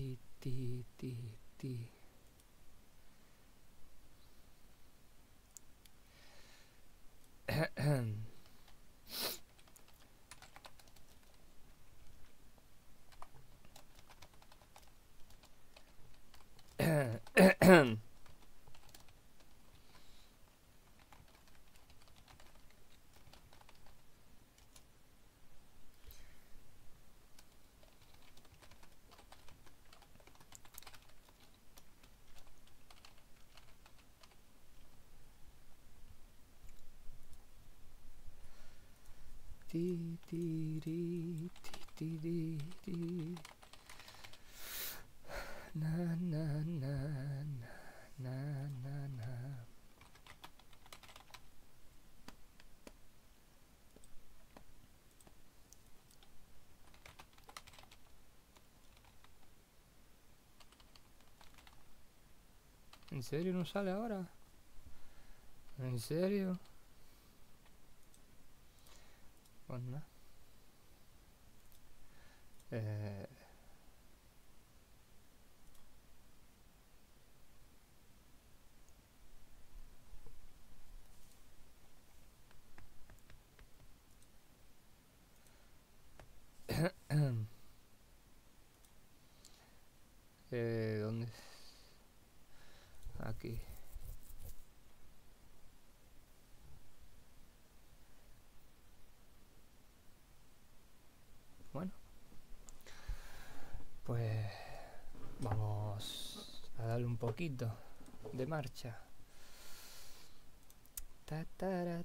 Ti, ti, ti, ti. ¿En serio no sale ahora? ¿En serio? Pues nada. Eh... eh, ¿Dónde? Aquí. Bueno. Pues vamos a darle un de marcha. Ta, tara,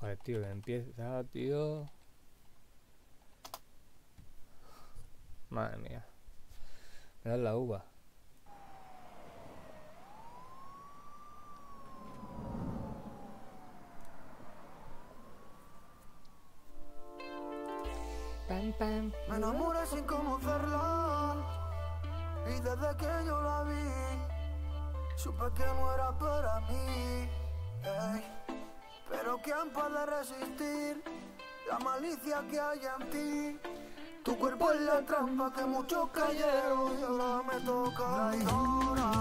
Joder, tío, que empieza, tío. Madre mía. Me da la uva. Pam, pam. Me enamoré sin conocerla y desde que yo la vi Supe que no era para mí. ey. Pero ¿quién puede resistir la malicia que hay en ti? Tu cuerpo es la trampa que muchos cayeron y ahora me toca.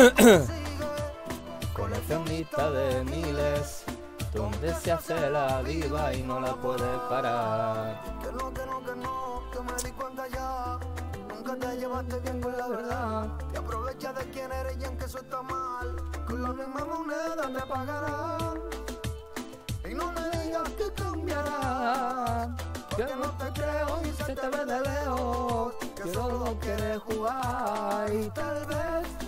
Coleccionista de miles, donde se hace la viva y no la puede parar. Que no, que no, que no, que me di cuenta ya. Nunca te llevaste bien con la verdad. Te aprovechas de quién eres y en que eso está mal. Con la misma moneda te pagarán. Y no me digas que cambiará. Que no te creo y se te ve de lejos, que solo quieres jugar y tal vez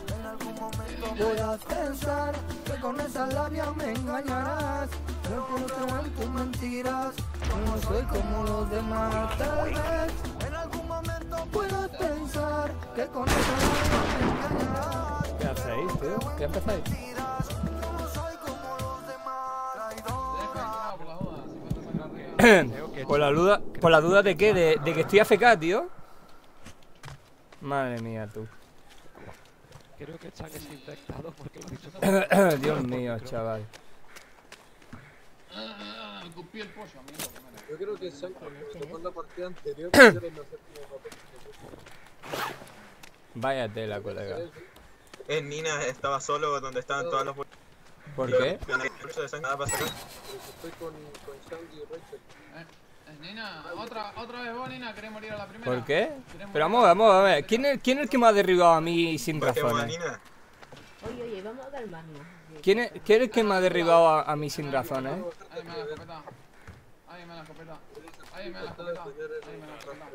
Momento puedas pensar que con esa labia me engañarás. No creo en tus mentiras, yo no soy como los demás. Tal vez en algún momento puedas pensar que con esa labia me engañarás. ¿Qué hacéis, tío? ¿Qué empezáis? Yo. Por la duda, por la duda de qué, de, de que estoy AFK, tío. Madre mía, tú. Creo que Chan es infectado porque lo dicho por- Dios mío, chaval. Escupí el pollo, amigo. Yo creo que tocó en la partida anterior. Vaya tela, colega. En Nina estaba solo donde estaban todas las ¿Por qué? estoy con, con y Rachel. Eh, eh, Nina, otra, otra vez vos, Nina, ¿querés morir a la primera? ¿Por qué? ¿Querés Pero vamos, vamos a ver. ¿Quién es, quién es el que me ha derribado a mí sin razones? Oye, oye, vamos a calmarnos. ¿Quién es, quién es el que me ha derribado a, a mí sin razones? Ahí me la escopeta. Ahí me la escopeta. Ahí me la escopeta. Ahí me la escopeta.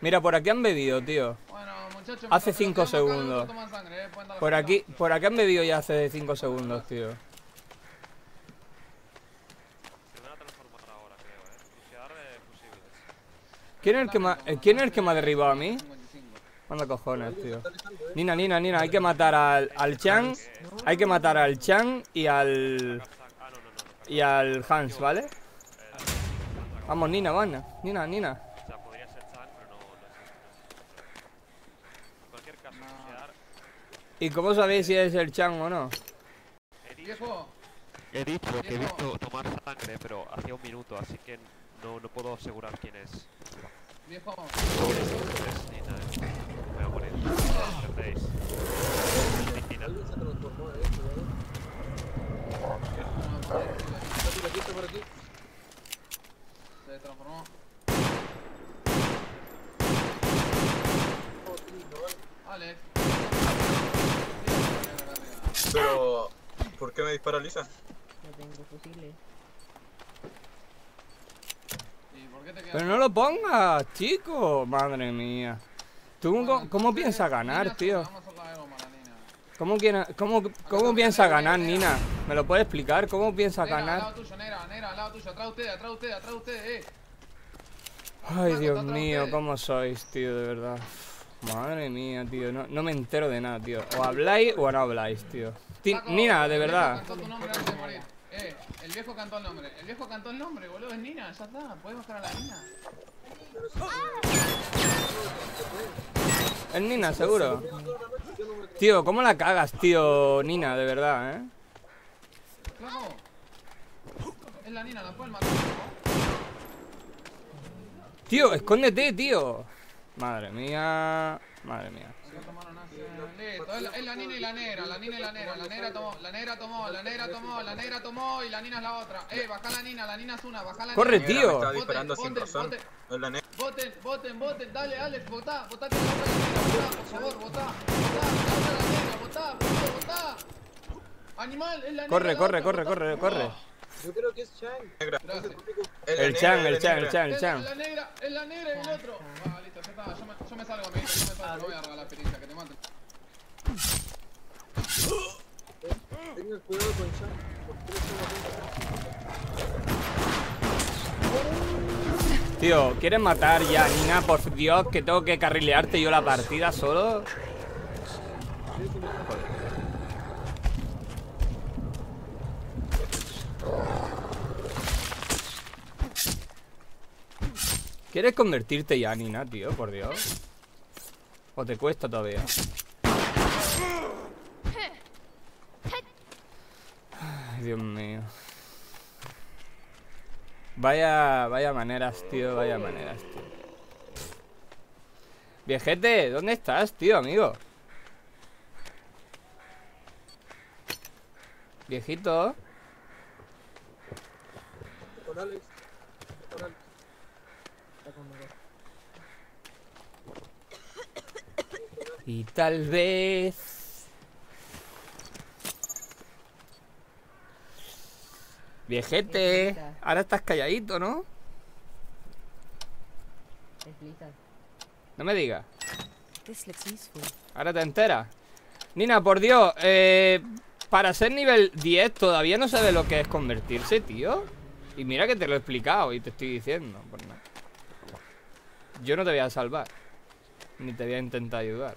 Mira, por aquí han bebido, tío. Bueno, muchachos. Hace mientras cinco nos quedamos acá, segundos. no toman sangre, eh, Por aquí, por aquí han bebido ya hace 5 segundos, tío. Se van a transformar ahora, creo, eh. Rushear eh, fusibles. ¿Quién es el que me, eh, ¿quién es el que me ha derribado a mí? 55. Manda cojones, tío. Nina, Nina, Nina, hay que matar al, al Chan. Hay que matar al Chan y al. Y al Hans, ¿vale? Vamos, Nina, van. Nina, Nina. ¿Y cómo sabéis si es el Chan o no? He dicho, que he visto tomar sangre, pero hacía un minuto, así que no, no puedo asegurar quién es. Viejo. Me voy a morir. Perdéis. Está por aquí. Se transformó. Alex. Pero, ¿por qué me dispara Lisa? No tengo fusiles. ¿Y por qué te quedas? Pero no lo pongas, chico. Madre mía. ¿Tú Bueno, cómo, piensas ganar, tío? ¿Cómo, quiere- cómo, cómo piensa ganar, Nina? ¿Me lo puedes explicar? ¿Cómo piensa Nera, al ganar? lado tuyo, Nera, Nera, al lado tuyo, atrás de ustedes, atrás de ustedes, atrás de ustedes, eh. Ay, Dios atrás mío. ¿cómo sois, tío? De verdad. Madre mía, tío. No, no me entero de nada, tío. O habláis o no habláis, tío. Nina, de viejo verdad. El viejo cantó el nombre. El viejo cantó el nombre, boludo, es Nina, ya está. Puedes buscar a la Nina. Es Nina, seguro. Tío, ¿cómo la cagas, tío, Nina? De verdad, ¿eh? Flaco. Es la Nina, la pueden matar. Tío, escóndete, tío. Madre mía. Madre mía. Listo, es la, es la Nina y la negra, la Nina y la negra, la negra tomó, la negra tomó, la negra tomó, la negra tomó y la Nina es la otra. Eh, baja la Nina, la Nina es una, baja la Corre, Nina. Negra, tío. Me Voten, disparando sin voten, razón. voten. La. Voten, voten, voten, dale Alex, votá, votá que la la negra, votá, por favor, votá, votá, la es la negra, votá, favor, votá. Animal, es la negra. Corre, la corre, corre, votá. corre, corre. Yo creo que es la El negra, Chan, es la el Chan, el negra. Chan, el Es Chan. la negra, es la negra y el otro. Ah, listo, ya está, yo me, yo me salgo, amiguito, yo me salgo, no voy a regalar experiencia, que te maten. Tío, ¿quieres matar ya, Nina? Por Dios, que tengo que carrilearte yo la partida solo. ¿Quieres convertirte ya, Nina, tío? Por Dios. ¿O te cuesta todavía? Ay, Dios mío. Vaya, vaya maneras, tío, vaya maneras, tío. Viejete, ¿dónde estás, tío, amigo? Viejito. Con Alex. Está conmigo. Y tal vez... Viejete, ahora estás calladito, ¿no? Desliza. No me digas. Ahora te enteras. Nina, por Dios, eh, para ser nivel 10 todavía no sabes lo que es convertirse, tío. Y mira que te lo he explicado y te estoy diciendo. Pues nada. Yo no te voy a salvar. Ni te voy a intentar ayudar.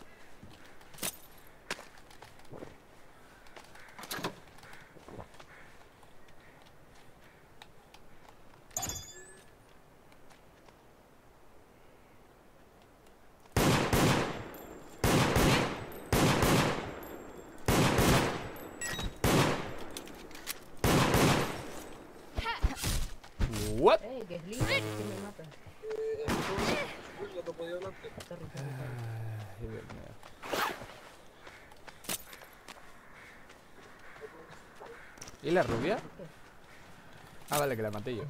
What? Eh, que es lindo, que me mata. Uy, ya no podía adelante. Sorry, sorry, sorry. Ay, Dios mío. ¿Y la rubia? Ah, vale, que la maté yo.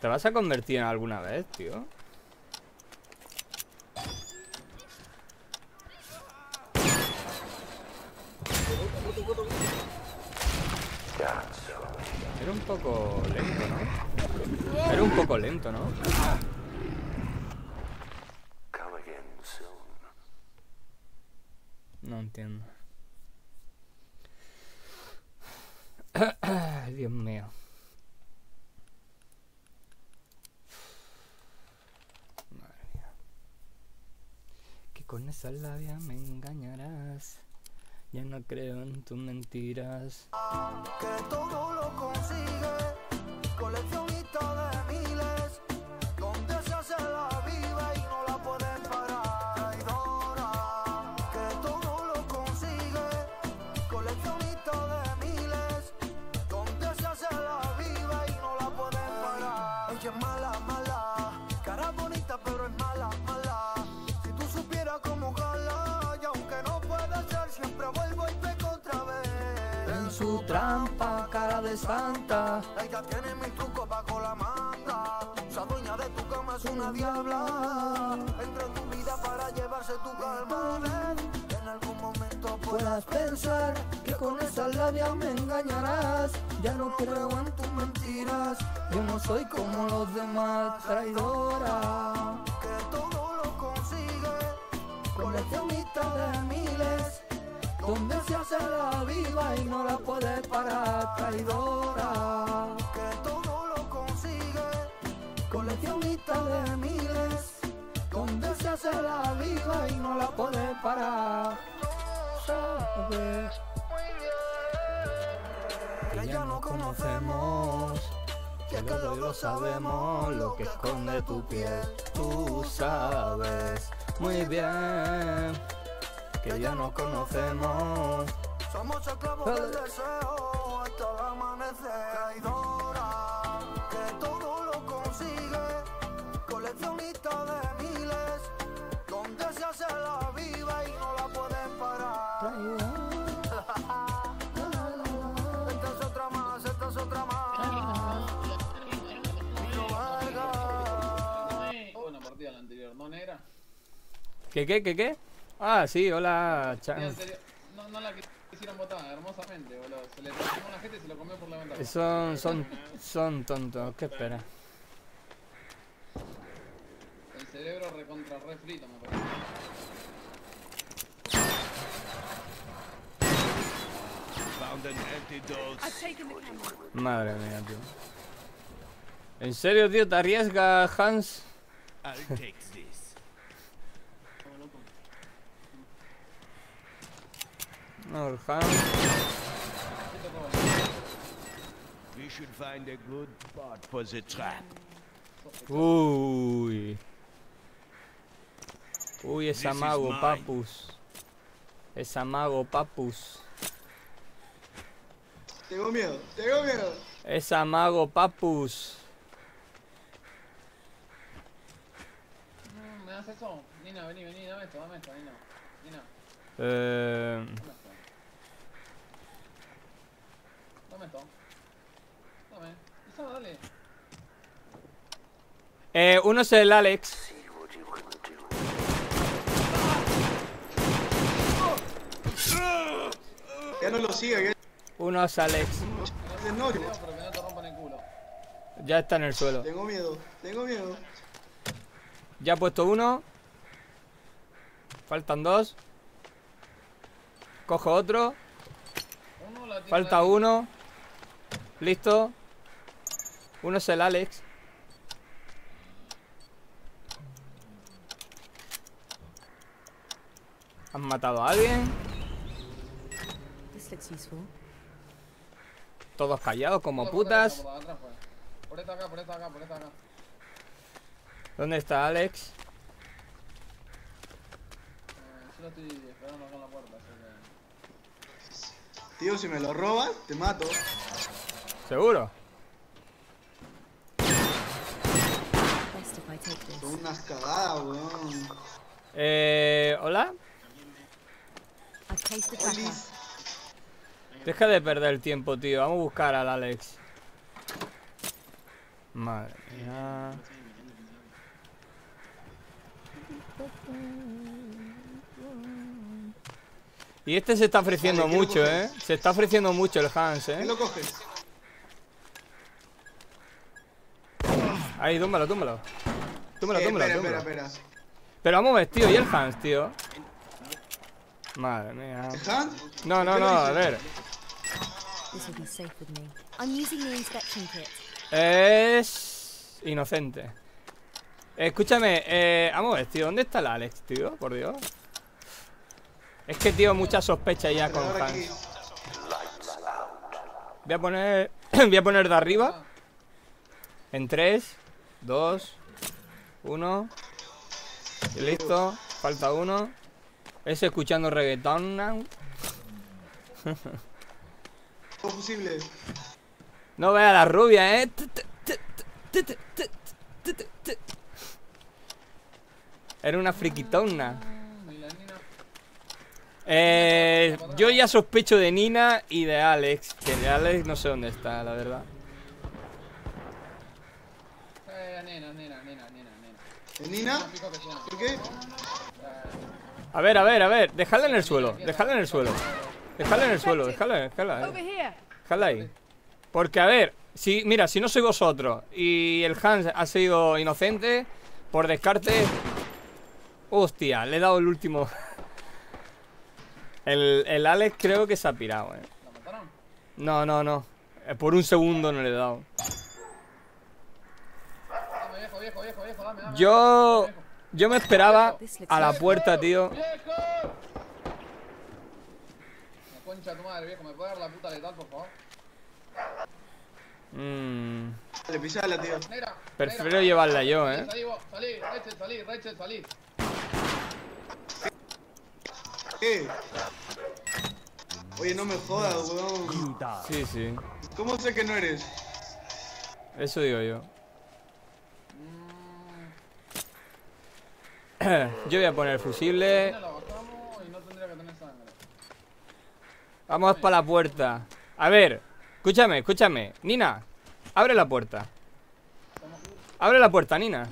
¿Te vas a convertir en alguna vez, tío? Era un poco lento, ¿no? Era un poco lento, ¿no? No entiendo. Ay, Dios mío. Madre mía. Que con esa labia me engañarás. Ya no creo en tus mentiras. que todo lo consigue, coleccionista de santa. Ella tiene mis trucos bajo la manga. Esa dueña de tu cama es una diabla. Entra en tu vida para llevarse tu calma. En algún momento Puedas pensar que con esa labia me engañarás. Ya no creo en tus mentiras. Yo no soy como los demás, traidora. que todo lo consigue. Coleccionista de miles. Donde se hace la viva y no la puede parar, traidora. Que todo lo consigue. Coleccionista de miles. Donde se hace la viva y no la puede parar. Sabes Que ya no conocemos. que dos lo sabemos, lo que esconde tu piel. Tú sabes muy bien que ya nos conocemos. Somos esclavos del deseo hasta el amanecer. Traidora, que todo lo consigue. Coleccionista de miles, donde se hace la viva y no la pueden parar. Esta es otra más, esta es otra más. Vargas. Una partida la anterior, ¿no negra? ¿Qué, qué, qué, qué? Ah, sí, hola, La Chan. No, no la quisieron votar, hermosamente, boludo. Se le tomó la gente y se lo comió por la ventana. Son, son, son tontos, ¿qué espera? El cerebro recontra re frito, me parece. Madre mía, tío. ¿En serio, tío? ¿Te arriesgas, Hans? No. We should find a good spot for the trap. Uy. Uy, es amago, papus. Es amago, papus. Tengo miedo, tengo miedo. Es amago, papus. Mm, ¿Me das eso? Nina, vení, vení, dame esto, dame esto, Nina. Nina, Eh, dame esto. Dame. Dame. Eso, dale. eh, uno es el Alex. Ya no lo sigue, que Uno es Alex. Cuidado, pero que no te rompan el culo. Ya está en el suelo. Tengo miedo, tengo miedo. Ya ha puesto uno. Faltan dos. Cojo otro. Uno la tiene Falta uno. Listo. Uno es el Alex. ¿Han matado a alguien? Useful. Todos callados como putas. Por atrás. Por esta acá, por esta acá, por esta acá. ¿Dónde está Alex? Eh, yo lo estoy esperando acá en la puerta, así que... Tío, si me lo robas, te mato. ¿Seguro? Son unas cagadas, weón. Eh, ¿Hola? Deja de perder el tiempo, tío. Vamos a buscar al Alex. Madre mía. Y este se está ofreciendo Vale, ¿quién lo mucho? ¿eh? Se está ofreciendo mucho el Hans, ¿Quién ¿eh? lo coge? Ahí, túmbalo, túmbalo. Túmbalo, Eh, túmbalo, espera, túmbalo. espera, espera. Pero vamos a ver, tío. ¿Y el Hans, tío? Madre mía. ¿El Hans? No, no, ¿Qué no, a ver. Es inocente. Escúchame, eh, vamos a ver, tío, ¿dónde está el Alex, tío? Por Dios. Es que, tío, mucha sospecha ya con. Hans. Voy a poner. voy a poner de arriba. En 3, 2, 1. Y listo. Falta uno. Ese escuchando reggaetón. now. No vea la rubia, eh. Era una friquitona. Eh, yo ya sospecho de Nina y de Alex. Que de Alex no sé dónde está, la verdad. Nina? No, pico que suena. ¿Por qué? A ver, a ver, a ver. Dejadla en el suelo. Dejadla en el suelo. Dejadla en el suelo. Dejadla, dejadla. Over eh. here. Dejadla ahí. Porque, a ver. Si, mira, si no sois vosotros y el Hans ha sido inocente, por descarte. Hostia, le he dado el último. El, el Alex creo que se ha pirado, eh. No, no, no. Eh, Por un segundo no le he dado. Viejo, viejo, viejo, dame, dame. Yo. Yo me esperaba a la puerta, tío. ¡Viejo! La concha de tu madre, viejo, ¿me puede dar la puta letal, por favor? Mm, Dale, pisala, tío. Negra. prefiero negra. llevarla yo, eh. Salí, salí, Rachel, salí, Rachel, salí. ¿Qué? Oye, no me jodas, weón. Sí, sí. ¿Cómo sé que no eres? Eso digo yo. Yo voy a poner el fusible. La. Vamos para la puerta. A ver, escúchame, escúchame. Nina, abre la puerta. Abre la puerta, Nina.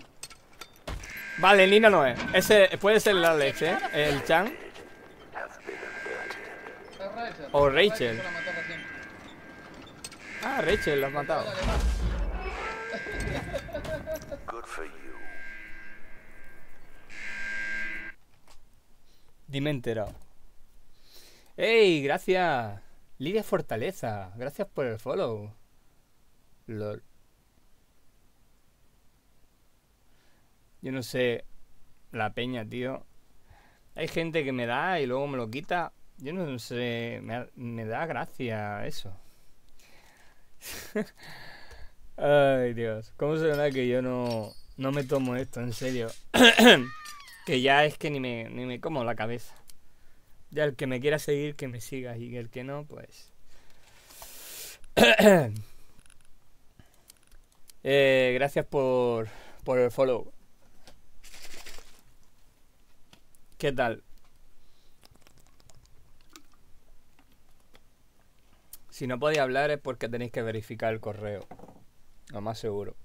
Vale, Nina no es. Ese puede ser el Alex, ¿eh? El Chan. O Rachel. la. Ah, Rachel, lo has matado. Good for you. Dime enterado. ¡Ey! Gracias. Lidia Fortaleza. Gracias por el follow. Lol. Yo no sé. La peña, tío. Hay gente que me da y luego me lo quita. Yo no sé. Me, da gracia eso. Ay, Dios. ¿Cómo se nota que yo no, no me tomo esto en serio? que ya es que ni me, ni me como la cabeza. Ya el que me quiera seguir, que me siga. Y el que no, pues... Eh, gracias por, por el follow. ¿Qué tal? Si no podéis hablar es porque tenéis que verificar el correo. Lo más seguro.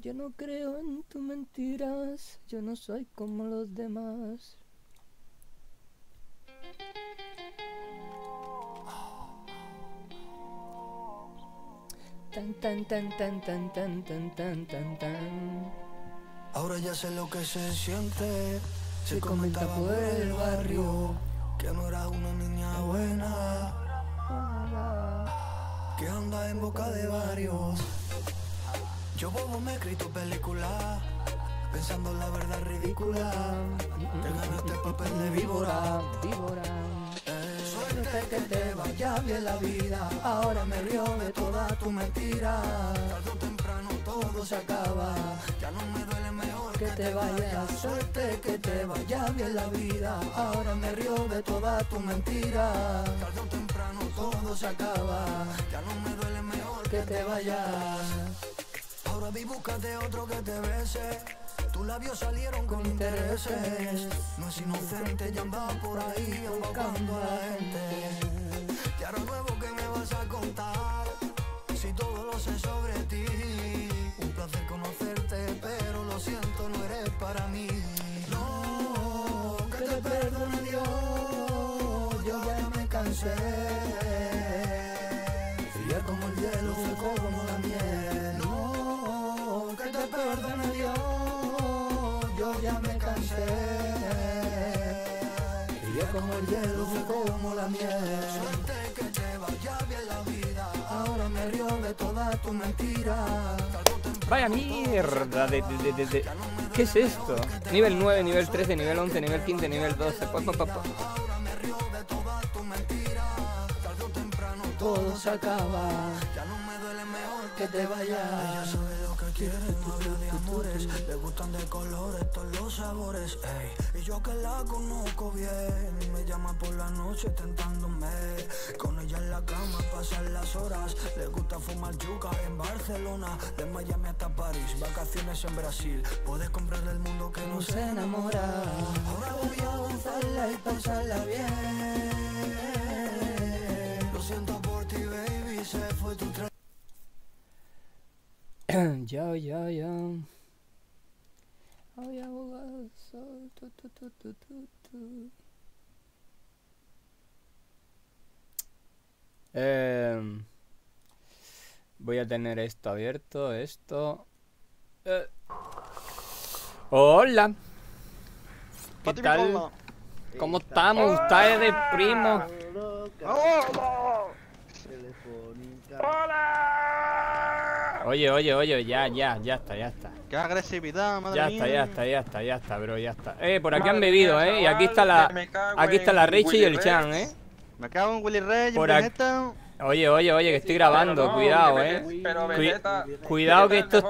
Yo no creo en tus mentiras, yo no soy como los demás. Tan tan tan tan tan tan tan tan tan tan. Ahora ya sé lo que se siente. Se Se comenta por el barrio que no era una niña buena, que anda en boca de varios. Yo bobo me he escrito película, pensando la verdad ridícula. Te ganaste el papel de víbora. víbora. Suerte que te vaya bien la vida. Ahora me río de toda tu mentira. Tarde o temprano todo se acaba. Ya no me duele mejor que te vayas. Suerte que te vaya bien la vida. Ahora me río de toda tu mentira. Tarde o temprano todo se acaba. Ya no me duele mejor que te vayas. Ahora vi búscate otro que te bese. Tus labios salieron con intereses. No es inocente, ya anda por ahí buscando a la gente. Y ahora nuevo que me vas a contar. Si todo lo sé sobre ti. Un placer conocerte, pero lo siento, no eres para mí. No, que te perdone Dios. Yo ya me cansé. Como el hielo, seco como la miel. Suerte que te vaya bien la vida. Ahora me río de toda tu mentira. Vaya mierda de, de- de- de- de- ¿Qué es esto? Nivel 9, nivel 13, nivel 11, nivel 15, nivel 12. Pa, pa, pa, pa. todo se acaba. Ya no me duele mejor que te vayas. No habla de amores. Le gustan de colores, todos los sabores. Ey. Y yo que la conozco bien, me llama por la noche tentándome. Con ella en la cama pasan las horas. Le gusta fumar yuca en Barcelona, de Miami hasta París, vacaciones en Brasil. Puedes comprarle el mundo que no se enamora. Ahora voy a avanzarla y pasarla bien. Lo siento por ti, baby, se fue tu tren. ya, ya, ya. Había abogado sol. Tu, tu, tu, tu, em, voy a tener esto abierto, esto. Eh. Hola. ¿Qué tal? ¿Cómo estamos? Ustedes, primo. ¡Hola! Oye, oye, oye, ya, ya, ya está, ya está. Qué agresividad, madre Ya mía. está, ya está, ya está, ya está, bro, ya está. Eh, por aquí han bebido, mía, eh. Y aquí está la. Aquí está la Richie y el Rex. Chan, eh. Me cago en Willy Rey, Por aquí-. Oye, oye, oye, que estoy grabando, no, cuidado, eh. Pero Vegeta- cuidado que esto,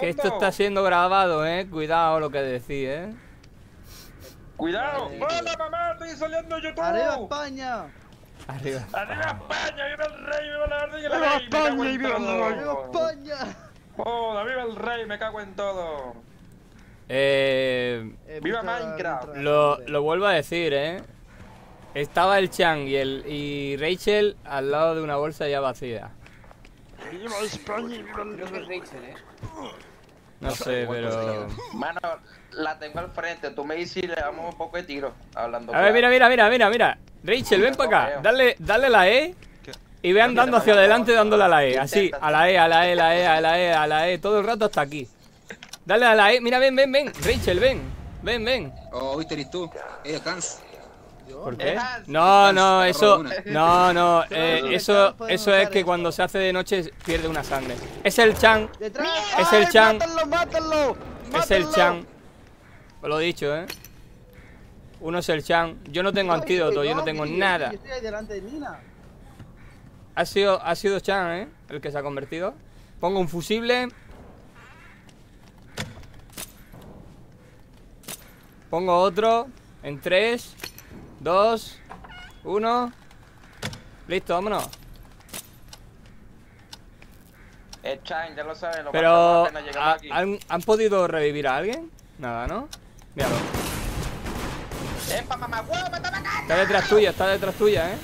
que esto está siendo grabado, eh. Cuidado lo que decís, eh. Cuidado. ¡Hola, mamá! ¡Estoy saliendo en YouTube! ¡Arriba España! Arriba. ¡Arriba España! ¡Viva el rey! ¡Viva la orden y la ¡Viva España viva todo! ley! ¡Viva España! ¡Joda! ¡Viva el rey! ¡Me cago en todo! Eh. ¡Viva Minecraft! Lo, lo vuelvo a decir, eh. Estaba el Chan y el y Rachel al lado de una bolsa ya vacía. ¡Viva España viva el rey! No sé, pero. Mano, la tengo al frente. Tú me dices si le damos un poco de tiro. Hablando A ver, mira, mira, mira, mira, mira. Rachel, ven para acá. Dale, dale la E. Y ve andando hacia adelante dándole a la E. Así, a la E, a la E, a la E, a la E, a la E. Todo el rato hasta aquí. Dale a la E. Mira, ven, ven, ven. Rachel, ven. Ven, ven. Oh, viste, eres tú. Eh, Hans. ¿Por qué? Hans. No, no, Hans, eso. No, no. eh, eso, eso es que cuando se hace de noche pierde una sangre. Es el Chan. Es el ¡Ay, Chan. Es el. Chan. Os lo he dicho, ¿eh? Uno es el Chan. Yo no tengo antídoto, yo no tengo nada. Yo estoy ahí delante de Nina. Ha sido, ha sido Chan, ¿eh? El que se ha convertido. Pongo un fusible. Pongo otro. En 3, 2, 1. Listo, vámonos. El Chan, ya lo saben, lo Pero, matamos apenas llegamos ¿ha- aquí. ¿han, han podido revivir a alguien? Nada, ¿no? Míralo. ¡Epa, mamá, huevo, me está detrás tuya, está detrás tuya, ¿eh?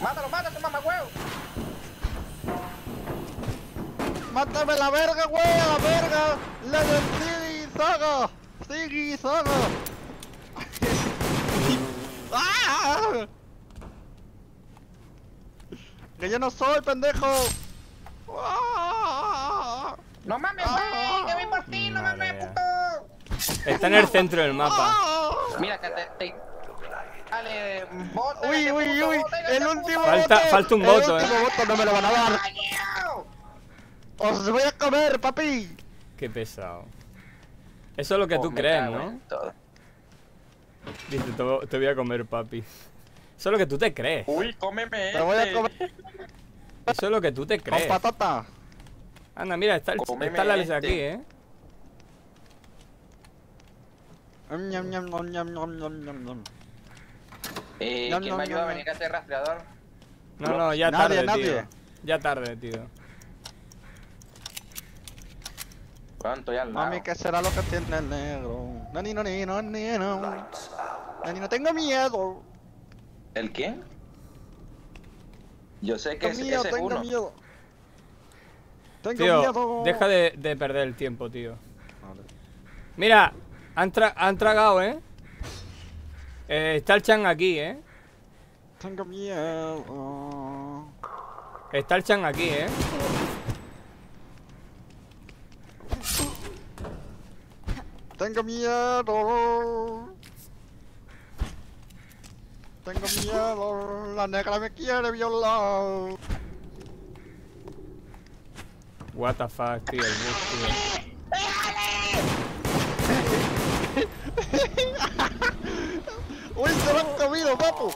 ¡Mátalo, mátalo, mamá, huevo! ¡Mátame la verga! ¡A la verga! ¡La del Sigi Saga! ¡Sigi Saga! ¡Ah! ¡Que yo no soy, pendejo! ¡Ah! ¡No mames, güey! ¡Que voy por ti, no mames, puto! Está en el centro del mapa. Mira, que te... te... Dale, bota. ¡Uy, uy, uy! ¡El último Falta- voto! falta un ¡El voto, último eh. voto no me lo van a dar! ¡Os voy a comer, papi! Qué pesado. Eso es lo que Oh, tú crees, ¿no? Dice, te, te voy a comer, papi. Eso es lo que tú te crees. Uy, cómeme Te voy a este. comer Eso es lo que tú te con crees. patata. Anda, mira, está, el, está la este. aquí, ¿eh? Eh, No, ¿quién no, me ayuda no, a no. venir a hacer rastreador? No, no, ya Nadie, tarde, nadie. tío. Ya tarde, tío. Pronto ya al lado. Mami, ¿qué será lo que tiene el negro? Nani, no, ni, no, ni, no. Nani, no tengo miedo. ¿El qué? Yo sé que es, miedo, ese es tengo uno. miedo. Tengo Tío, miedo. deja de, de perder el tiempo, tío. Mira, han, tra- han tragado, ¿eh? Eh, Está el Chan aquí, ¿eh? Tengo miedo. Está el Chan aquí, ¿eh? Tengo miedo. Tengo miedo. La negra me quiere violar. What the fuck, tío, el. ¡Uy, se lo han comido, papu!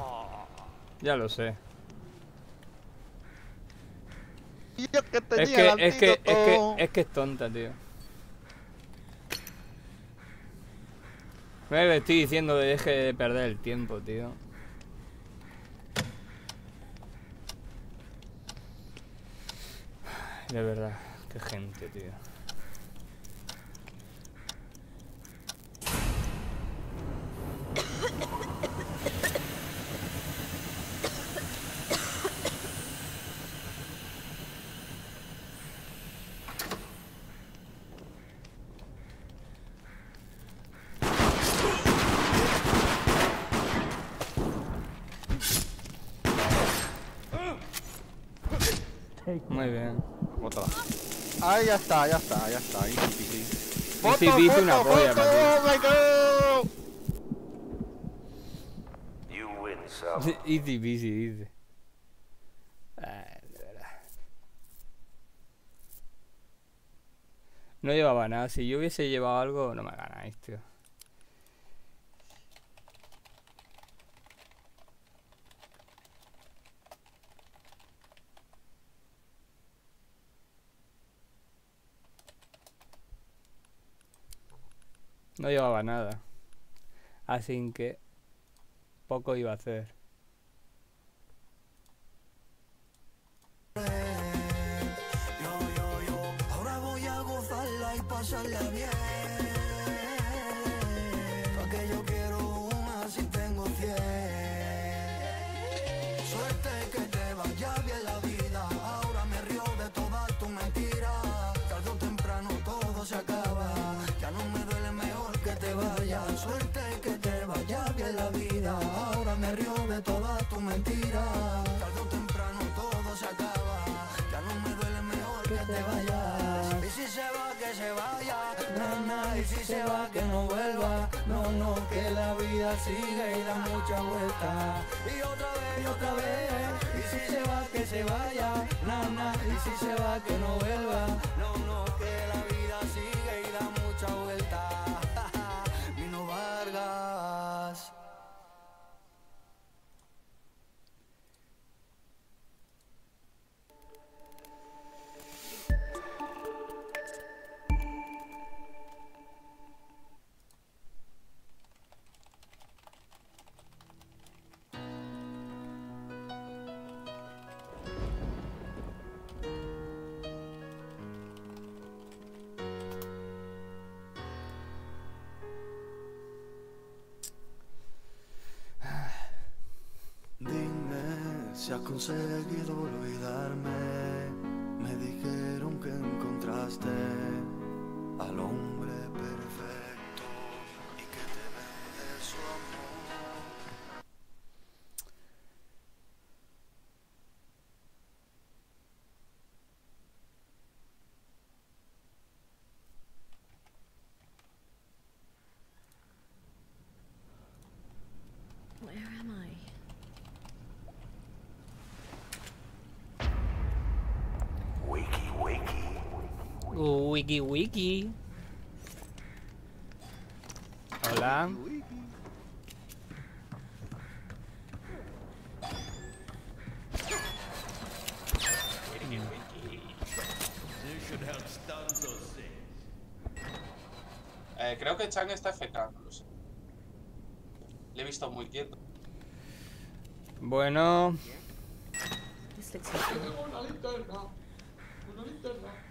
Ya lo sé. Yo que Es tenía que, es que, es que, es que es tonta, tío. Me estoy diciendo que deje de perder el tiempo, tío. De verdad, qué gente, tío. Muy bien. Otra. Ahí ya está, ya está, ya está. Easy peasy. Easy una polla, oh my God. You win some. Easy peasy, easy. Ay, de verdad. No llevaba nada. Si yo hubiese llevado algo, no me ganáis, tío. No llevaba nada. Así que poco iba a hacer. Ahora voy a gozarla y pasarla bien. Que no vuelva. No, no, que la vida sigue y da mucha vuelta. Y otra vez, y otra vez. Y si se va, que se vaya. Na, na, y si se va, que no vuelva. No, no, Si has conseguido Wiki wiki. Hola. This should help stun those things. Eh, creo que Chang está FK, no lo sé. Le he visto muy quieto. Bueno. This looks Tengo una linterna. Una linterna.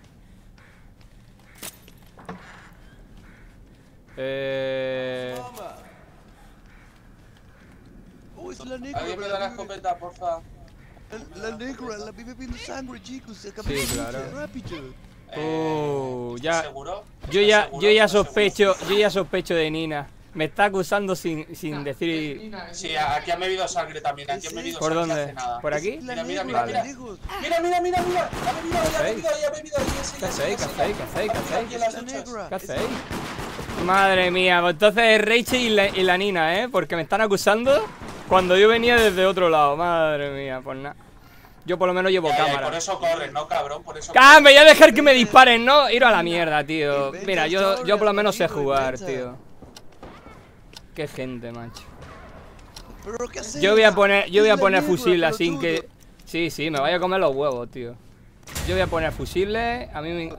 Eh... Oh, es la negra. ¿Alguien me da la escopeta, porfa? La, la negra, la vive bebiendo sangre, chicos. Se acaba Sí, de claro. rápido. Oh, ya. seguro? Yo ya, yo ya sospecho, yo ya sospecho de Nina. Me está acusando sin, sin decir. Sí, aquí ha bebido sangre también. Aquí ha bebido ¿Por sangre dónde? hace nada. ¿Por aquí? Mira, mira, mira, Vale. mira. Mira, mira, mira, mira. Ha bebido, ha ¿Qué bebido, ahí, ha bebido. ahí, ese, ¿Qué ese, hacéis? ¿Qué ese. hacéis? ¿Qué hacéis? ¿Qué Aquí en las hacéis? duchas. ¿Qué hacéis? Madre mía, pues entonces es Rachel y la, y la Nina, ¿eh? Porque me están acusando cuando yo venía desde otro lado. Madre mía, pues nada. Yo por lo menos llevo cámara. Por eso corres, ¿no, cabrón? Por eso ¡Ah, me voy a dejar que me disparen, no! Ir a la mierda, tío. Mira, yo, yo por lo menos sé jugar, tío. Qué gente, macho. Yo voy a poner, yo voy a poner sin pelotudo. que. Sí, sí, me vaya a comer los huevos, tío. Yo voy a poner fusibles. A mí me.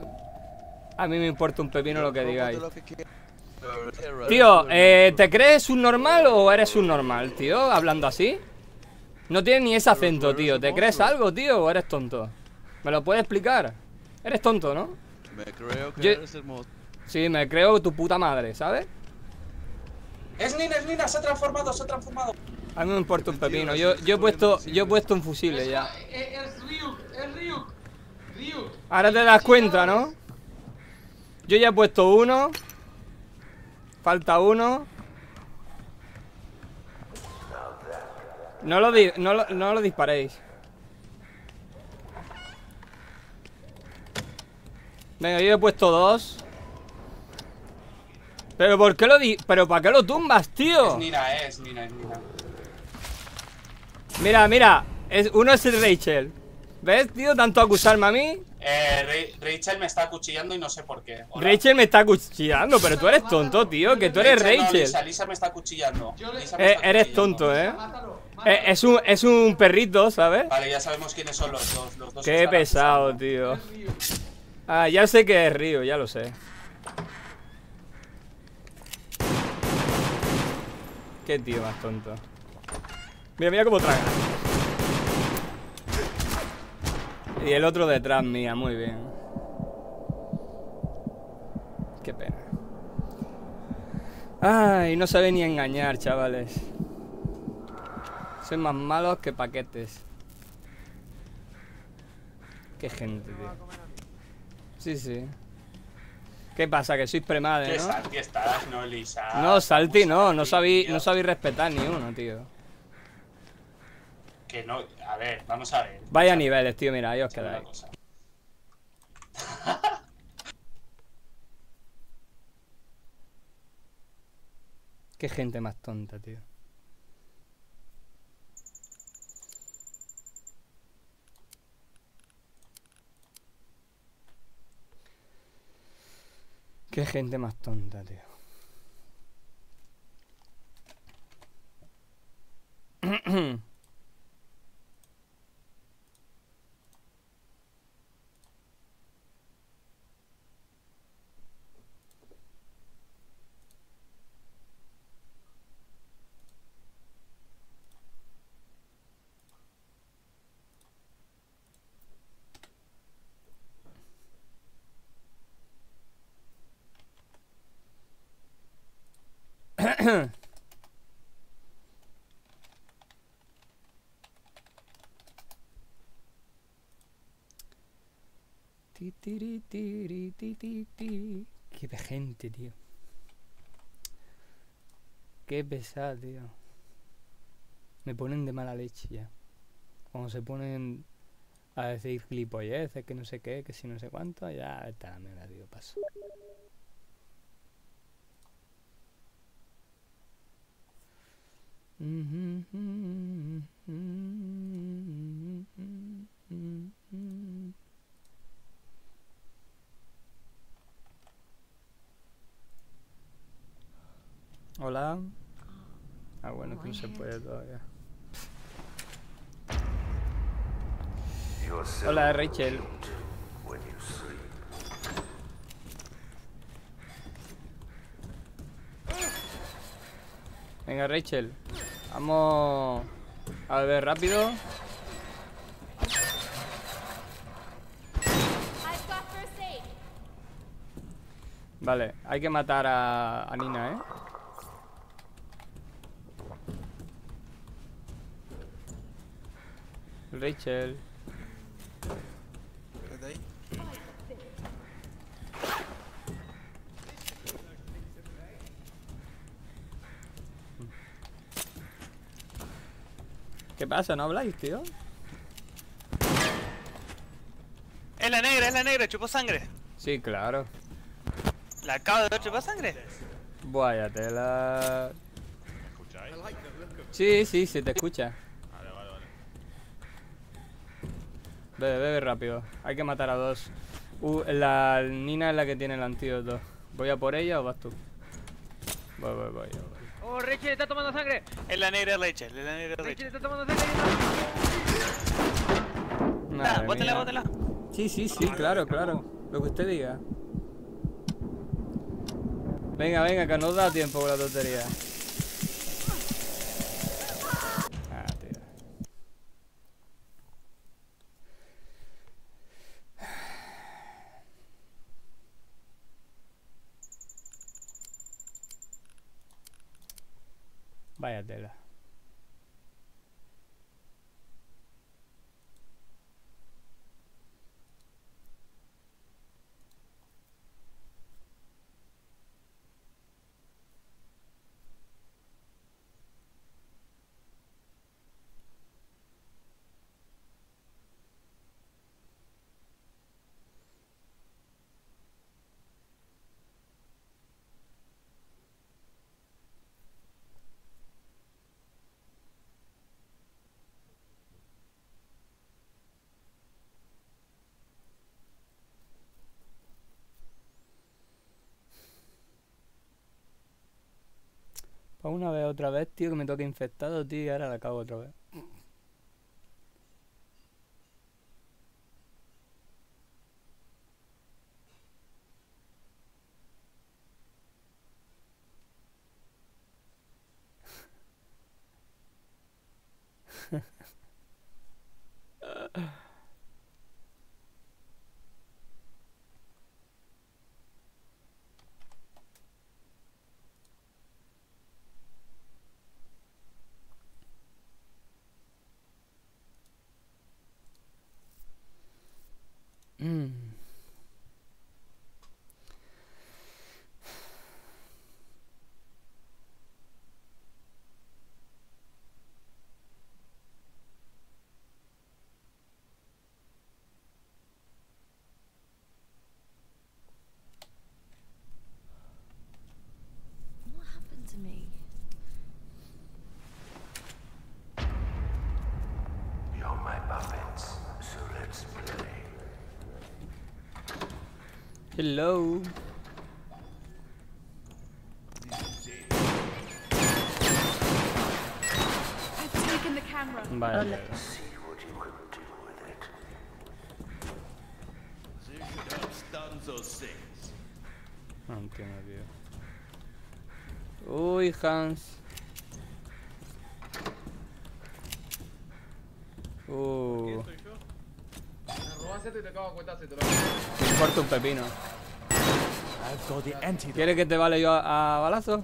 A mí me importa un pepino lo que digáis. Tío, eh, ¿te crees un normal o eres un normal, tío? Hablando así. No tienes ni ese acento, tío. ¿Te crees algo, tío, o eres tonto? ¿Me lo puedes explicar? Eres tonto, ¿no? Me creo que Yo- eres hermoso. Sí, me creo tu puta madre, ¿sabes? Es Nina, es Nina, se ha transformado, se ha transformado. A mí me importa un pepino. Yo, yo he puesto, yo he puesto un fusible ya. Es, es Ryuk, es Ryuk. Ryuk. Ahora te das cuenta, ¿no? Yo ya he puesto uno. Falta uno. No lo, di- no lo, no lo disparéis. Venga, yo he puesto dos. Pero ¿por qué lo di Pero ¿para qué lo tumbas, Es tío? Nina, eh, es Nina, es Nina. Mira, mira. Es, uno es el Rachel. ¿Ves, tío? Tanto acusarme a mí. Eh, Ra- Rachel me está acuchillando y no sé por qué. Hola. Rachel me está acuchillando, pero tú eres tonto, tío, que tú eres no, Rachel. Lisa, Lisa me está acuchillando. Lisa me Eh, eres acuchillando. tonto, ¿eh? Eh, es, un, es un perrito, ¿sabes? Vale, ya sabemos quiénes son los dos. Los dos Qué pesado, tío. Ah, ya sé que es Río, ya lo sé. Qué tío más tonto. Mira, mira cómo traga. Y el otro detrás mía, muy bien. Qué pena. Ay, no sabe ni engañar, chavales. Soy más malos que paquetes. Qué gente, tío. Sí, sí. ¿Qué pasa? Que sois premade, Que ¿no? Santi estás, no, Lisa. No, Salti no, no sabéis, no sabéis respetar ni uno, tío. Que no, a ver, vamos a ver. Vaya niveles, tío, mira, ahí os quedáis. Qué gente más tonta, tío. Qué gente más tonta, tío. Qué de gente, tío. Qué pesado, tío. Me ponen de mala leche ya. Cuando se ponen a decir gilipolleces, que no sé qué, que si no sé cuánto, ya está la mierda, tío, paso. Hola. Ah, bueno, que no se puede todavía. Hola, Rachel. Venga, Rachel. Vamos a beber rápido. Vale, hay que matar a, a Nina, ¿eh? Rachel. Pasa? ¿No habláis, tío? Es la negra, es la negra, chupó sangre. Sí, claro. La acabo de ver chupar sangre. Vaya tela. Sí, sí, se te escucha. Vale, vale, vale. Bebe, bebe rápido. Hay que matar a dos. Uh, la Nina es la que tiene el antídoto. ¿Voy a por ella o vas tú? Voy, voy, voy. voy. Oh, Rachel está tomando sangre. Es la negra Rachel, es la negra Rachel. está tomando sangre. Bótela, bótela. Sí, sí, sí, claro, claro. Lo que usted diga. Venga, venga, que no da tiempo con la tontería. Ah, tío. Vaya una vez otra vez, tío, que me toque infectado, tío, y ahora la cago otra vez. Mm. Hello. I've taken the camera. Vale. No entiendo, tío. Uy, Hans. Uh, Me robaste y te cago a cuentazo y te lo me importa un pepino. ¿Quieres que te vale yo a, a balazo?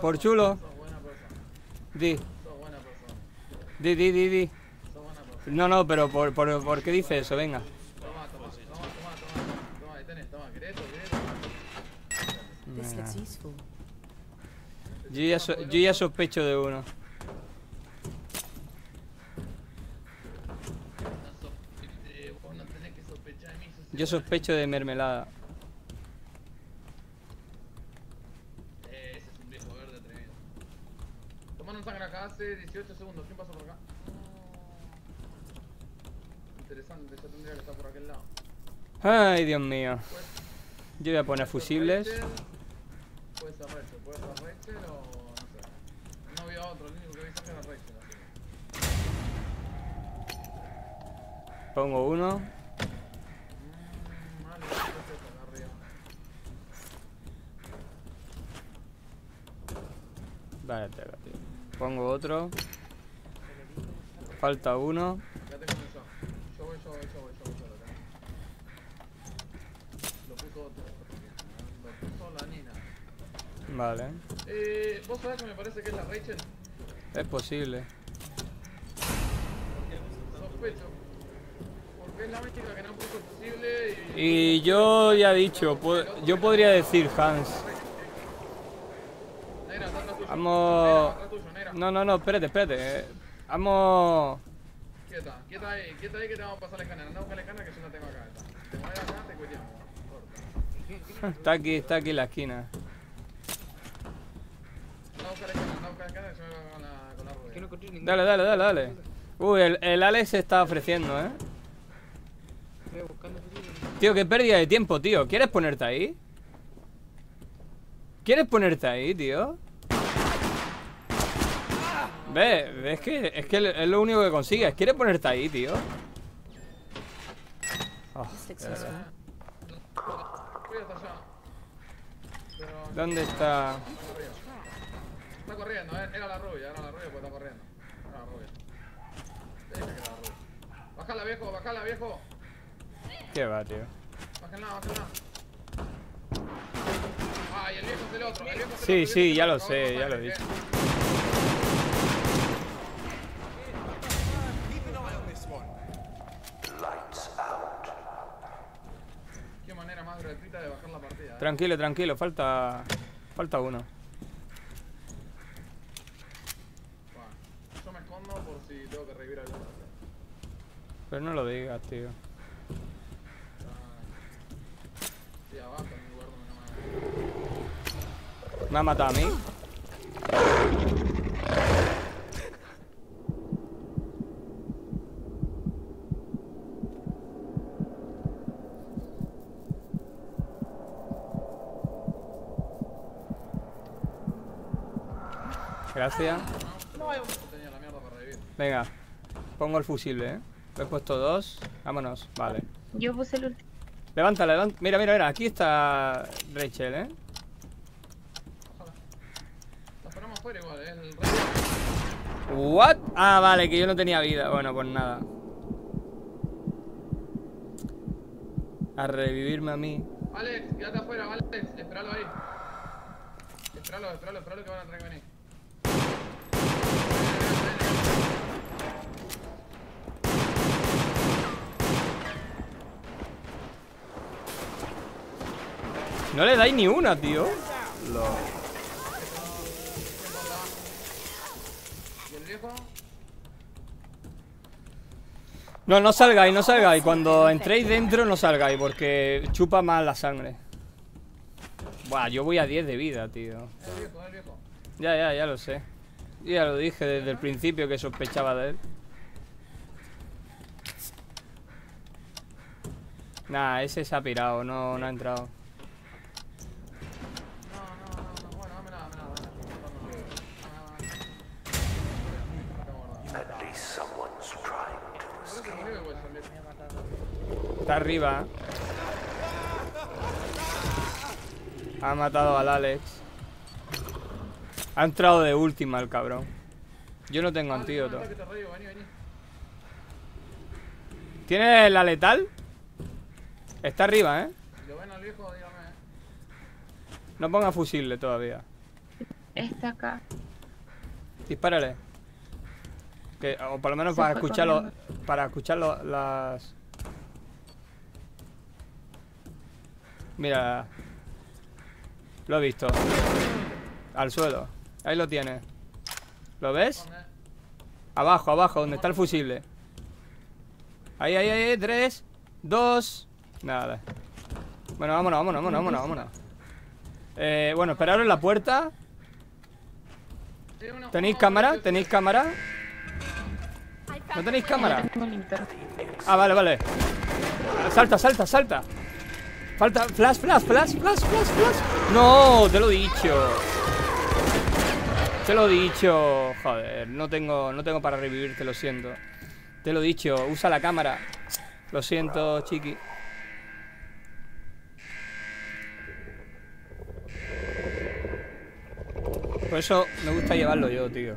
Por chulo. Di. Di, di, di, di. No, no, pero por, por, ¿por qué dice eso? Venga. Toma, toma, toma, toma, toma, ahí tenés, toma, ¿querés esto? Yo ya, sospecho de uno. Yo sospecho de mermelada. Eh, ese es un viejo verde atrevido. Toman un sangre acá hace 18 segundos. ¿Quién pasa por acá? Interesante, yo tendría que estar por aquel lado. Ay, Dios mío. Yo voy a poner fusibles. Pongo uno. Vale. Pongo otro. Falta uno. Quédate con eso. Yo voy, yo voy, yo voy, yo voy, yo voy. acá. Lo puso otro. Lo puso la Nina. Vale. Eh, ¿vos sabés que me parece que es la Rachel? Es posible. Sospecho. Porque es la única que no puso posible y... Y yo ya he dicho, po- yo podría decir Hans. Vamos. No, no, no, espérate, espérate. eh. Vamos. Quieta, quieta ahí, quieta ahí que te vamos a pasar la escáner. Anda a buscar la escáner que yo la tengo acá. Te mueves acá, te cuiteamos. Corta. Está aquí, está aquí en la esquina. Anda a buscar la escáner, anda a buscar la escáner que yo me voy con la, con la rubia. Dale, dale, dale, dale. Uy, el, el Alex se está ofreciendo, eh. Tío, qué pérdida de tiempo, tío. ¿Quieres ponerte ahí? ¿Quieres ponerte ahí, tío? Ve, es que, es que es lo único que consigues. ¿Quieres ponerte ahí, tío? Oh. ¿Dónde está? Está corriendo. Eh. Era la rubia, era la rubia porque está corriendo. Era la rubia. Deja que era la rubia. Bájala, viejo, bájala, viejo. ¿Qué va, tío? Bájenla, bájenla. Ah, y el viejo es el otro. El viejo es el Sí, otro, sí, ya lo otro, sé, ya lo he dicho. Qué manera más gratuita de bajar la partida. eh. Tranquilo, tranquilo, falta. Falta uno. Bueno, yo me escondo por si tengo que revivir alguno. Pero no lo digas, tío. Me ha matado a mí. Gracias. Venga, pongo el fusible, ¿eh? He puesto dos. Vámonos, vale. Yo puse el último. Levántala, levanta. Mira, mira, mira. Aquí está Rachel, ¿eh? La ponemos afuera igual, el rey. ¿What? Ah, vale, que yo no tenía vida. Bueno, pues nada. A revivirme a mí. Alex, quédate afuera, Alex, esperalo ahí. Esperalo, esperalo, esperalo que van a tener que venir. No le dais ni una, tío. ¿Y el viejo? No, no salgáis, no salgáis. Cuando entréis dentro, no salgáis, porque chupa más la sangre. Buah, yo voy a 10 de vida, tío. El viejo, el viejo. Ya, ya, ya lo sé. Ya lo dije desde el principio que sospechaba de él. Nah, ese se ha pirado, no, no ha entrado. At least someone's trying to escape. Está arriba. Ha matado al Alex. Ha entrado de última el cabrón. Yo no tengo antídoto. ¿Tiene la letal? Está arriba, ¿eh? No ponga fusible todavía. Está acá. Dispárale. Que, o por lo menos para escucharlo. corriendo. Para escucharlo las. Mira. Lo he visto. Al suelo. Ahí lo tiene. ¿Lo ves? Abajo, abajo, donde está el fusible. Ahí, ahí, ahí. Tres, dos. Nada. Bueno, vámonos, vámonos, vámonos, vámonos, vámonos. Eh, bueno, esperaros en la puerta. ¿Tenéis cámara? ¿Tenéis cámara? ¿No tenéis cámara? Ah, vale, vale. Salta, salta, salta. Falta. Flash, flash, flash, flash, flash, flash. No, te lo he dicho. Te lo he dicho. Joder, no tengo, no tengo para revivirte, lo siento. Te lo he dicho, usa la cámara. Lo siento, chiqui. Por eso me gusta llevarlo yo, tío.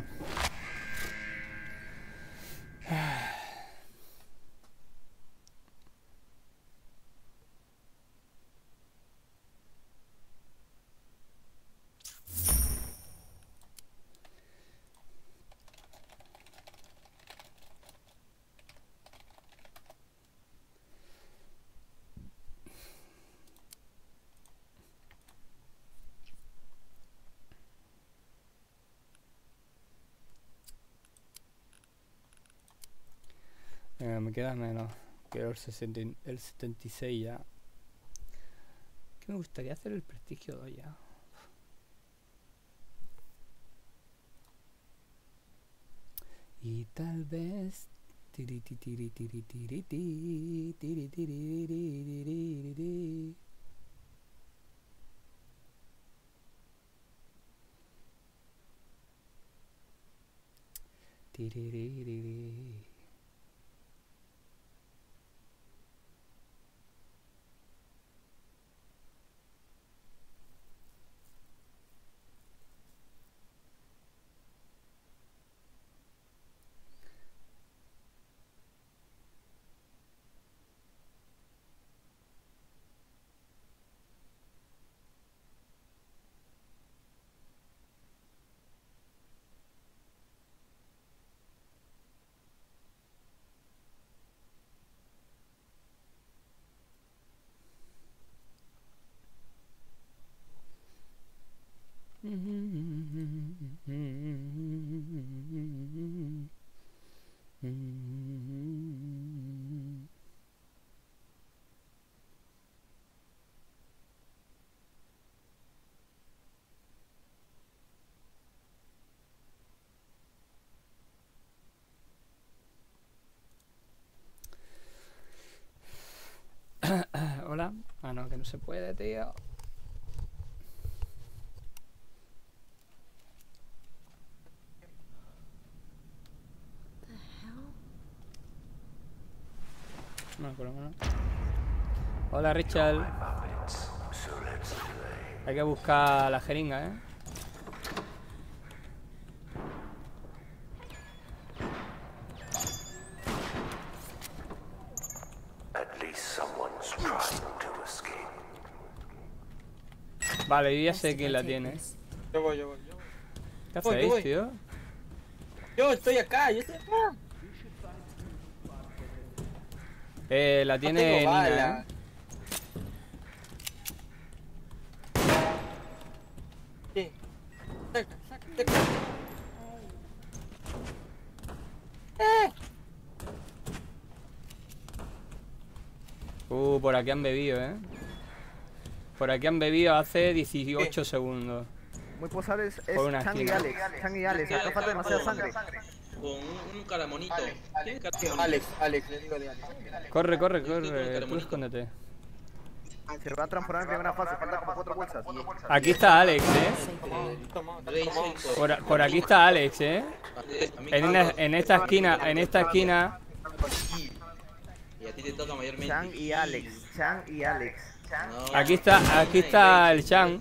Me queda menos. Quiero el, 60 y- el 76 ya. Que me gustaría hacer el prestigio 2 ya. Y tal vez. tiri, ti, tiri, tiri, tiri, ti, tiri, tiri, tiri, tiri, tiri. Tiririri. Hola. Ah, no, que no se puede, tío. No, por lo menos. Hola, Richard. Hay que buscar la jeringa, ¿eh? At least someone's trying to escape. Vale, yo ya sé quién la tiene. Yo voy, yo voy, yo voy. ¿Qué Voy, hacéis, voy. tío? Yo estoy acá, yo estoy acá. Eh, la tiene tengo Nina, bala. ¿eh? Sí. Saca, saca, saca. Uh, por aquí han bebido, ¿eh? Por aquí han bebido hace 18 segundos. Muy posar es, es Por una Chang y. Alex. Chang y Alex, acá falta demasiada sangre. con un, un caramonito. ¿Quién es caramonito? Alex, Alex, le digo de Alex. Corre, corre, corre. Tú escóndete. Se va a transformar en primera fase, falta como cuatro bolsas. Aquí está Alex, eh. Por, por aquí está Alex, eh. En, una- en esta esquina, en esta esquina. Y a ti te toca mayormente. Chan y Alex. Chan y Alex. Aquí está, aquí está el Chan.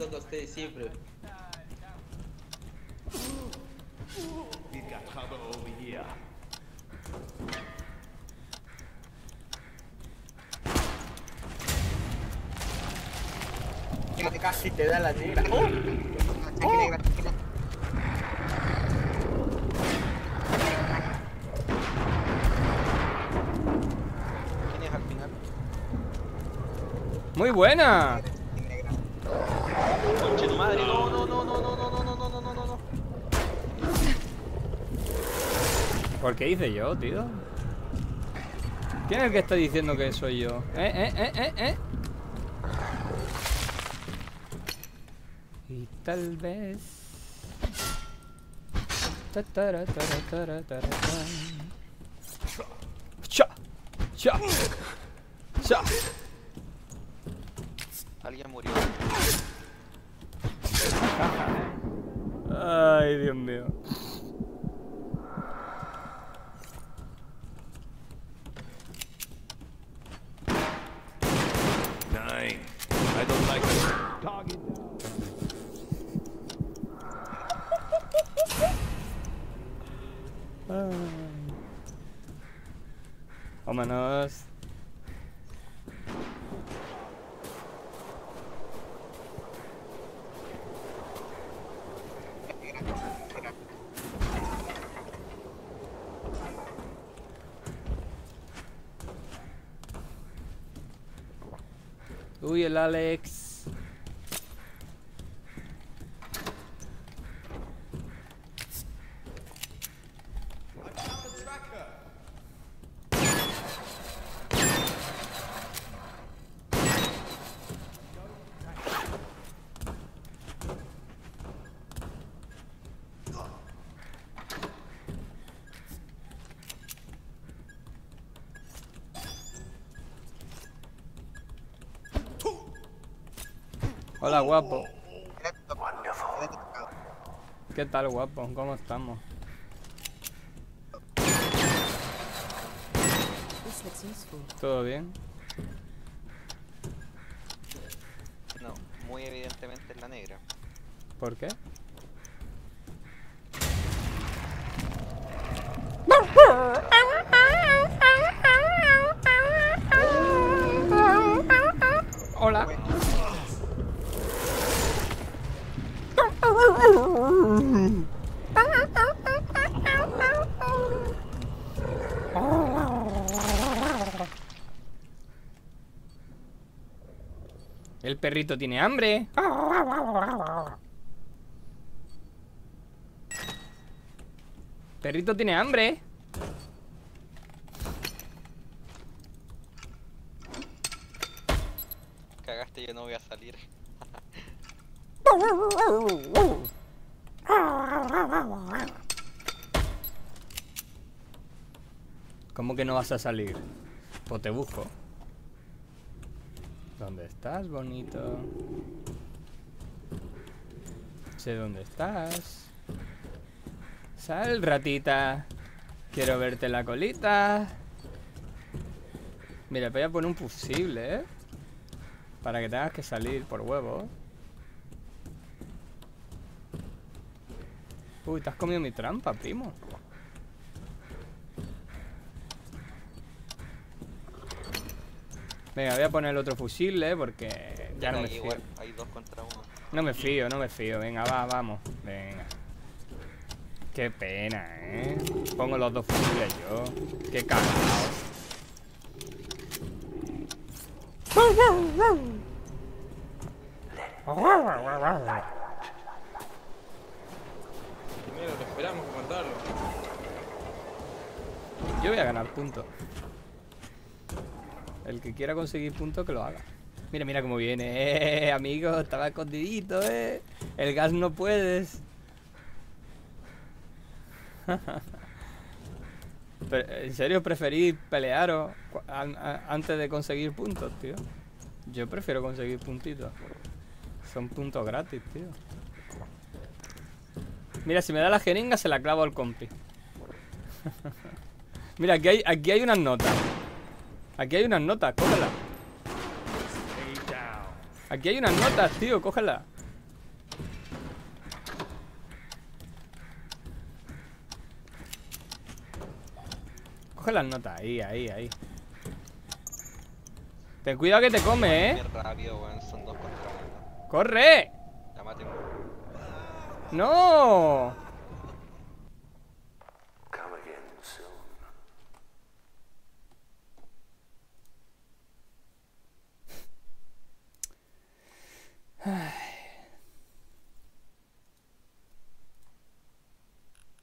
Casi te da la. ¡Oh! Muy buena. Conche tu madre, no, no, no, no, no, no, no, no, no, no, no, no. ¿Por qué hice yo, tío? ¿Quién es el que está diciendo que soy yo? ¿Eh, eh, eh, eh, eh? Y tal vez... Ta, tara, tan. ¡Cha! ¡Cha! ¡Cha! Alguien murió. Ay, Dios mío. Nine. I don't like this. Target. Vámonos. El Alex. Hola, guapo. ¿Qué tal, guapo? ¿Cómo estamos? ¿Todo bien? No, muy evidentemente es la negra. ¿Por qué? Hola. El perrito tiene hambre. Perrito tiene hambre. Cagaste, yo no voy a salir. ¿Cómo que no vas a salir? Pues te busco. ¿Dónde estás, bonito? Sé dónde estás. Sal, ratita. Quiero verte la colita. Mira, voy a poner un fusible, ¿eh? Para que tengas que salir por huevo. Uy, te has comido mi trampa, primo. Venga, voy a poner el otro fusible porque ya no me fío. igual, hay dos contra uno. No me fío, no me fío. Venga, va, vamos. Venga. Qué pena, ¿eh? Pongo los dos fusiles yo. Qué cagado. Primero lo esperamos para matarlo. Yo voy a ganar puntos. El que quiera conseguir puntos, que lo haga. Mira, mira cómo viene. Eh, amigo, estaba escondidito, eh. El gas no puedes. ¿En serio preferís pelearos antes de conseguir puntos, tío? Yo prefiero conseguir puntitos. Son puntos gratis, tío. Mira, si me da la jeringa se la clavo al compi. Mira, aquí hay, aquí hay unas notas. Aquí hay unas notas, cógelas. Aquí hay unas notas, tío, cógelas. Coge las notas, ahí, ahí, ahí. Ten cuidado que te come, ¿eh? ¡Corre! ¡No!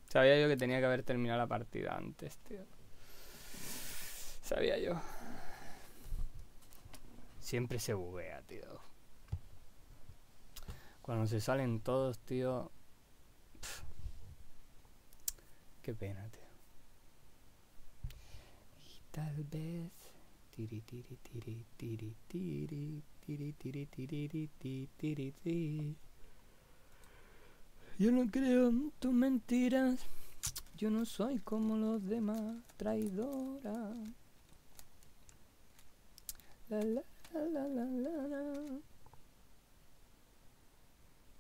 Sabía yo que tenía que haber terminado la partida antes, tío. Sabía yo. Siempre se buguea, tío. Cuando se salen todos, tío. pf. Qué pena, tío. Y tal vez. Tiri tiri tiri tiri tiri tiri tiri tiri tiri tiri tiri. Yo no creo en tus mentiras. Yo no soy como los demás, traidora.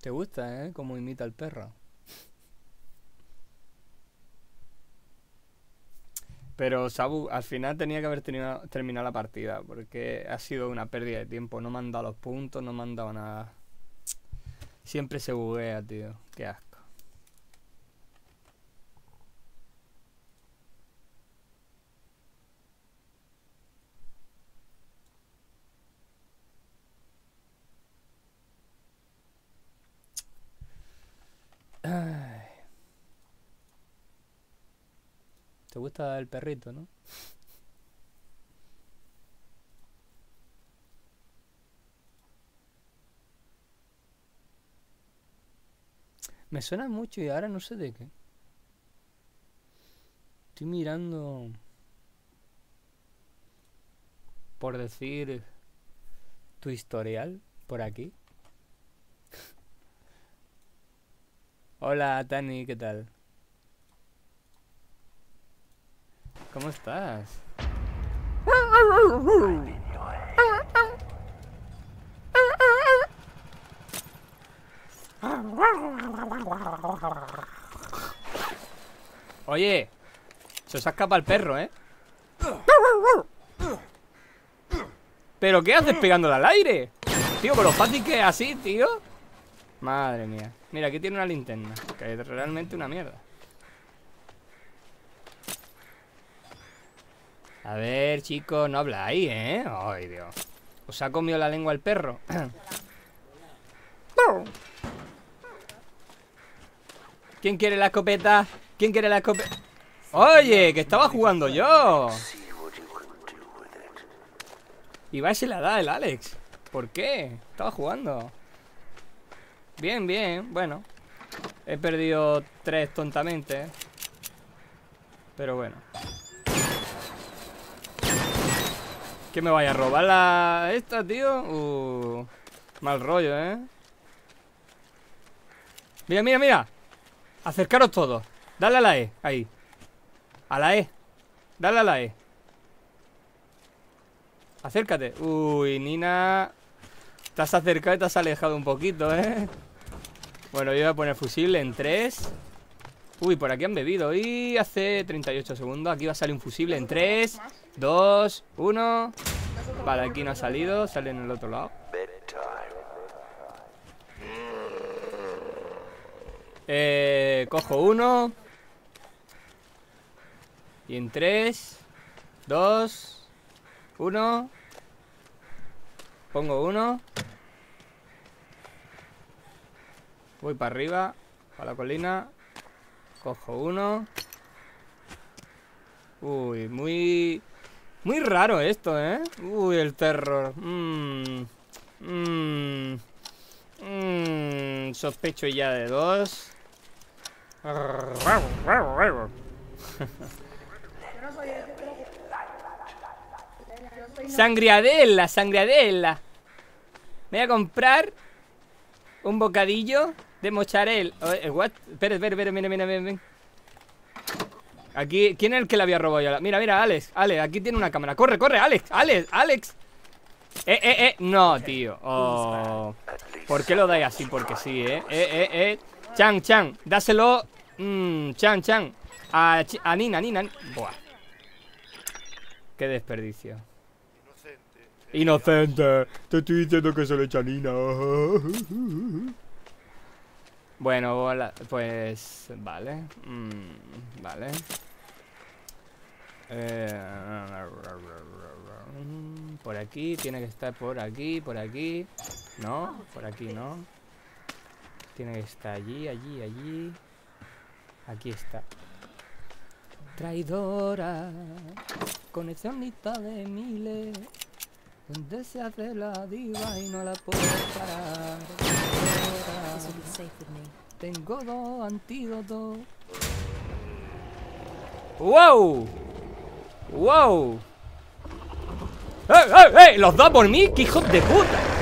¿Te gusta, eh? Cómo imita al perro. Pero Sabu, al final tenía que haber terminado, terminado la partida, porque ha sido una pérdida de tiempo. No me han dado los puntos, no me han dado nada. Siempre se buguea, tío. Qué asco. ¿Te gusta el perrito, no? Me suena mucho y ahora no sé de qué. Estoy mirando. Por decir. Tu historial por aquí. Hola, Tani, ¿qué tal? ¿Cómo estás? Oye, se os ha escapado el perro, ¿eh? ¿Pero qué haces pegándole al aire? Tío, con lo fácil así, tío Madre mía Mira, aquí tiene una linterna Que es realmente una mierda A ver, chicos, no habláis, ¿eh? Ay, Dios ¿Os ha comido la lengua el perro? ¿Quién quiere la escopeta? ¿Quién quiere la escopeta? Oye, que estaba jugando yo Y va y se la da el Alex ¿Por qué? Estaba jugando Bien, bien, bueno He perdido tres tontamente Pero bueno ¿Que me vaya a robar la... esta, tío? Uh, mal rollo, ¿eh? Mira, mira, mira Acercaros todos. Dale a la E, ahí. A la E. Dale a la E. Acércate. Uy, Nina. Te has acercado y te has alejado un poquito, ¿eh? Bueno, yo voy a poner fusible en 3 Uy, por aquí han bebido. Y hace 38 segundos Aquí va a salir un fusible en 3 2, 1 Vale, aquí no ha salido Sale en el otro lado Eh, cojo uno. Y en 3 2 1 Pongo uno. Voy para arriba Para la colina. Cojo uno. Uy, muy... Muy raro esto, ¿eh? Uy, el terror. Mmm Mmm Mmm Sospecho ya de dos sangriadela, sangriadela. Me voy a comprar un bocadillo de mocharel. Oh, eh, espera, espera, mira, mira, mira. Aquí, ¿quién es el que la había robado yo? Mira, mira, Alex, Alex, aquí tiene una cámara. Corre, corre, Alex, Alex, Alex. Eh, eh, eh. No, tío. Oh. ¿Por qué lo dais así? Porque sí, eh. Eh, eh, eh. Chan, Chan, dáselo. Mmm, Chan, Chan. A, a Nina, Nina. Buah. Qué desperdicio. Inocente. Te estoy diciendo que se le echa a Nina. Bueno, pues. Vale. mm, vale. Eh, por aquí, tiene que estar por aquí, por aquí. No, por aquí no. Tiene que estar allí, allí, allí. Aquí está. Traidora, conexionista de miles, donde se hace la diva y no la puedo parar. Tengo dos antídotos. ¡Wow! ¡Wow! ¡Eh, eh, eh! ¡Los da por mí! ¡Qué hijos de puta!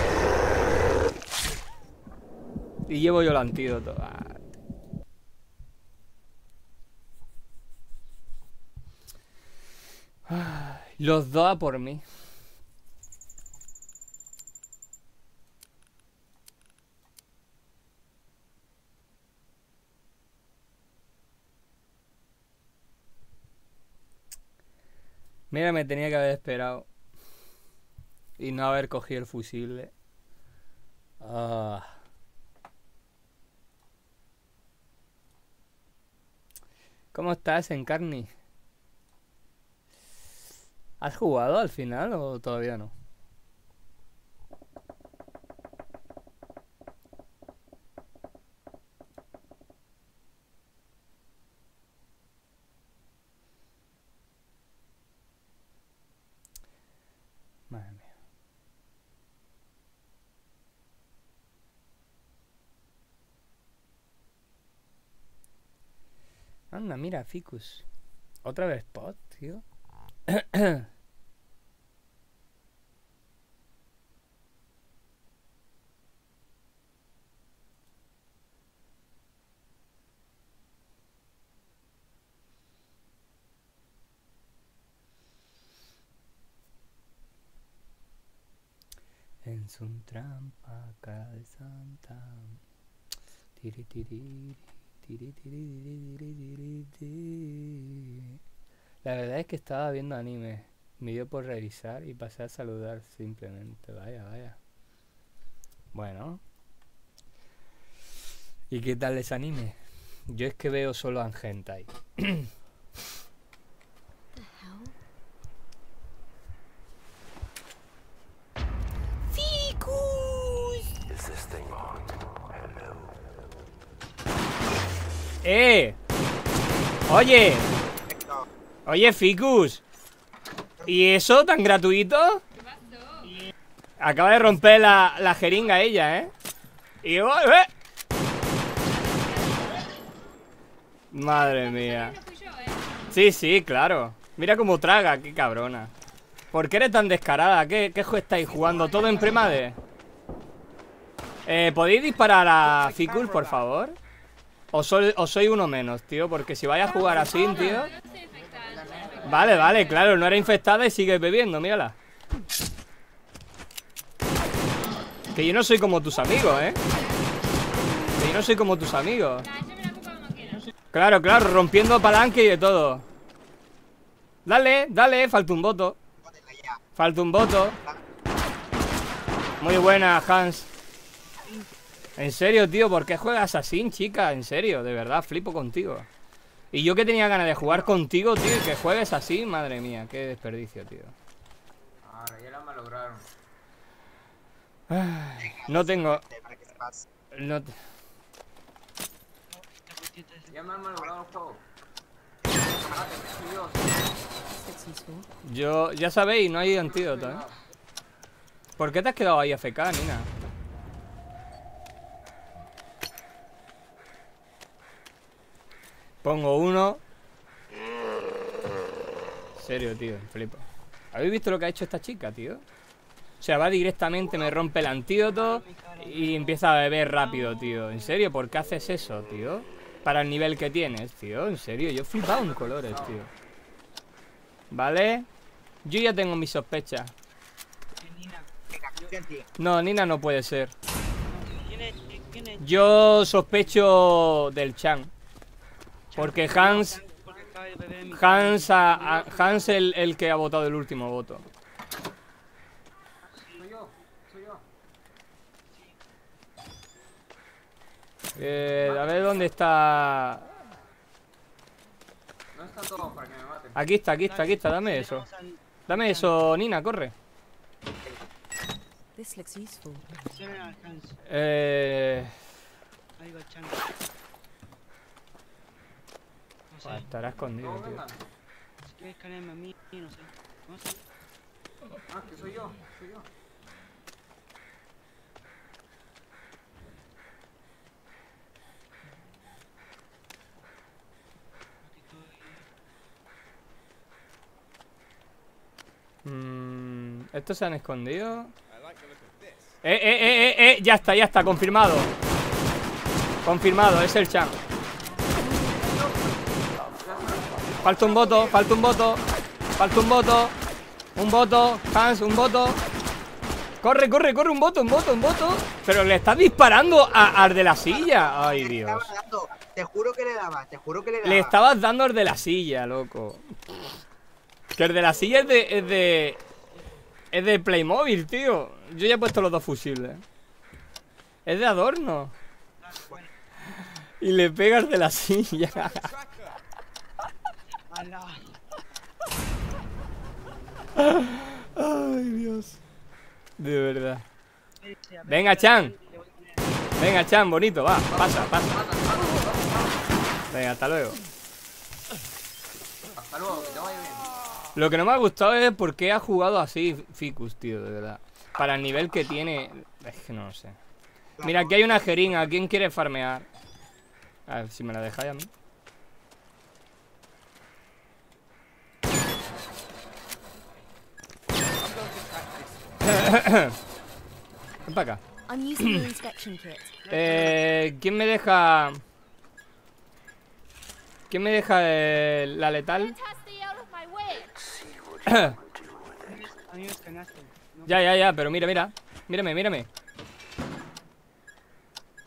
Y llevo yo el antídoto. Ah. Los dos a por mí. Mira, me tenía que haber esperado. Y no haber cogido el fusible. Ah. ¿Cómo estás, Encarni? ¿Has jugado al final o todavía no? Madre mía. Mira, Ficus. Otra vez pot, tío. En su trampa cara de santa. Tiri, tiri, La verdad es que estaba viendo anime. Me dio por revisar y pasé a saludar simplemente. Vaya, vaya. Bueno. ¿Y qué tal ese anime? Yo es que veo solo a hentai. Is this thing on? Hello. ¡Eh! Oye. Oye, Ficus. ¿Y eso tan gratuito? Acaba de romper la, la jeringa ella, ¿eh? Y... ¡oh, eh! Madre mía. Sí, sí, claro. Mira cómo traga, qué cabrona. ¿Por qué eres tan descarada? ¿Qué, qué juego estáis jugando? ¿Todo en premade? Eh, ¿Podéis disparar a Ficus, por favor? O soy, o soy uno menos, tío, porque si vais a jugar así, tío... Vale, vale, claro, no era infectada y sigue bebiendo, mírala. Que yo no soy como tus amigos, ¿eh? Que yo no soy como tus amigos. Claro, claro, rompiendo palanque y de todo. Dale, dale, falta un voto. Falta un voto. Muy buena, Hans. En serio, tío, ¿por qué juegas así, chica? En serio, de verdad, flipo contigo. Y yo que tenía ganas de jugar contigo, tío, y que juegues así, madre mía, qué desperdicio, tío. Ahora ya lo malograron. No tengo... No te- Ya me han malogrado el juego. Yo, ya sabéis, no hay antídoto, ¿eh? ¿Por qué te has quedado ahí AFK, Nina? Pongo uno. En serio, tío, flipo. ¿Habéis visto lo que ha hecho esta chica, tío? O sea, va directamente, me rompe el antídoto y empieza a beber rápido, tío. ¿En serio? ¿Por qué haces eso, tío? Para el nivel que tienes, tío. En serio, yo he flipado en colores, tío. ¿Vale? Yo ya tengo mis sospechas. No, Nina no puede ser. Yo sospecho del Chan. Porque Hans... Hans, a- a- Hans el, el que ha votado el último voto. Soy yo, soy yo. Eh, a ver dónde está... No están todos para que me maten. Aquí está, aquí está, aquí está, dame eso. Dame eso, Nina, corre. Eh... Ahí va el chango. No sé. ah, Estará escondido, Todos tío. Si quieres escanearme a mí, no sé. No sé. Ah, que soy yo, soy yo. Mm, ¿Estos se han escondido? Eh, eh, eh, eh, eh, ya está, ya está, confirmado. Confirmado, es el Chan. Falta un voto, falta un voto. Falta un voto. Un voto, Hans, un voto. Corre, corre, corre, un voto, un voto, un voto. Pero le está disparando a- al de la silla. Ay, Dios. Te juro que le daba, te juro que le daba. Le estabas dando al de la silla, loco. Que el de la silla es de. es de. Es de Playmobil, tío. Yo ya he puesto los dos fusibles. Es de adorno. Y le pegas de la silla. Ay, Dios. De verdad. Venga, Chan. Venga, Chan, bonito, va. Pasa, pasa. Venga, hasta luego. Hasta luego, que te vaya bien. Lo que no me ha gustado es por qué ha jugado así Ficus, tío, de verdad. Para el nivel que tiene. Es que no lo sé. Mira, aquí hay una jeringa. ¿Quién quiere farmear? A ver si me la dejáis a mí. Ven para acá. Eh, ¿Quién me deja? ¿Quién me deja eh, la letal? Ya, ya, ya, pero mira, mira. Mírame, mírame.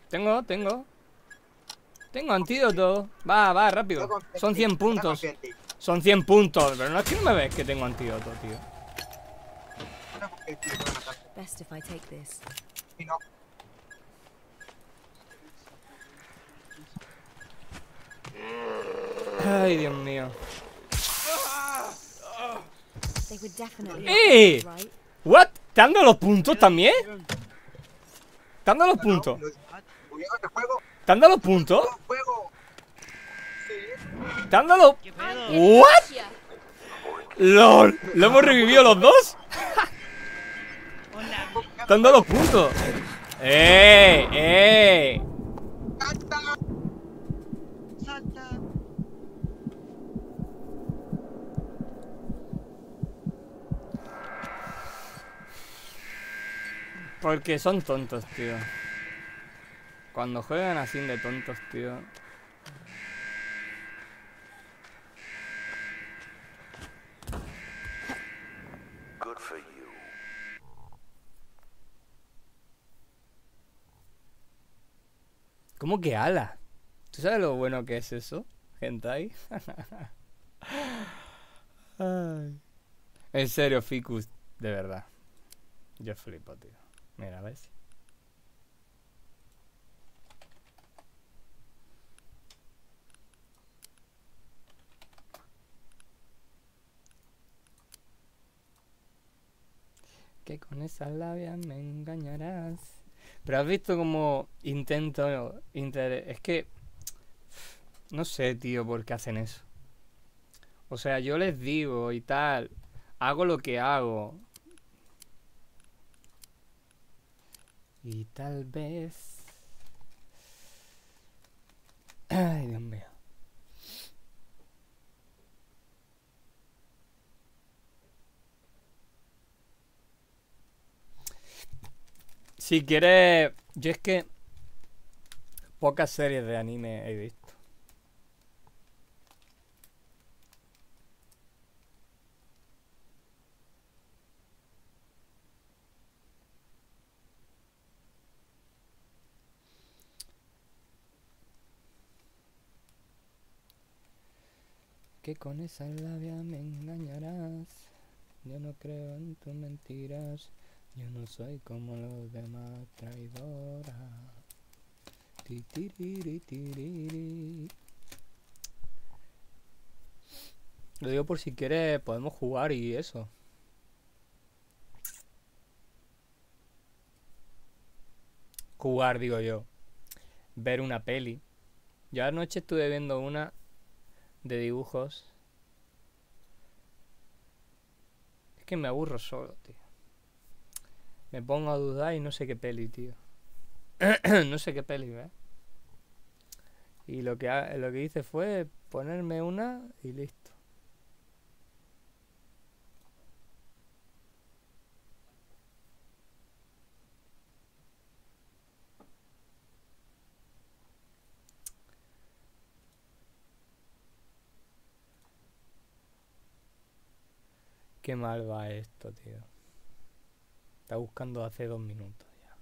Tengo, tengo. Tengo antídoto. Va, va, rápido. Son 100 puntos. Son 100 puntos. Pero no es que no me ves que tengo antídoto, tío. Best if I take this. No. Ay, Dios mío. ¡Eh! ¿What? ¿Te han dado los puntos también? ¿Te han dado los puntos? Te juego, ¿Te han dado los puntos? ¿Te han dado los... ¿What? ¡Lol! ¿Lo hemos revivido los dos? ¿Te han dado los puntos? ¡Eh! ¡Eh! Salta. Porque son tontos, tío. Cuando juegan así de tontos, tío. ¿Cómo que ala? ¿Tú sabes lo bueno que es eso? Hentai. Ay. En serio, Ficus, de verdad. Yo flipo, tío. Mira, ¿ves? Que con esa labia me engañarás. Pero has visto como intento. inter- Es que. No sé, tío, por qué hacen eso. O sea, yo les digo y tal. Hago lo que hago. Y tal vez. Ay, Dios mío. Si quieres. Yo es que. Pocas series de anime he visto. Que con esa labia me engañarás. Yo no creo en tus mentiras. Yo no soy como los demás traidora. Lo digo por si quieres, podemos jugar y eso. Jugar, digo yo. Ver una peli. Yo anoche estuve viendo una de dibujos. Es que me aburro solo, tío. Me pongo a dudar y no sé qué peli, tío. no sé qué peli, ¿ves? Y lo que, lo que hice fue ponerme una y listo. Qué mal va esto, tío. Está buscando hace dos minutos ya.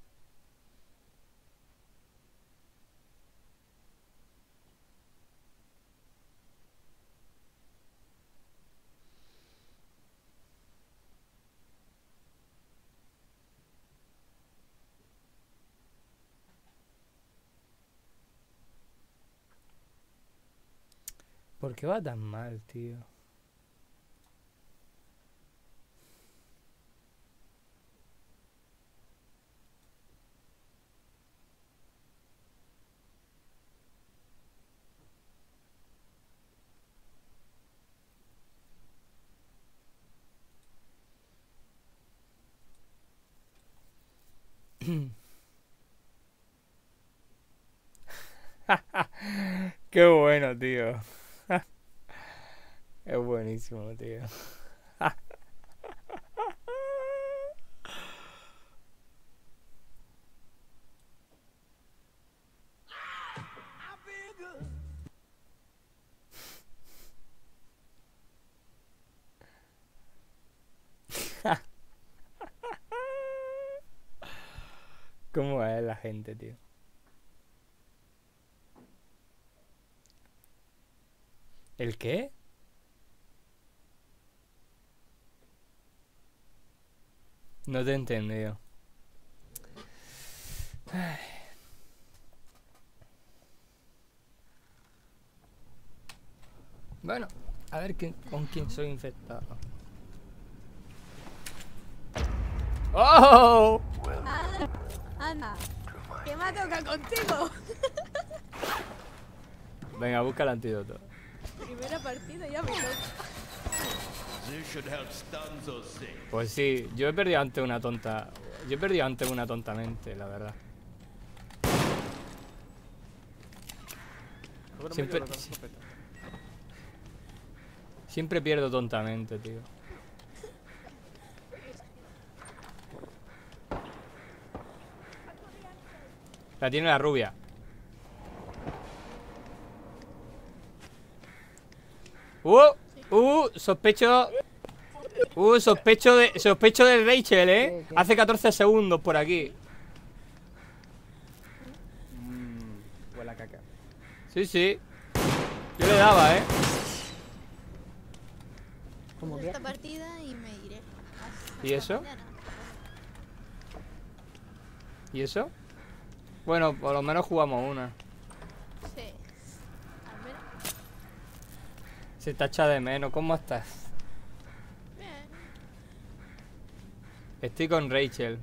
¿Por qué va tan mal, tío? Qué bueno, tío. Es buenísimo, tío. ¿Cómo es la gente, tío? ¿El qué? No te he entendido. Ay. Bueno, a ver quién- con quién soy infectado. ¡Oh! Ana, que me toca contigo. Venga, busca el antídoto. Primera partida ya me toca. This should help stun those things. Pues sí, yo he perdido ante una tonta. Yo he perdido ante una tontamente, la verdad. Siempre, siempre pierdo tontamente, tío. La tiene la rubia. Uh, uh, sospecho. Uh, sospecho de. Sospecho de Rachel, eh. Hace 14 segundos por aquí. Mm, Huele a caca. Sí, sí. Yo le daba, eh. Como esta partida y me iré. ¿Y eso? ¿Y eso? Bueno, por lo menos jugamos una. Sí. Al menos. Se te echa de menos. ¿Cómo estás? Bien. Estoy con Rachel.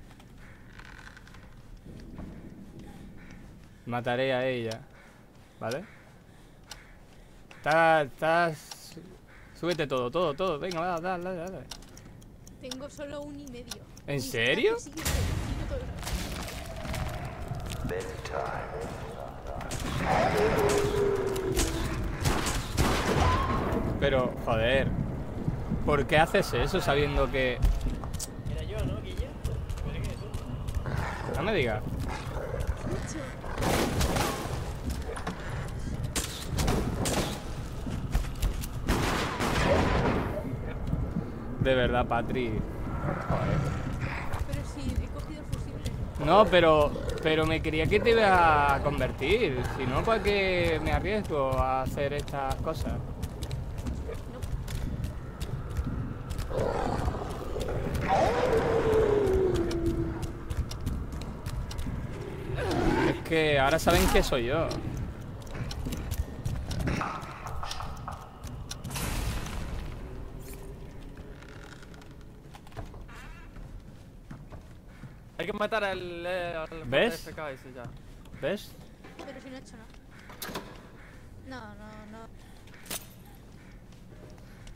Mataré a ella. ¿Vale? Estás... Estás... Súbete todo, todo, todo. Venga, dale, dale, dale. Tengo solo un y medio. ¿En Y serio? rato. Pero, joder. ¿Por qué haces eso sabiendo que... Era yo, ¿no, Guille? Pero que tú. No me digas. De verdad, Patri. Joder. Pero si he cogido el fusible. No, pero pero me creía que te iba a convertir. Si no, ¿para qué me arriesgo a hacer estas cosas? Es que ahora saben que soy yo. Hay que matar al, eh, al ¿Ves? Ya. ¿Ves? Pero si no he hecho nada. No, no, no.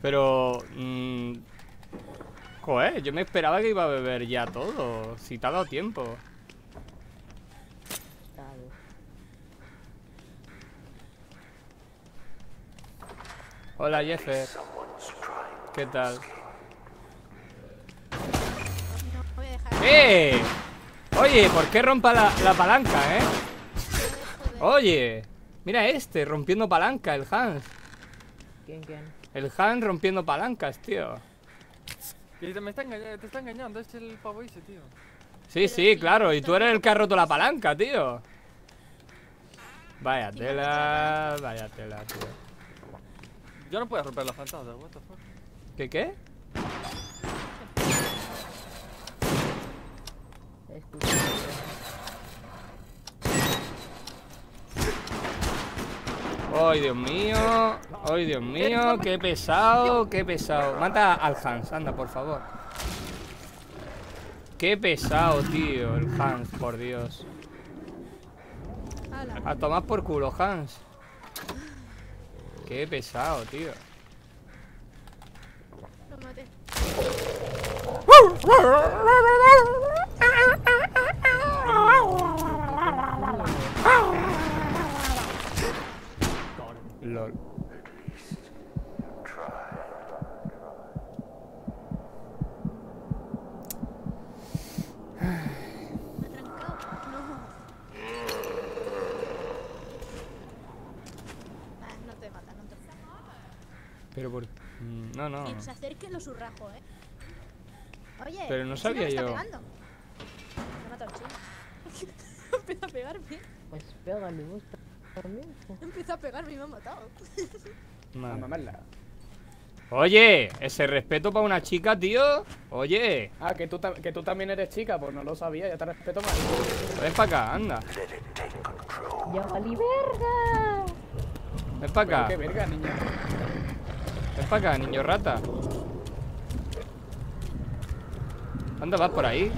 Pero... mm, joder, yo me esperaba que iba a beber ya todo. Si te ha dado tiempo. Hola, Jeffer. ¿Qué tal? ¡Eh! Oye, ¿por qué rompa la, la palanca, eh? Oye, mira este, rompiendo palanca, el Hans. ¿Quién, quién? El Hans rompiendo palancas, tío. Y te, me está engañando, te está engañando, es el pavo ese, tío. Sí, sí, claro, y tú eres el que ha roto la palanca, tío. Vaya tela, vaya tela, tío. Yo no puedo romper la fantasma, what the fuck. ¿Qué qué? ¡Ay, Dios mío! ¡Ay, Dios mío! ¡Qué pesado! ¡Qué pesado! Mata al Hans, anda, por favor. ¡Qué pesado, tío! El Hans, por Dios. A tomar por culo, Hans. ¡Qué pesado, tío! LOL. Pero por... Mm, no, no. Que se acerquen los surrajo, eh. Oye, pero no sabía yo. Me está pegando. Me mata el chico. Empieza a pegarme. Pues pégale, gusta. Empieza a pegarme y me ha matado. Madre. Oye, ese respeto para una chica, tío. Oye, Ah, que tú, que tú también eres chica, pues no lo sabía, ya te respeto más. ven para acá, anda. ¡Ya valí verga! Ven para Pero acá. qué verga, niña. Ven para acá, niño rata. Anda, vas por ahí.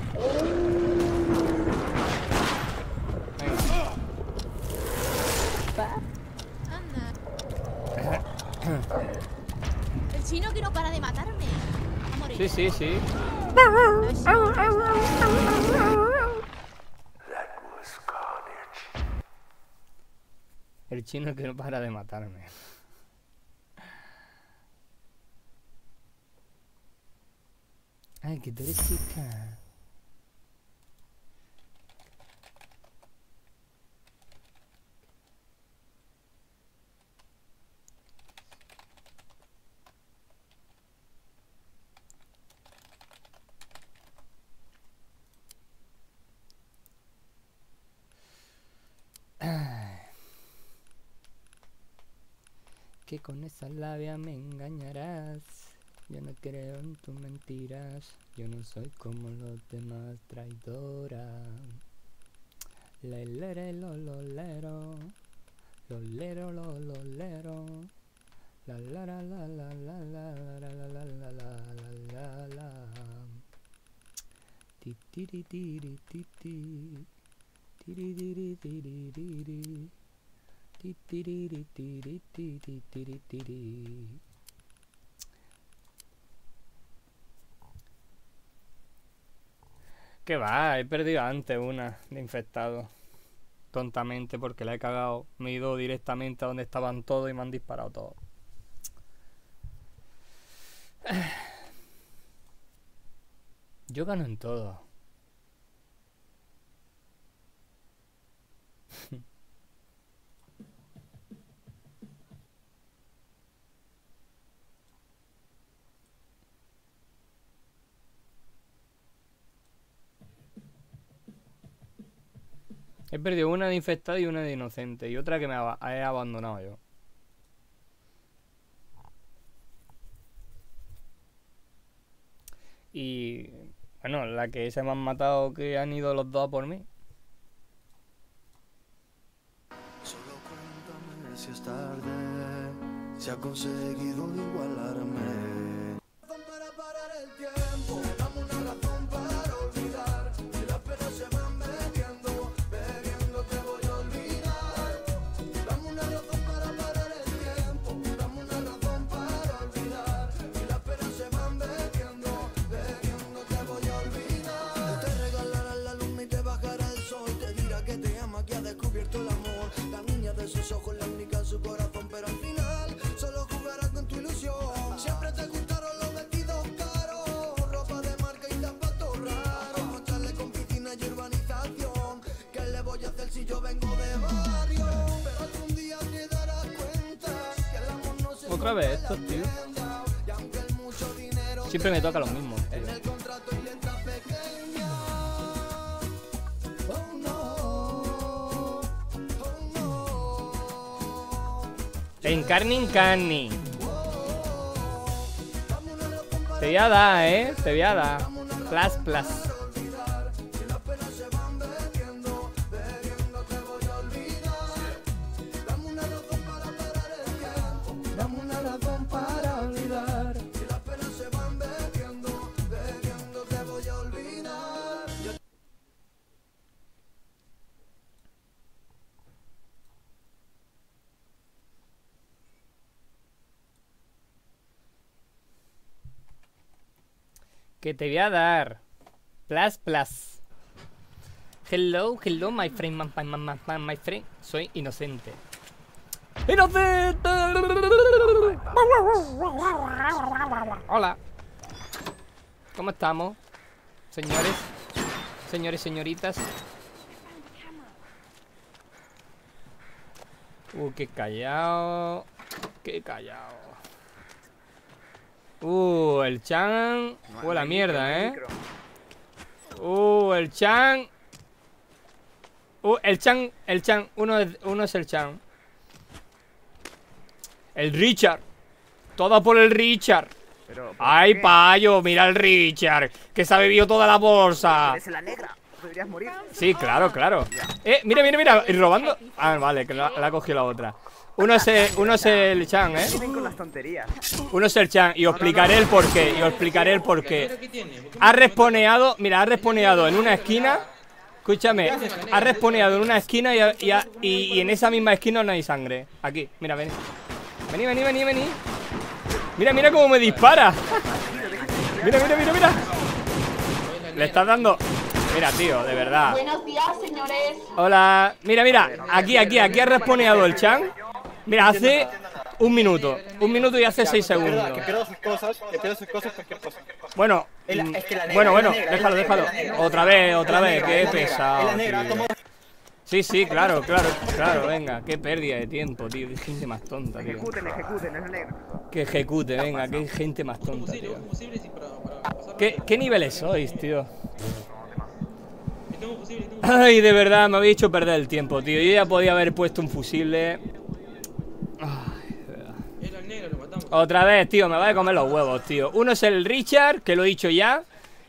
Anda. El chino que no para Sí, sí, sí. El chino que no para de matarme. Ay, que tú eres chica. Con esa labia me engañarás. Yo no creo en tus mentiras. Yo no soy como los demás traidora. Lelere lo lo lero. Lo lero lo lo lero. La la la la la la la la la la la la la la Ti ti ti ti ti ti ti tiri tiri tiri Ti tiri tiri tiri tiri tiri Que va, he perdido antes una de infectado. Tontamente porque la he cagado. Me he ido directamente a donde estaban todos y me han disparado todos. Yo gano en todo. He perdido una de infectado y una de inocente. Y otra que me he abandonado yo. Y bueno, la que se me han matado que han ido los dos por mí. Solo cuéntame si es tarde, si ha conseguido igualarme. Otra vez dinero Siempre me toca los mismos, tío. Encarni, encarni. Te voy a dar, eh. Te voy a dar. Plus, plus. Que te voy a dar. Plus, plus. Hello, hello, my friend, my, my, my, my, my friend. Soy inocente. ¡Inocente! Hola. ¿Cómo estamos? Señores. Señores, señoritas. Uh, qué callado. Qué callado. Uh, el Chan. Uh, la mierda, ¿eh? Uh, el Chan. Uh, el Chan, el Chan. Uno es, uno es el Chan. El Richard. Todo por el Richard. Ay, payo, mira el Richard. Que se ha bebido toda la bolsa. Eres la negra. Podrías morir. Sí, claro, claro. Eh, mira, mira, mira. Y robando. Ah, vale, que la, la ha cogido la otra. Uno es el, uno es el Chan, ¿eh? Vienen con las tonterías. Uno es el Chan. Y os explicaré el porqué. Y os explicaré el porqué. Ha responeado. Mira, ha responeado en una esquina. Escúchame. Ha responeado en una esquina y, y, y- y en esa misma esquina no hay sangre. Aquí, mira, vení. Vení, vení, vení, vení. Mira, mira cómo me dispara. Mira, mira, mira, mira. Le estás dando. Mira, tío, de verdad. Buenos días, señores. Hola. Mira, mira. Aquí, aquí, aquí ha responeado el Chan. Mira, hace un minuto. Un minuto y hace seis segundos. Que pierda sus cosas, que pierda sus cosas, cualquier cosa. Bueno, bueno, bueno, déjalo, déjalo. Otra vez, otra vez, qué pesado. Sí, sí, claro, claro, claro, venga, qué pérdida de tiempo, tío, qué gente más tonta, tío. Ejecuten, ejecuten, es la negra. Que ejecute, venga, qué gente más tonta, tío. ¿Qué, qué niveles sois, tío? Ay, de verdad, me habéis hecho perder el tiempo, tío. Yo ya podía haber puesto un fusible. Ay, de verdad. Otra vez, tío, me va a comer los huevos, tío. Uno es el Richard, que lo he dicho ya.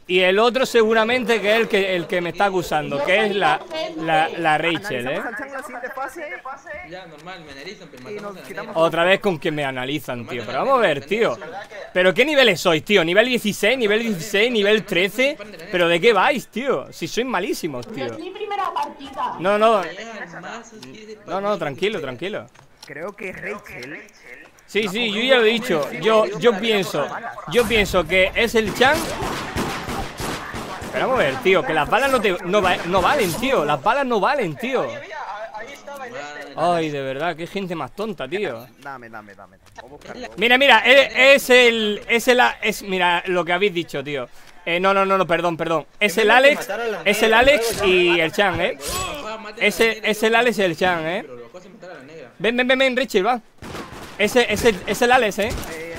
Y el otro seguramente que es el que, el que me está acusando, que es la, la, la Rachel, ¿eh? Ya, normal, me analizan, pero matamos. Otra vez con que me analizan, tío. Pero vamos a ver, tío. ¿Pero qué niveles sois, tío? ¿Nivel 16, nivel 16, nivel 13? ¿Pero de qué vais, tío? Si sois malísimos, tío. Es mi primera partida. No, no. No, no, tranquilo, tranquilo. Creo que Rachel. Sí, sí, yo ya lo he dicho. Yo, yo pienso, yo pienso que es el Chan. Pero vamos a ver, tío, que las balas no, te, no, va- no valen, tío. Las balas no valen, tío. Ay, de verdad, qué gente más tonta, tío. Dame, dame, dame. Mira, mira, es, es el. Es el. Es, mira, lo que habéis dicho, tío. Eh, no, no, no, no, perdón, perdón. Es el Alex. Es el Alex y el Chan, eh. Ese, es el Alex y el Chan, eh. Ven, ven, ven, ven, Richie, va. Ese, ese, es el Alex, eh.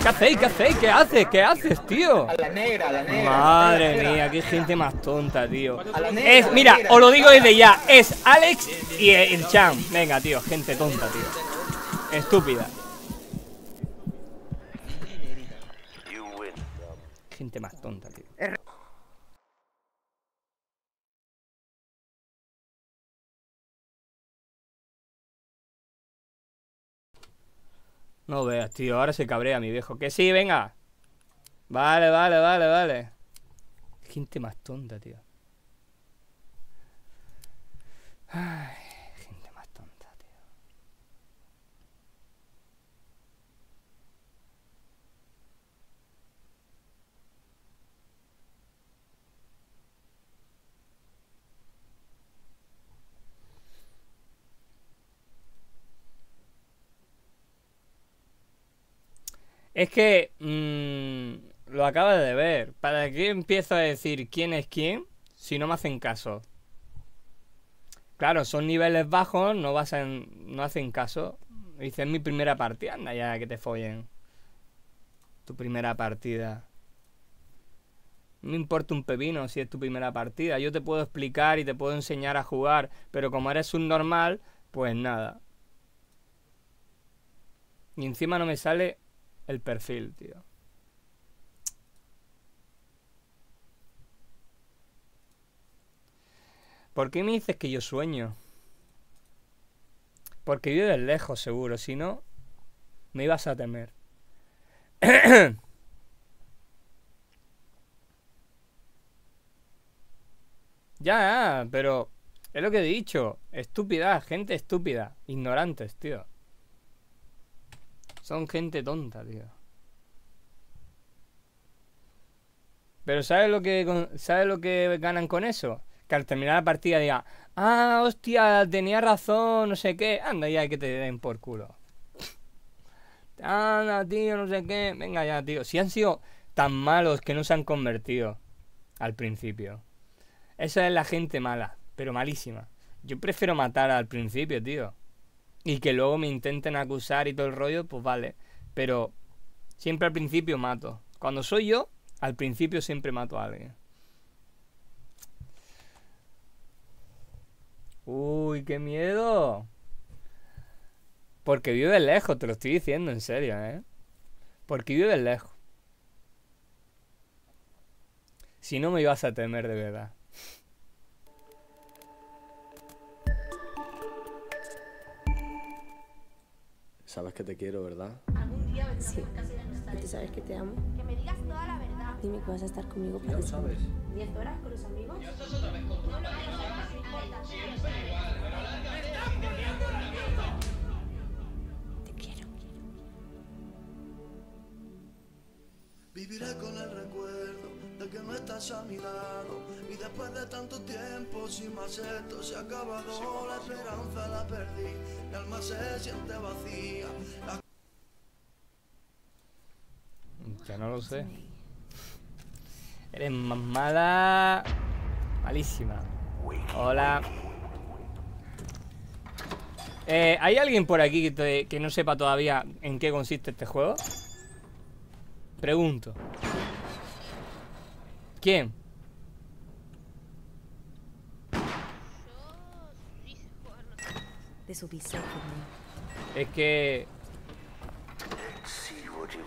¿Qué hacéis? ¿Qué hacéis? ¿Qué haces? ¿Qué haces, tío? A la negra, a la negra. Madre a la negra. mía, qué gente más tonta, tío. A la negra, Es, a la mira, negra. os lo digo desde ya, es Alex y el Chan. Venga, tío, gente tonta, tío. Estúpida. Gente más tonta, tío. No veas, tío, ahora se cabrea mi viejo. Que sí, venga. Vale, vale, vale, vale. Gente más tonta, tío. Ay, gente más tonta, tío. Es que mm, lo acabas de ver. ¿Para qué empiezo a decir quién es quién si no me hacen caso? Claro, son niveles bajos, no vas a, no hacen caso. Dice, es mi primera partida, anda ya que te follen. Tu primera partida. No me importa un pepino si es tu primera partida. Yo te puedo explicar y te puedo enseñar a jugar, pero como eres un normal, pues nada. Y encima no me sale el perfil, tío. ¿Por qué me dices que yo sueño? Porque vives lejos, seguro. Si no, me ibas a temer. ya, pero es lo que he dicho. Estúpida, gente estúpida. Ignorantes, tío. Son gente tonta, tío. Pero ¿sabes lo que ¿sabes lo que ganan con eso? Que al terminar la partida diga, ah, hostia, tenía razón, no sé qué. Anda ya que te den por culo. Anda, tío, no sé qué. Venga ya, tío. Si han sido tan malos que no se han convertido al principio. Esa es la gente mala, pero malísima. Yo prefiero matar al principio, tío. Y que luego me intenten acusar y todo el rollo, pues vale. Pero siempre al principio mato. Cuando soy yo, al principio siempre mato a alguien. Uy, qué miedo. Porque vives lejos, te lo estoy diciendo en serio, ¿eh? Porque vives lejos. Si no me ibas a temer de verdad. Sabes que te quiero, ¿verdad? Algún día vendrás sí. ¿Y tú sabes que te amo? Que me digas toda la verdad. Dime que vas a estar conmigo para siempre. ¿Diez horas con los amigos? Viviré con el recuerdo de que no estás a mi lado Y después de tanto tiempo sin más esto se ha acabado La esperanza la perdí, mi alma se siente vacía La Ya no lo sé. Eres más mala. Malísima. Hola. Eh, ¿Hay alguien por aquí que, te- que no sepa todavía en qué consiste este juego? Pregunto. ¿Quién? Es que...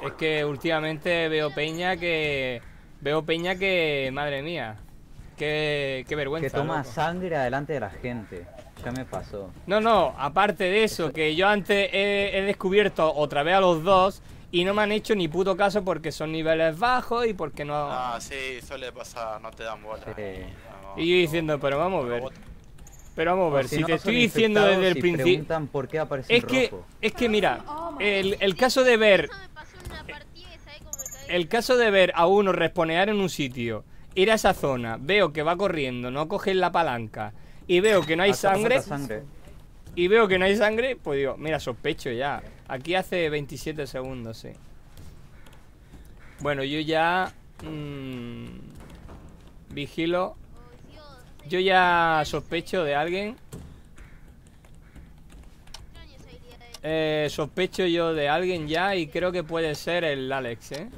Es que últimamente veo peña que... Veo peña que... Madre mía. Qué, qué vergüenza. Que toma loco. sangre delante de la gente. Ya me pasó. No, no, aparte de eso, que yo antes he, he descubierto otra vez a los dos y no me han hecho ni puto caso porque son niveles bajos y porque no... Ah, sí, suele pasar, no te dan bola. No, Y yo diciendo, pero vamos a ver. Pero vamos a ver, si si no te estoy diciendo desde el principio... preguntan por qué aparece Es que, rojo. es que mira, el, el caso de ver... El caso de ver a uno responear en un sitio, ir a esa zona, veo que va corriendo, no coger la palanca y veo que no hay sangre, falta sangre. y veo que no hay sangre, pues digo, mira, sospecho ya. Aquí hace 27 segundos, sí. Bueno, yo ya mm, vigilo. Yo ya sospecho de alguien. Eh, sospecho yo de alguien ya y creo que puede ser el Alex, ¿eh?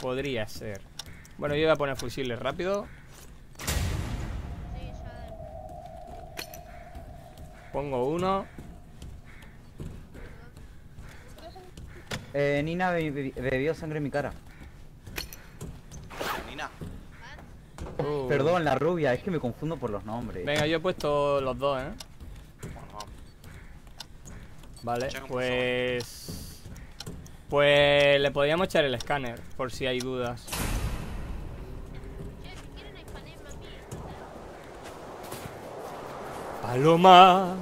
Podría ser. Bueno, yo voy a poner fusiles rápido. Pongo uno. Eh, Nina be- be- bebió sangre en mi cara. Nina. Uh. Perdón, la rubia, es que me confundo por los nombres. Venga, yo he puesto los dos, ¿eh? Vale, pues... Pues le podríamos echar el escáner, por si hay dudas. Paloma.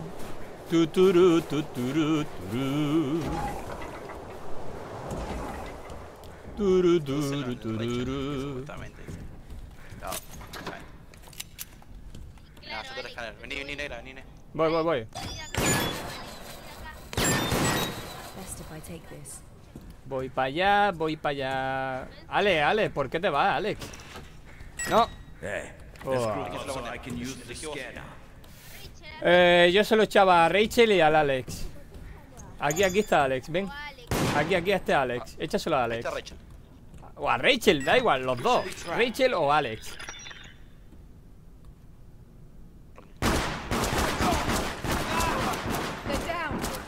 Tuturu, tuturu, turu. Turu, turu, tururu. Justamente. No. Nada, yo te el escáner. Vení, vení, negra, vení, negra. Voy, voy, voy. Best if I take this. Voy para allá, voy para allá. Ale, Ale, ¿por qué te vas, Alex? No. Oh. Eh, yo se lo echaba a Rachel y al Alex. Aquí, aquí está Alex, ven. Aquí, aquí está Alex. Échaselo a Alex. O a Rachel, da igual, los dos. Rachel o Alex.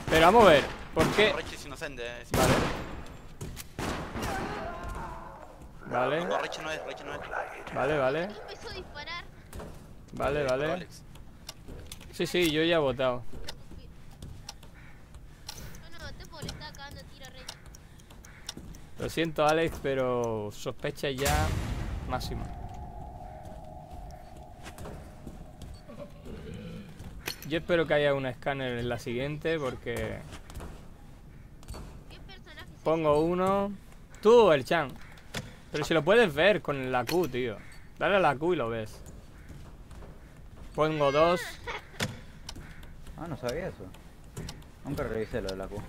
Pero vamos a ver, ¿por qué? Rachel es inocente, eh. es Vale. Vale, No, Rachel no es, Rachel no es. vale, vale. Vale, vale. Sí, sí, yo ya he votado. No, no, te por está acabando de tirar rey. Lo siento, Alex, pero sospecha ya máxima. Yo espero que haya un escáner en la siguiente porque... Pongo uno... Tú, el Chan. Pero si lo puedes ver con la Q, tío. Dale a la Q y lo ves. Pongo dos. Ah, no sabía eso. Nunca revisé lo de la Q.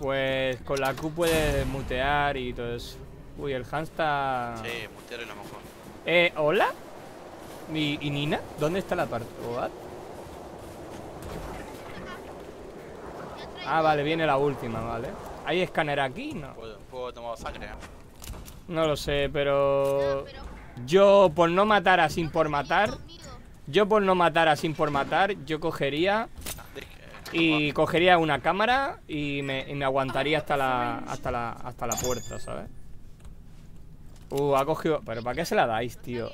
Pues con la Q puedes mutear y todo eso. Uy, el Hans está... Sí, mutear es lo mejor. Eh, ¿hola? ¿Y, y Nina? ¿Dónde está la parte? What? Ah, vale, viene la última, vale. ¿Hay escáner aquí? No. Puedo, puedo tomar sangre, ¿eh? No lo sé, pero... Yo, por no matar a sin por matar... Yo por no matar a sin por matar, yo cogería... Y cogería una cámara y me, y me aguantaría hasta la, hasta la hasta la puerta, ¿sabes? Uh, ha cogido... ¿Pero para qué se la dais, tío?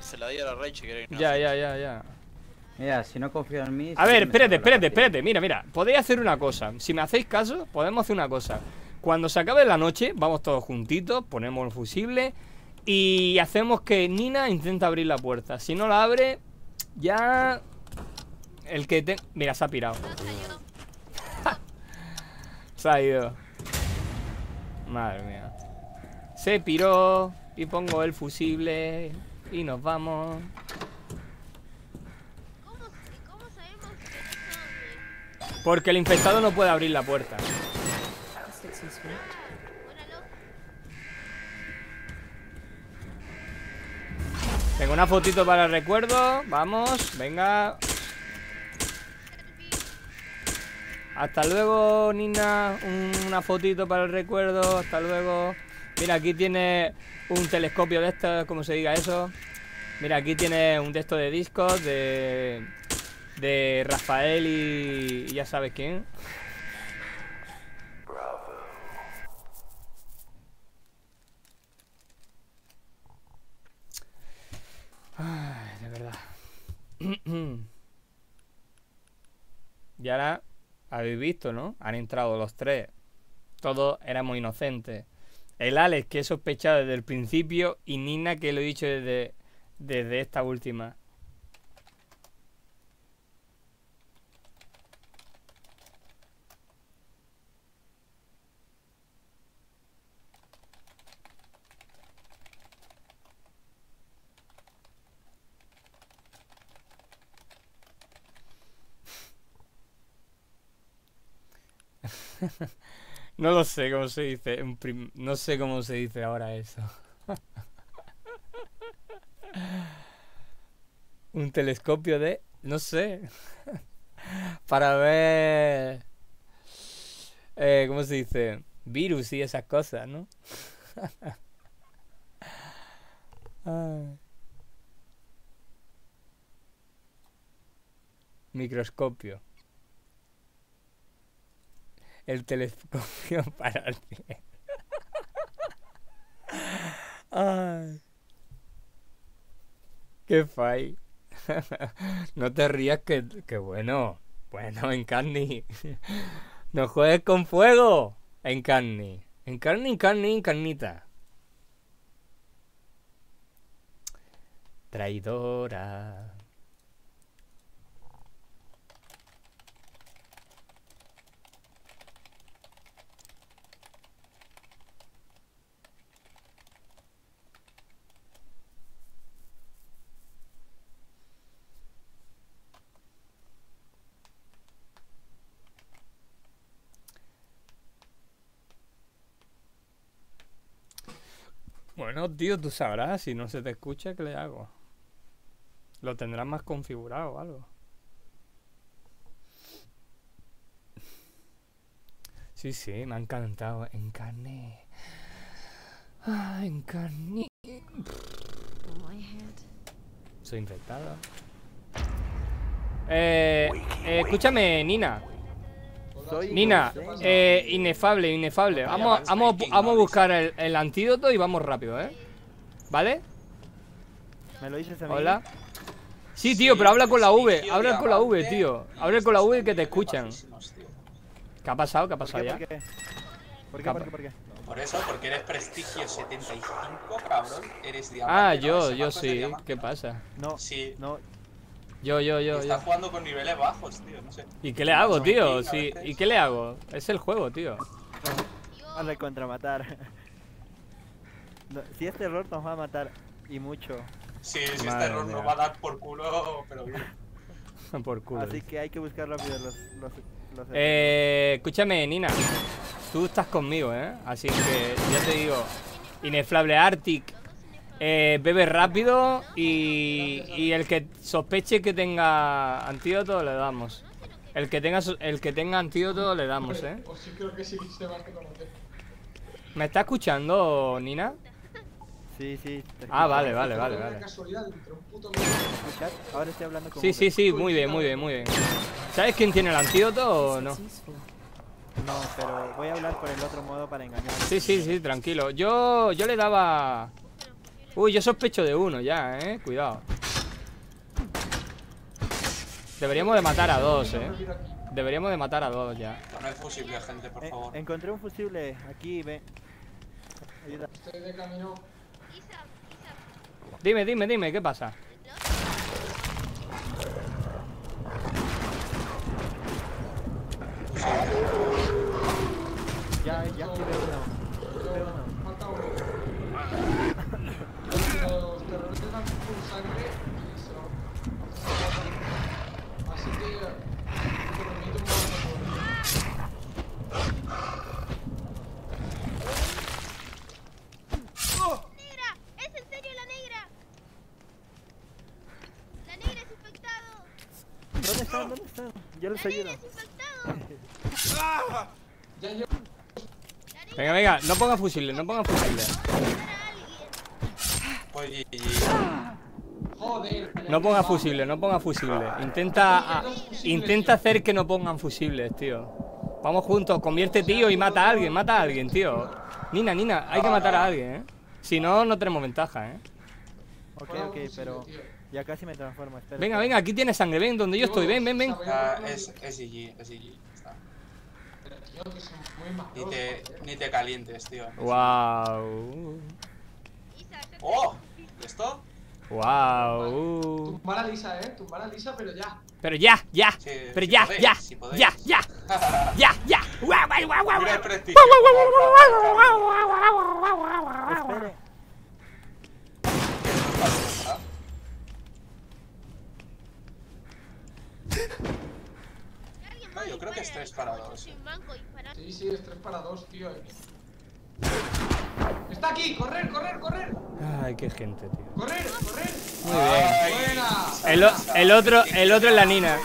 Se la di a la Rachel, que no Ya, ya, ya, ya. Mira, si no confío en mí... A ver, espérate, espérate, espérate. Mira, mira. Podéis hacer una cosa. Si me hacéis caso, podemos hacer una cosa. Cuando se acabe la noche, vamos todos juntitos, ponemos el fusible y hacemos que Nina intente abrir la puerta. Si no la abre, ya... El que te... Mira, se ha pirado. se ha ido. Madre mía. Se piró y pongo el fusible y nos vamos. Porque el infectado no puede abrir la puerta. Tengo una fotito para el recuerdo. Vamos, venga. Hasta luego, Nina. Un- Una fotito para el recuerdo. Hasta luego. Mira, aquí tiene un telescopio de estos, como se diga eso. Mira, aquí tiene un texto de discos de, de Rafael y, y ya sabes quién. Ay, de verdad. y ahora habéis visto, ¿no? Han entrado los tres. Todos éramos inocentes. El Alex, que he sospechado desde el principio, y Nina, que lo he dicho desde, desde esta última. No lo sé cómo se dice. No sé cómo se dice ahora eso. Un telescopio de... No sé. Para ver... Eh, ¿Cómo se dice? Virus y esas cosas, ¿no? Microscopio. El telescopio para el pie. Qué fai. no te rías que, que bueno. Bueno, Encarni. no juegues con fuego. Encarni. Encarni, Encarni, Encarnita. Traidora. Bueno, tío, tú sabrás. Si no se te escucha, ¿qué le hago? Lo tendrás más configurado o algo. Sí, sí, me ha encantado. Encarné. Ah, encarné. Soy infectado. Eh, eh, escúchame, Nina. Soy Nina, eh, inefable, inefable. Vamos, vamos, vamos a buscar el, el antídoto y vamos rápido, ¿eh? ¿Vale? ¿Me lo dices a mí? Hola. Sí, tío, pero habla con la V. Habla con la V, tío. Habla con la V que te escuchan. ¿Qué ha pasado? ¿Qué ha pasado ya? ¿Por qué? ¿Por ¿Qué ¿Por qué? ¿Por qué? Por eso, porque eres prestigio 75, cabrón. Eres diamante. Ah, yo, yo sí. ¿Qué pasa? No, Sí. no. Yo, yo, yo, está yo. jugando con niveles bajos, tío. No sé. ¿Y qué le hago, tío? a Sí. ¿Y qué le hago? Es el juego, tío. Hazle contramatar. No, si este error nos va a matar y mucho. Sí, si este error mía. nos va a dar por culo, pero bien. Por culo. Así que hay que buscar rápido los. los, los Eh, escúchame, Nina. Tú estás conmigo, ¿eh? Así que ya te digo. Ineflable Arctic. Eh, bebe rápido y, y el que sospeche que tenga antídoto le damos. El que tenga el que tenga antídoto le damos, ¿eh? Pues sí, creo que sí, Sebas te conoce. ¿Me está escuchando, Nina? Sí, sí. Ah, vale, vale, vale, Una vale. casualidad entre un puto ¿Me escuchas? Ahora estoy hablando con Sí, sí, sí, muy bien, muy bien, muy bien. ¿Sabes quién tiene el antídoto o no? No, pero voy a hablar por el otro modo para engañar. Sí, sí, sí, tranquilo. Yo, yo le daba... Uy, yo sospecho de uno ya, eh. Cuidado. Deberíamos de matar a dos, eh. Deberíamos de matar a dos ya. Poned fusible, gente, por Eh, favor. encontré un fusible aquí, ve. Ayuda. Estoy de camino. Dime, dime, dime, ¿qué pasa? Ya, ya veo uno. Veo uno. Falta uno. Los terroristas dan full sangre y se lo- Así que te permito un ¡Negra! ¡Es en serio la negra! ¡La negra es infectado! ¿Dónde están? Yo les. Ya llevo. Venga, venga, no ponga fusibles, no ponga fusibles. GG. Joder. No ponga fusibles, no ponga fusibles. Intenta, ah, intenta hacer que no pongan fusibles, tío. Vamos juntos, convierte tío y mata a alguien, mata a alguien, tío. Nina, Nina, hay que matar a alguien, eh. Si no, no tenemos ventaja, eh. Ok, ok, pero ya casi me transformo. Espera. Venga, venga, aquí tienes sangre, ven donde yo estoy, ven, ven, ven. Ah, es, es muy Ni te, ni te calientes, tío. Wow. ¡Oh! ¿Y esto? Wow. Tumbar a Lisa, eh. Tumbar a Lisa, pero ya. Pero ya, ya. Sí, Pero si ya, podéis, ya. si podéis. Ya, ya. Ya, ya. Guau, guau, guau, guau, Mira el guau. prestigio. Espere. No, yo creo que es 3 para 2. Sí, sí, es 3 para 2, tío. Está aquí, correr, correr, correr. Ay, qué gente, tío. ¡Correr! ¡Correr! Muy bien. ¡Buena! El, el otro, el otro es la Nina.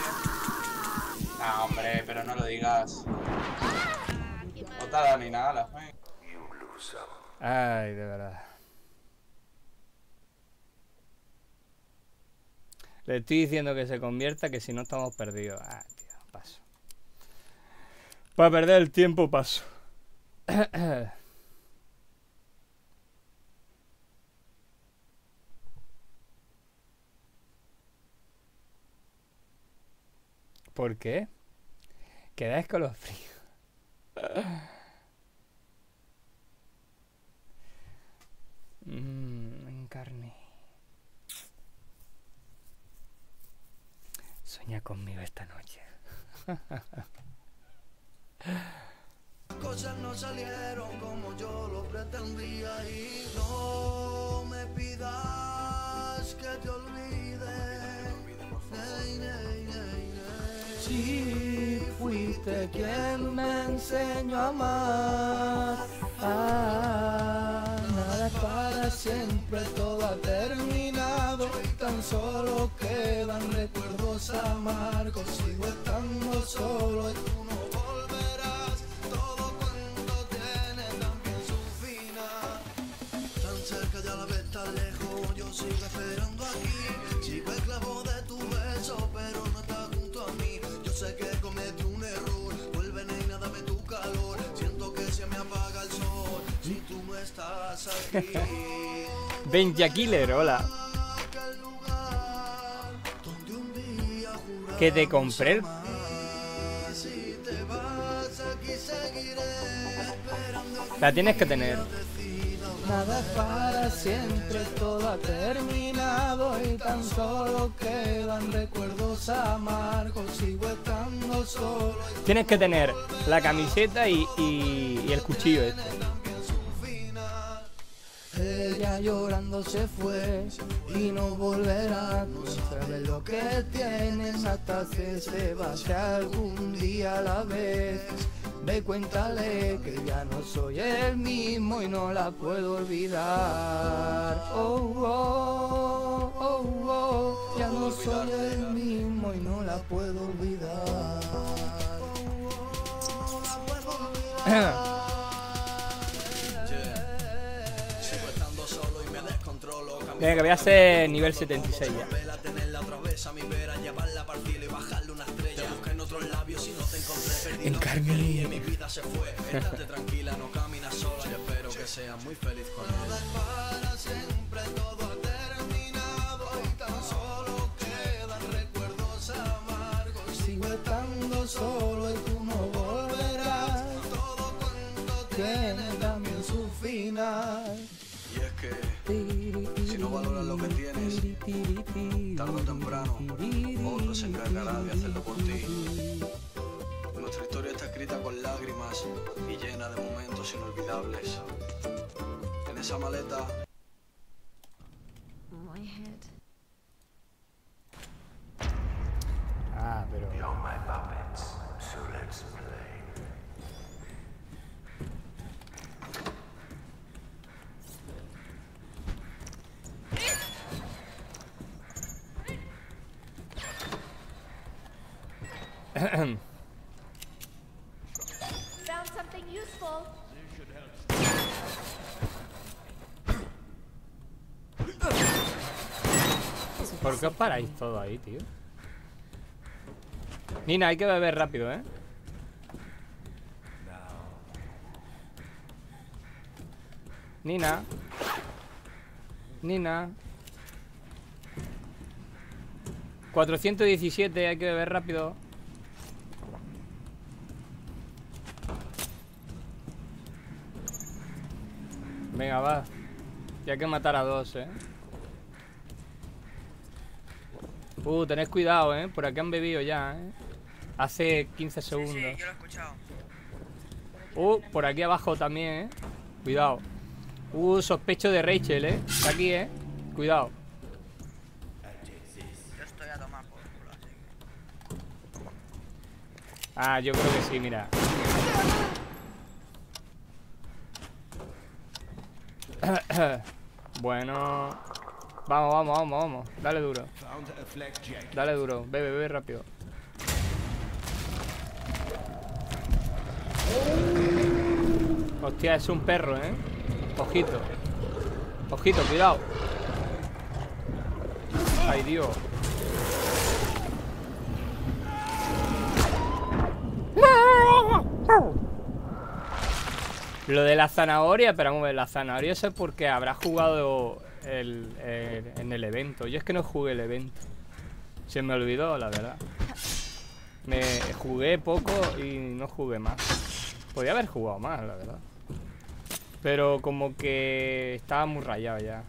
Ah, hombre, pero no lo digas. No nada, la fe. Ay, de verdad. Le estoy diciendo que se convierta, que si no estamos perdidos. Ah, tío, paso. Para perder el tiempo, paso. ¿Por qué? Quedáis con los fríos. Mmm, en carne. Sueña conmigo esta noche. Cosas no salieron como yo lo pretendía y no me pidas que te olvide. Si fuiste quien me enseñó a amar, ah, es para siempre, todo ha terminado y tan solo quedan recuerdos amargos. Sigo estando solo y tú no volverás. Todo cuento tiene también su final. Tan cerca y a la vez tan lejos, yo sigo esperando aquí. Sigo esclavo de tu beso, pero no estás junto a mí. Yo sé que cometí si tú no estás aquí. Benja Killer, hola. Que te compré. La tienes que tener. Nada es para siempre, todo ha terminado y tan solo quedan recuerdos amargos. Sigo estando solo Tienes que tener la camiseta y, y- y el cuchillo este. Ella llorando se fue y no volverá. No sabes lo que tienes hasta que se va. Si algún día la ves, ve cuéntale que ya no soy el mismo y no la puedo olvidar. Oh, oh, oh, oh, ya no soy el mismo y no la puedo olvidar. Venga, que voy a hacer nivel 76 ya. En otros labios y no te encontré perdido. En carne. Y mi vida se fue. Estate tranquila, no caminas sola. Yo espero que seas muy feliz con él. Para siempre todo ha terminado y tan solo quedan recuerdos amargos. Sigo estando solo y tú no volverás. Tiene también su final. Lo que tienes, tarde o temprano, otro se encargará de hacerlo por ti. Nuestra historia está escrita con lágrimas y llena de momentos inolvidables. En esa maleta My head. Ah, pero... You're my puppets, so let's play. Found something useful. ¿Por qué os paráis todo ahí, tío? Nina, hay que beber rápido, ¿eh? Nina. Nina. 417, hay que beber rápido. Venga, va. Y hay que matar a dos, ¿eh? Uh, tenés cuidado, ¿eh? Por aquí han bebido ya, ¿eh? Hace 15 segundos. Sí, yo lo he escuchado. Uh, por aquí abajo también, ¿eh? Cuidado. Uh, sospecho de Rachel, ¿eh? Está aquí, ¿eh? Cuidado. Yo estoy a tomar por culo, así que... Ah, yo creo que sí, mira. bueno. Vamos, vamos, vamos, vamos. Dale duro. Dale duro. Bebe, bebe rápido. Hostia, es un perro, ¿eh? Ojito. Ojito, cuidado. Ay, Dios. Lo de la zanahoria, pero vamos a ver, la zanahoria eso es porque habrá jugado el, el- en el evento. Yo es que no jugué el evento. Se me olvidó, la verdad. Me jugué poco y no jugué más. Podía haber jugado más, la verdad. Pero como que estaba muy rayado ya.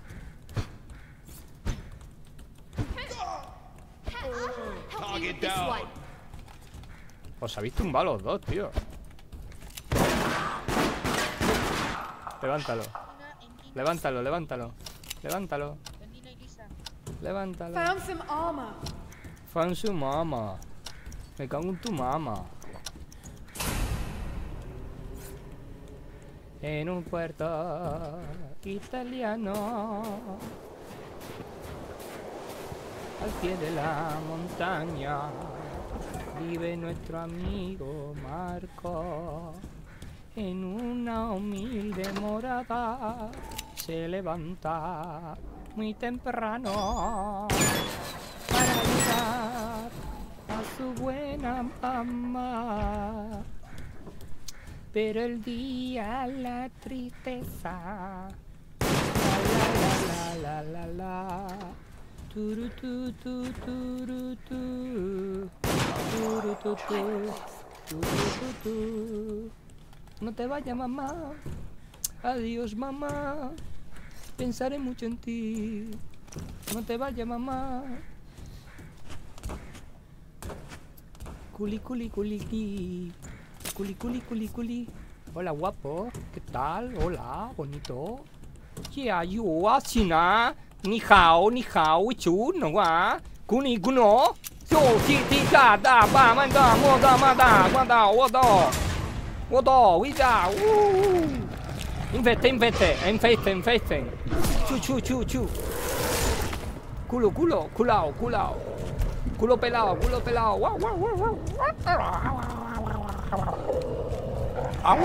Os habéis tumbado los dos, tío. Levántalo. Levántalo, levántalo. Levántalo. Levántalo. Found some armor. Fan su mamá. Me cago en tu mamá. En un puerto italiano. Al pie de la montaña. Vive nuestro amigo Marco. En una humilde morada. Se levanta muy temprano para ayudar a su buena mamá. Pero el día la tristeza. La la la la la la. Turu tu tu turu tu. Turu tu tu. Turu tu tu. No te vayas mamá. Adiós mamá. Pensaré mucho en ti. No te vayas mamá. Culi, culi, culi, culi. Culi, culi, culi. Hola, guapo. ¿Qué tal? Hola, bonito. Yeah, you are. Ni hao, ni hao, chu, no wa. Kuni, kuno. Yo, ti, ti, da, da, ba, man, da, mo, da, ma, da. Wo, da, wi, da, uh. Infette, infette, infette. Chu, chu, chu, chu. Culo, culo, culao, culao. Culo pelado, culo pelado. Guau, guau, guau, guau. Au.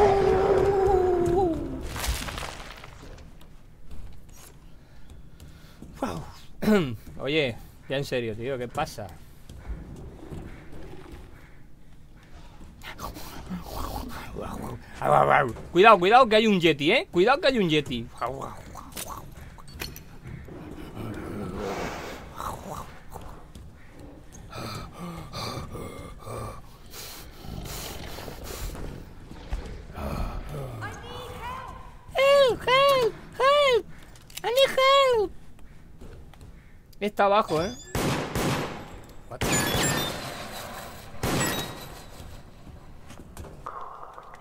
Guau. Oye, ya en serio, tío, ¿qué pasa? Cuidado, cuidado que hay un yeti, ¿eh? Cuidado que hay un yeti. Help, help, help. I need help. Está abajo, ¿eh?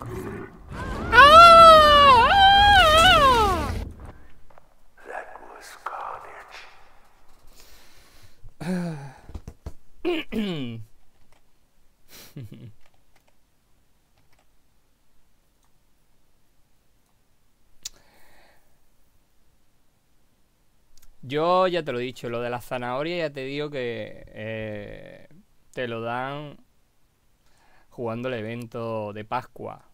Yo ya te lo he dicho, lo de la zanahoria ya te digo que eh, te lo dan jugando el evento de Pascua.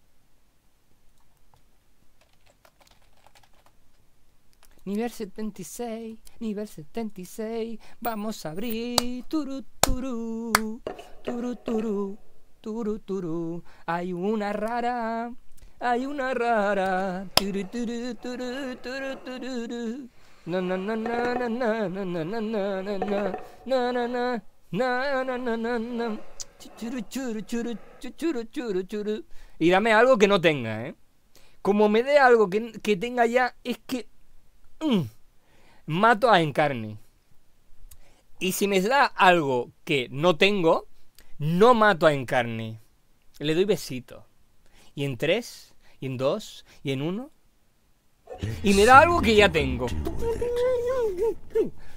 Nivel 76, nivel 76, vamos a abrir turu turu, turu turu, turu turu. Hay una rara, hay una rara, turu turu turu turu tururu. Na na na na na na na na na na na na na na na na na na churu churu churu churu churu churu y dame algo que no tenga, ¿eh? Como me dé algo que, que tenga ya, es que mm, mato a Encarni. Y si me da algo que no tengo, no mato a Encarni. Le doy besito. Y en tres, y en dos, y en uno. Y me da algo que ya tengo.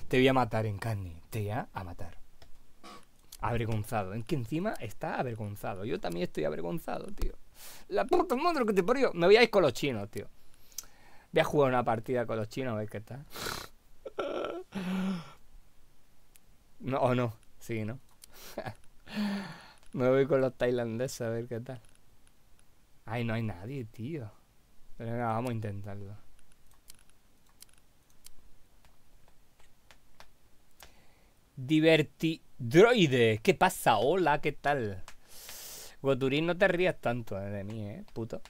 Te voy a matar, Encarni. Te voy a matar. Avergonzado. Es que encima está avergonzado. Yo también estoy avergonzado, tío. La puta madre que te parió. Me voy a ir con los chinos, tío. Voy a jugar una partida con los chinos a ver qué tal. No, o no. Sí, ¿no? Me voy con los tailandeses a ver qué tal. Ay, no hay nadie, tío. Pero venga, vamos a intentarlo. Divertidroide. ¿Qué pasa? Hola, ¿qué tal? Goturín, no te rías tanto de mí, ¿eh? Puto.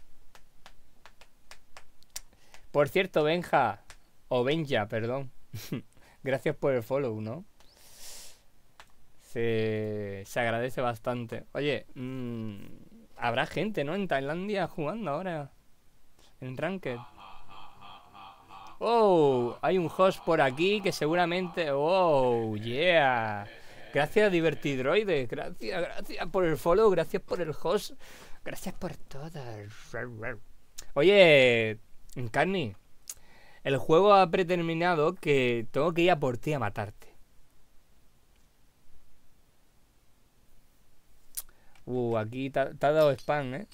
Por cierto, Benja. O Benja, perdón. Gracias por el follow, ¿no? Se, se agradece bastante. Oye, mm, habrá gente, ¿no? En Tailandia jugando ahora. En Ranked. Oh, hay un host por aquí que seguramente... Oh, yeah. Gracias, Divertidroide. Gracias, gracias por el follow. Gracias por el host. Gracias por todo. Oye, Encarni. El juego ha predeterminado que tengo que ir a por ti a matarte. Uh, aquí te ha dado spam, ¿eh?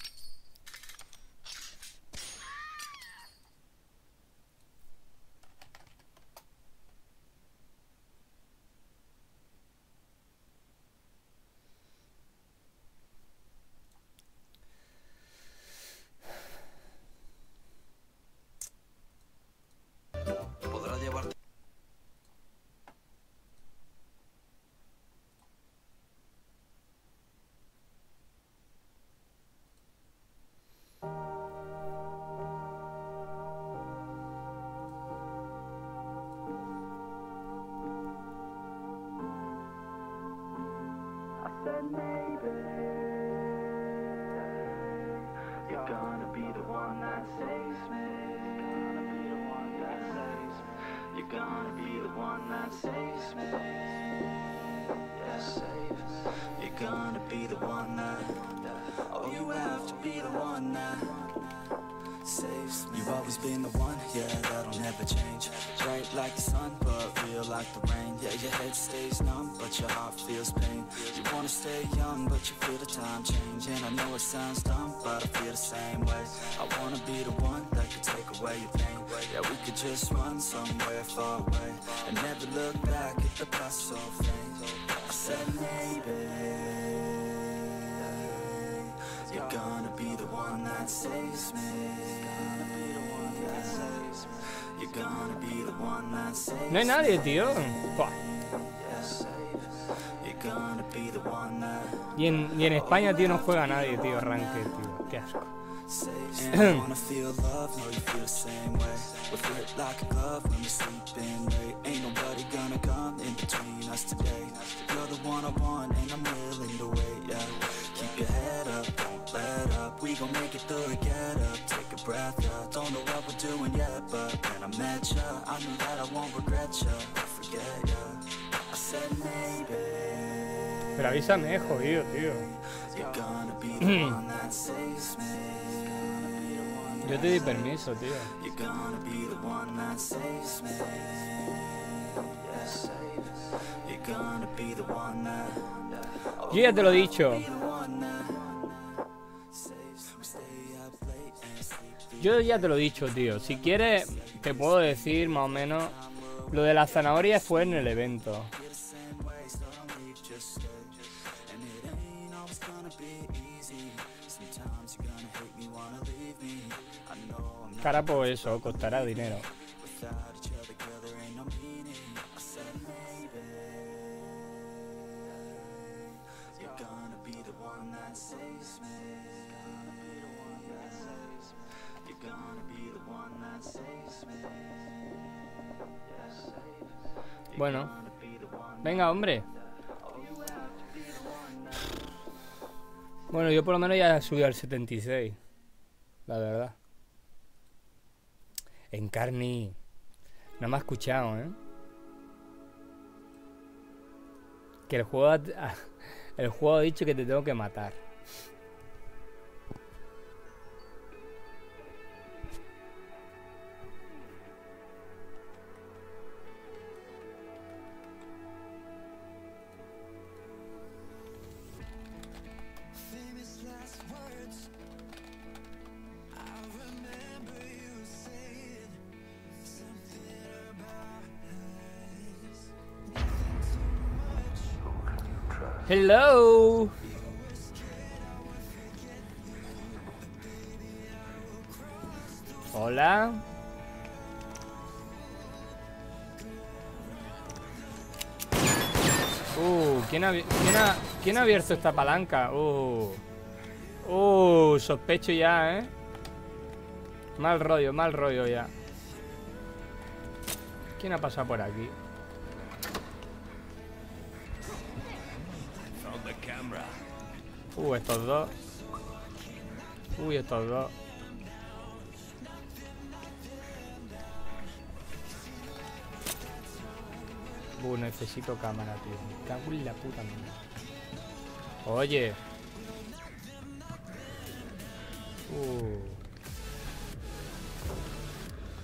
The one that. Oh, you have to be the one that saves me. You've always been the one, yeah, that'll never change. Bright like the sun, but real like the rain. Yeah, your head stays numb, but your heart feels pain. You wanna stay young, but you feel the time change. And I know it sounds dumb, but I feel the same way. I wanna be the one that could take away your pain. Yeah, we could just run somewhere far away and never look back at the past so faint. I said maybe that saves me. You're gonna be the one that saves No hay nadie, tío. Buah. Y en, y en España, tío, no juega nadie, tío, Ranked, tío. Qué asco. We gon' make it through it, get up, take a breath, yeah. Don't know what we're doing yet, but when I met ya, I knew that I won't regret ya, or forget ya. I said maybe. Pero avísame, jodido, tío. The. Yo te di permiso, tío. The the. Yo ya te lo he dicho. Yo ya te lo he dicho, tío. Si quieres, te puedo decir más o menos. Lo de la zanahoria fue en el evento. Feel the same way, so Bueno. Venga, hombre. Bueno, yo por lo menos ya subí al 76. La verdad. Encarni. No me ha escuchado, ¿eh? Que el juego ha, el juego ha dicho que te tengo que matar. Hello. Hola. Uh, ¿quién ha, quién ha, quién ha abierto esta palanca? Uh. Uh, sospecho ya, ¿eh? Mal rollo, mal rollo ya. ¿Quién ha pasado por aquí? Uh, estos dos. Uy, estos dos. Uh, necesito cámara, tío. Me cago en la puta mía. Oye. Uh.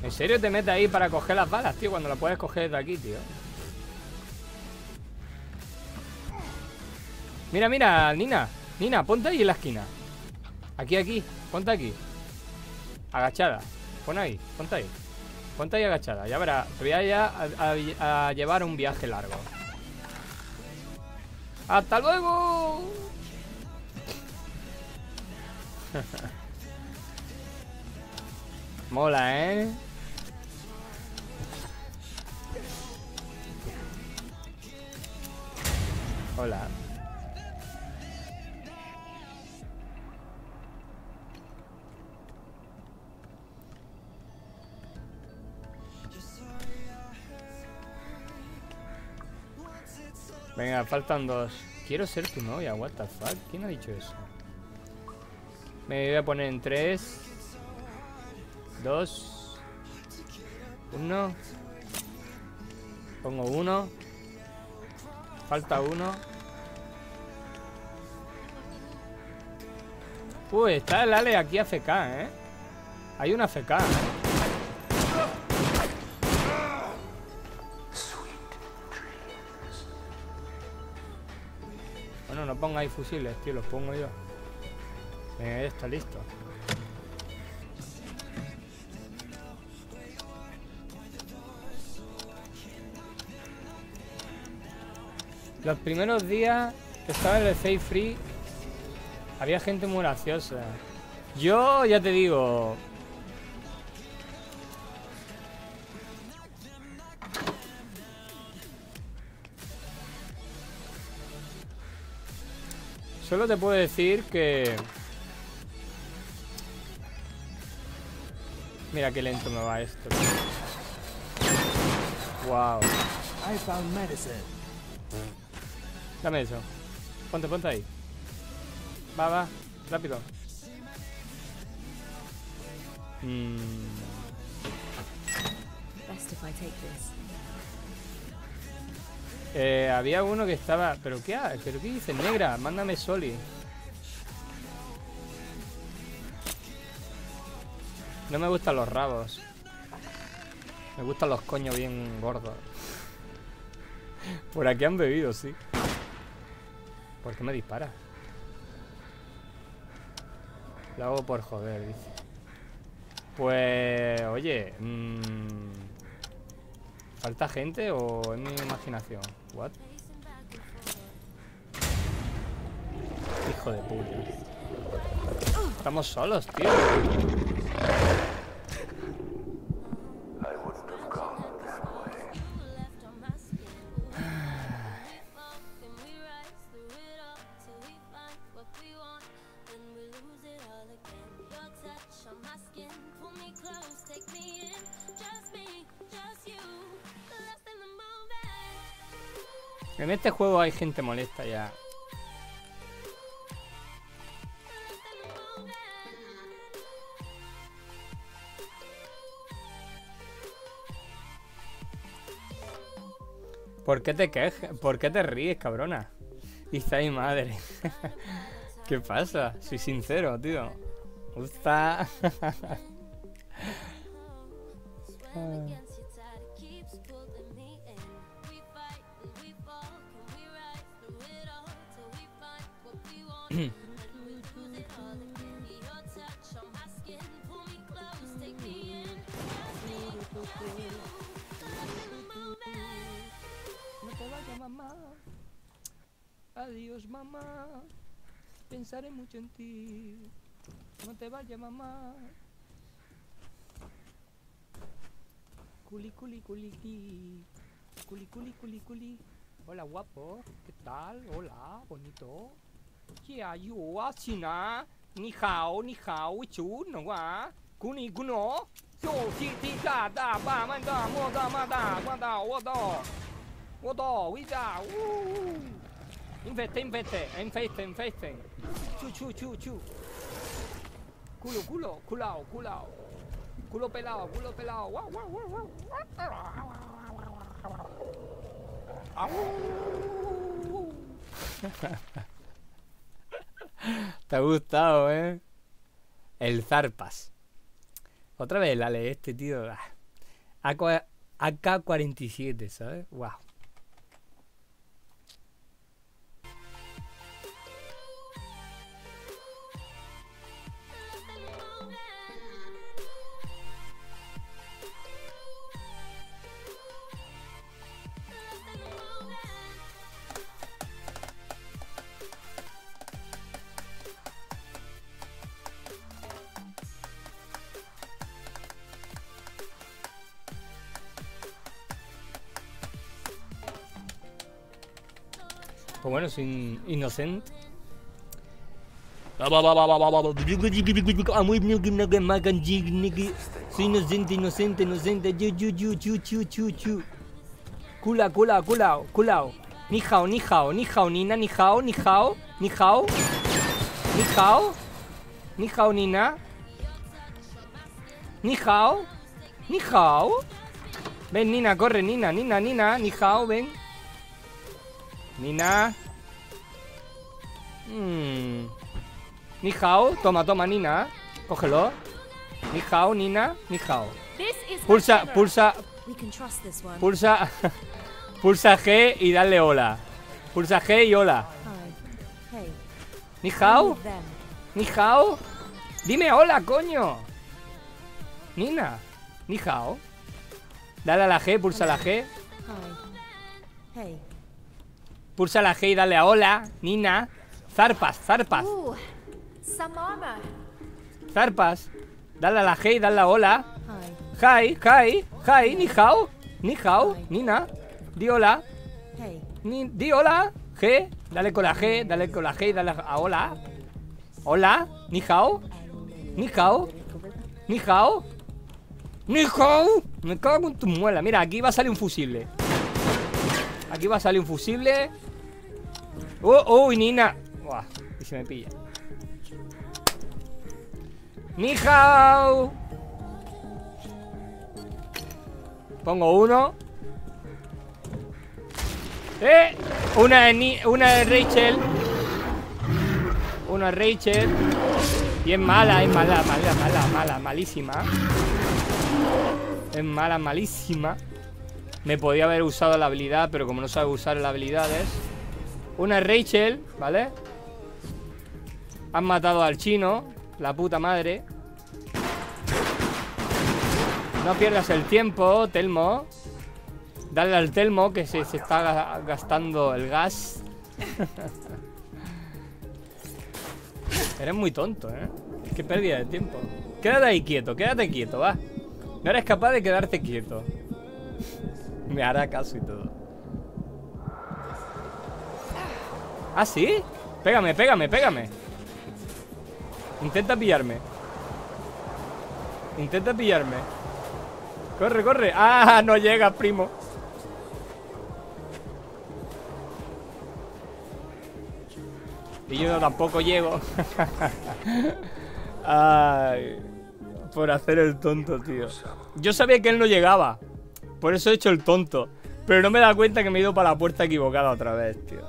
¿En serio te metes ahí para coger las balas, tío? Cuando las puedes coger de aquí, tío. Mira, mira, Nina. Nina, ponte ahí en la esquina. Aquí, aquí. Ponte aquí. Agachada. Pon ahí. Ponte ahí. Ponte ahí agachada. Ya verás. Te voy a, a, a- a llevar un viaje largo. ¡Hasta luego! Mola, ¿eh? Hola. Venga, faltan dos. Quiero ser tu novia, what the fuck. ¿Quién ha dicho eso? Me voy a poner en tres. Dos. Uno. Pongo uno. Falta uno. Uy, está el Ale aquí AFK, ¿eh? Hay una ¿eh? Pongáis fusiles, tío, los pongo yo. Está listo. Los primeros días que estaba en el Safe Free había gente muy graciosa. Yo ya te digo. Solo te puedo decir que. Mira qué lento me va esto. Wow. I found medicine. Dame eso. Ponte, ponte ahí. Va, va. Rápido. Mm, Best if I take this. Eh, había uno que estaba... ¿Pero qué, ¿Pero qué dices, negra? Mándame Soli. No me gustan los rabos. Me gustan los coños bien gordos. Por aquí han bebido, sí. ¿Por qué me dispara? Lo hago por joder, dice. Pues, oye, mm, ¿falta gente o es mi imaginación? What? Hijo de puta. Estamos solos, tío. En este juego hay gente molesta ya. ¿Por qué te quejas? ¿Por qué te ríes, cabrona? Dice ahí madre. ¿Qué pasa? Soy sincero, tío. Gusta. No te vayas mamá. Adiós, mamá. Pensaré mucho en ti. No te vayas, mamá. Culi, culi, culi, culi, culi, culi, culi. Hola, guapo. ¿Qué tal? Hola, bonito. Yeah, you are China. Ni hao, ni hao, chu, no wa. Kuni, kuno. Yo, ti, da, da, ba, man, da, mo, wo, da. Wo, da, wi, da, uh. Infeste, infeste, infeste, infeste. Chu, chu, chu, chu. Culo, culo, culao, culao. Culo pelado, culo pelado. Guau, guau, guau, guau. Au. Te ha gustado, ¿eh? El Zarpas. Otra vez la ley este, tío. Ah. AK- AK-47, ¿sabes? Wow. Bueno, sin inocente. Soy inocente, inocente, inocente. Yu, yu, yu, yu, yu, yu, yu. Kula, kula, kulao, kulao. Ni hao, ni hao, ni hao, nina, ni hao, ni hao, ni hao. Ni hao. Ni hao, nina. Ni hao. Ni hao. Ven, Nina, corre, Nina, Nina, Nina, ni hao, ven. Nina. Mm. Ni hao, toma, toma, Nina. Cógelo. Ni hao, Nina, ni hao. Pulsa, pulsa, pulsa, pulsa G y dale hola. Pulsa G y hola. Ni hao, ni hao. Dime hola, coño. Nina, ni hao. Dale a la G, pulsa la G. Pulsa la G y dale a hola, Nina. Zarpas, zarpas, zarpas. Dale a la G y dale a hola. Hi. Hi, hi, ni hao, ni hao, Nina. Di hola, Hey. ni, di hola. G, dale con la G, dale con la G dale a hola. Hola, ni hao, ni hao, ni hao, ni hao. Me cago en tu muela. Mira, aquí va a salir un fusible. Aquí va a salir un fusible. Oh, uy, Nina. Buah, y se me pilla. Ni hao. Pongo uno. ¡Eh! Una de, Ni- una de Rachel. Una de Rachel. Y es mala, es mala, mala, mala, mala, malísima. Es mala, malísima. Me podía haber usado la habilidad, pero como no sabe usar las habilidades. Una es Rachel, ¿vale? Han matado al chino, la puta madre. No pierdas el tiempo, Telmo. Dale al Telmo que se, se está ga- gastando el gas. Eres muy tonto, ¿eh? Qué pérdida de tiempo. Quédate ahí quieto, quédate quieto, va. No eres capaz de quedarte quieto. Me hará caso y todo. ¿Ah, sí? Pégame, pégame, pégame. Intenta pillarme. Intenta pillarme. Corre, corre. Ah, no llega, primo. Y yo tampoco llego. Ay, por hacer el tonto, tío. Yo sabía que él no llegaba. Por eso he hecho el tonto. Pero no me he dado cuenta que me he ido para la puerta equivocada otra vez, tío.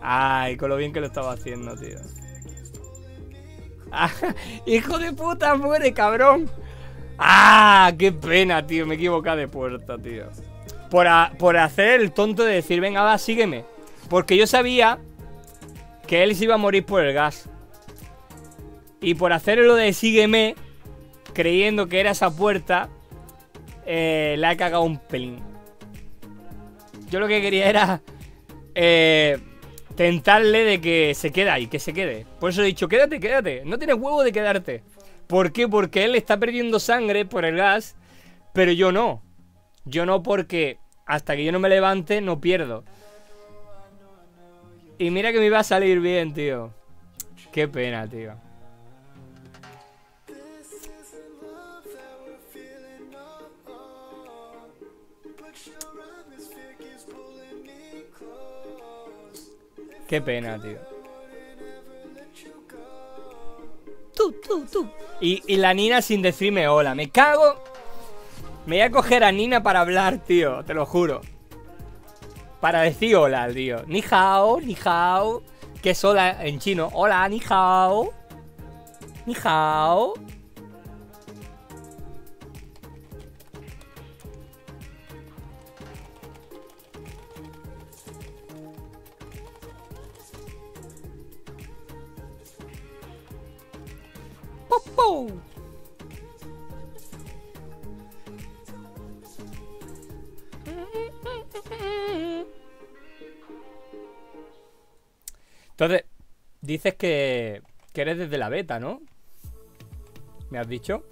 Ay, con lo bien que lo estaba haciendo, tío. ¡Hijo de puta, muere, cabrón! ¡Ah! ¡Qué pena, tío! Me he equivocado de puerta, tío. Por, por hacer el tonto de decir, venga, va, sígueme. Porque yo sabía que él se iba a morir por el gas. Y por hacer lo de sígueme, creyendo que era esa puerta, eh, la he cagado un pelín. Yo lo que quería era eh, tentarle de que se quede ahí, que se quede. Por eso he dicho, quédate, quédate. No tienes huevo de quedarte. ¿Por qué? Porque él está perdiendo sangre por el gas, pero yo no. Yo no porque hasta que yo no me levante no pierdo. Y mira que me iba a salir bien, tío. Qué pena, tío. Qué pena, tío. Tú, tú, tú. Y, y la Nina sin decirme hola. Me cago. Me voy a coger a Nina para hablar, tío. Te lo juro. Para decir hola, tío. Ni hao, ni hao. Que es hola en chino. Hola, ni hao. Ni hao. Popo. Entonces, dices que, que eres desde la beta, ¿no? ¿Me has dicho?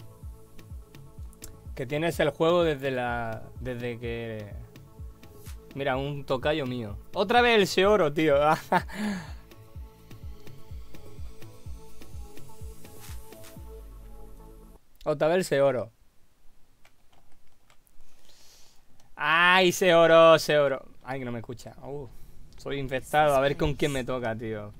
Que tienes el juego desde la... Desde que... Mira, un tocayo mío. Otra vez el Seoro, tío. Otra vez el Seoro. Ay, Seoro, Seoro. Ay, que no me escucha. Uh, soy infectado. A ver con quién me toca, tío.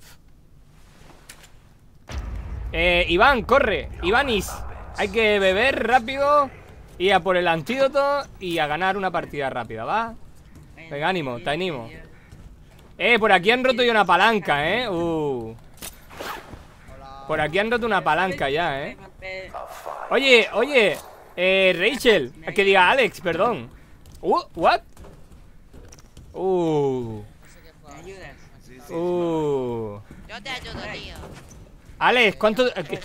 Eh, Iván, corre. Ivanis. Hay que beber rápido. Y a por el antídoto. Y a ganar una partida rápida, ¿va? Venga, ánimo, te animo. Eh, por aquí han roto ya una palanca, ¿eh? Uh. Por aquí han roto una palanca ya, ¿eh? Oye, oye. Eh, Rachel. Que diga Alex, perdón. Uh, what? Uh. Uh. Yo te ayudo, tío. Alex, ¿cuánto. eh,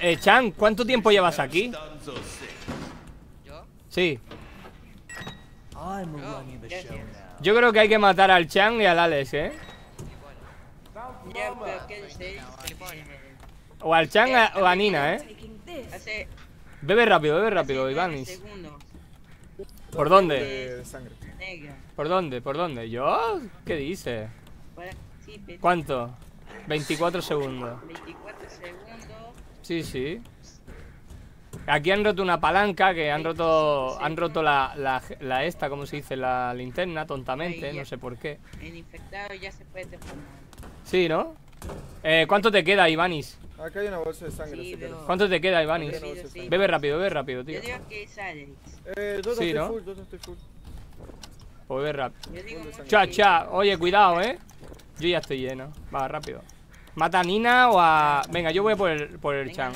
eh, Chan, ¿cuánto tiempo llevas aquí? ¿Yo? Sí. Yo creo que hay que matar al Chan y al Alex, ¿eh? O al Chan o a Nina, ¿eh? Hace Bebe rápido, bebe rápido, Ivanis. segundos. ¿Por dónde? De sangre. Negra. ¿Por dónde? ¿Por dónde? ¿Yo? ¿Qué pero- ¿Cuánto? 24 segundos. 24 segundos. Sí, sí. Aquí han roto una palanca, que han roto han roto la, la, la esta, ¿cómo se dice? La linterna, tontamente, no sé por qué. El infectado ya se puede transformar. Sí, ¿no? Eh, ¿Cuánto te queda, Ivanis? Acá hay una bolsa de sangre. si quieres. ¿Cuánto te queda, Ivanis? De sangre. Bebe rápido, bebe rápido, tío. Yo digo que es Alex. Eh, dos Sí, estoy ¿no? full, dos estoy full. Pues bebe rápido. Yo digo Cha, cha. Oye, cuidado, ¿eh? Yo ya estoy lleno. Va, rápido. ¿Mata a Nina o a...? Venga, yo voy por el, por el Chan.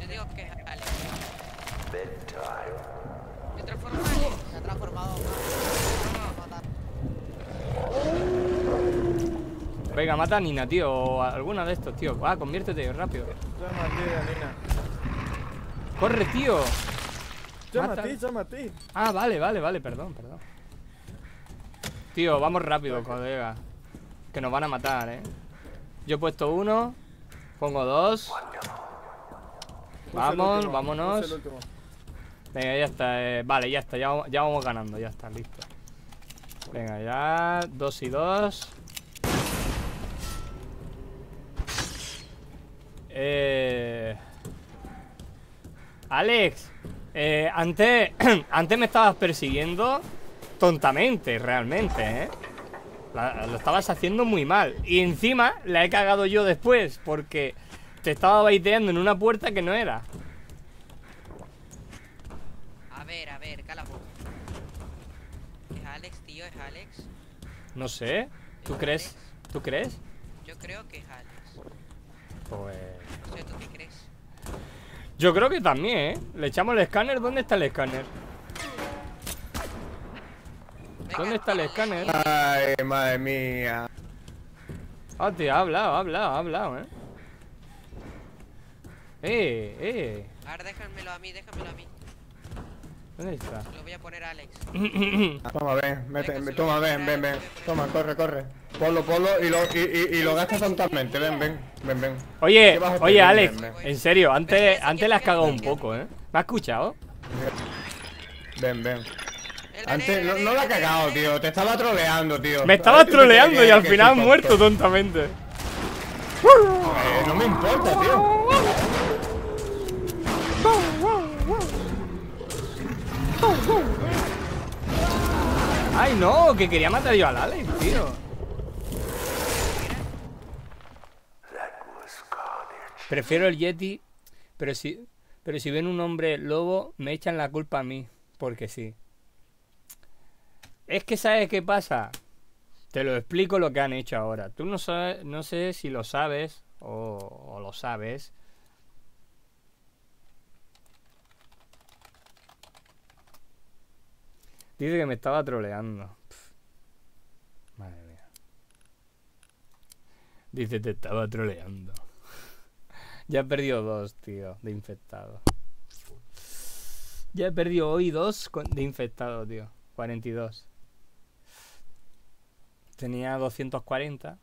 Yo digo que es Alex. ¿Me transformo Alex? Se ha transformado. Venga, mata a Nina, tío. O a alguna de estos, tío. Va, conviértete rápido. Llama a ti, Nina. Corre, tío. Llama a ti, llama a ti. Ah, vale, vale, vale, perdón, perdón. Tío, vamos rápido, colega. Que nos van a matar, eh. Yo he puesto uno. Pongo dos. Vamos, último, vámonos. Venga, ya está. eh, vale, ya está. Ya, ya vamos ganando. Ya está, listo. Venga, ya. Dos y dos. Eh... Alex, eh, antes, antes me estabas persiguiendo tontamente, realmente, ¿eh? La- lo estabas haciendo muy mal. Y encima la he cagado yo después, porque te estaba baiteando en una puerta que no era. A ver, a ver, cala. ¿Es Alex, tío? ¿Es Alex? No sé. ¿Tú crees? ¿Tú crees? Yo creo que es Alex. Pues... No sé, ¿tú qué crees? Yo creo que también, ¿eh? Le echamos el escáner. ¿Dónde está el escáner? ¿Dónde está el escáner? Ay, madre mía. Ah, tío, ha hablado, ha hablado, ha hablado, ¿eh? Eh, eh. A ver, déjamelo a mí, déjamelo a mí. ¿Dónde está? Lo voy a poner a Alex. Toma, ven, vete, ven, toma, ven, ven, ven. Toma, corre, corre. Ponlo, ponlo y lo, y, y, y lo gastas tontamente. Ven, ven, ven, ven. Oye, ¿Qué vas a oye? Alex, Ven, ven. en serio, antes, antes le has cagado un poco, ¿eh? ¿Me has escuchado? Ven, ven. Antes no, no la ha cagado, tío. Te estaba troleando, tío. Me estaba ver, ¿tú te crees troleando y al final has muerto tontamente. Eh, no me importa, tío. Ay, no, que quería matar yo al Alex, tío. Prefiero el Yeti, pero si, pero si ven un hombre lobo, me echan la culpa a mí, porque sí. Es que sabes qué pasa. Te lo explico lo que han hecho ahora. Tú no sabes, no sé si lo sabes o, o lo sabes. Dice que me estaba troleando. Madre mía. Dice te estaba troleando. ya he perdido dos, tío, de infectado. Ya he perdido hoy dos de infectado, tío. 42. Tenía 240.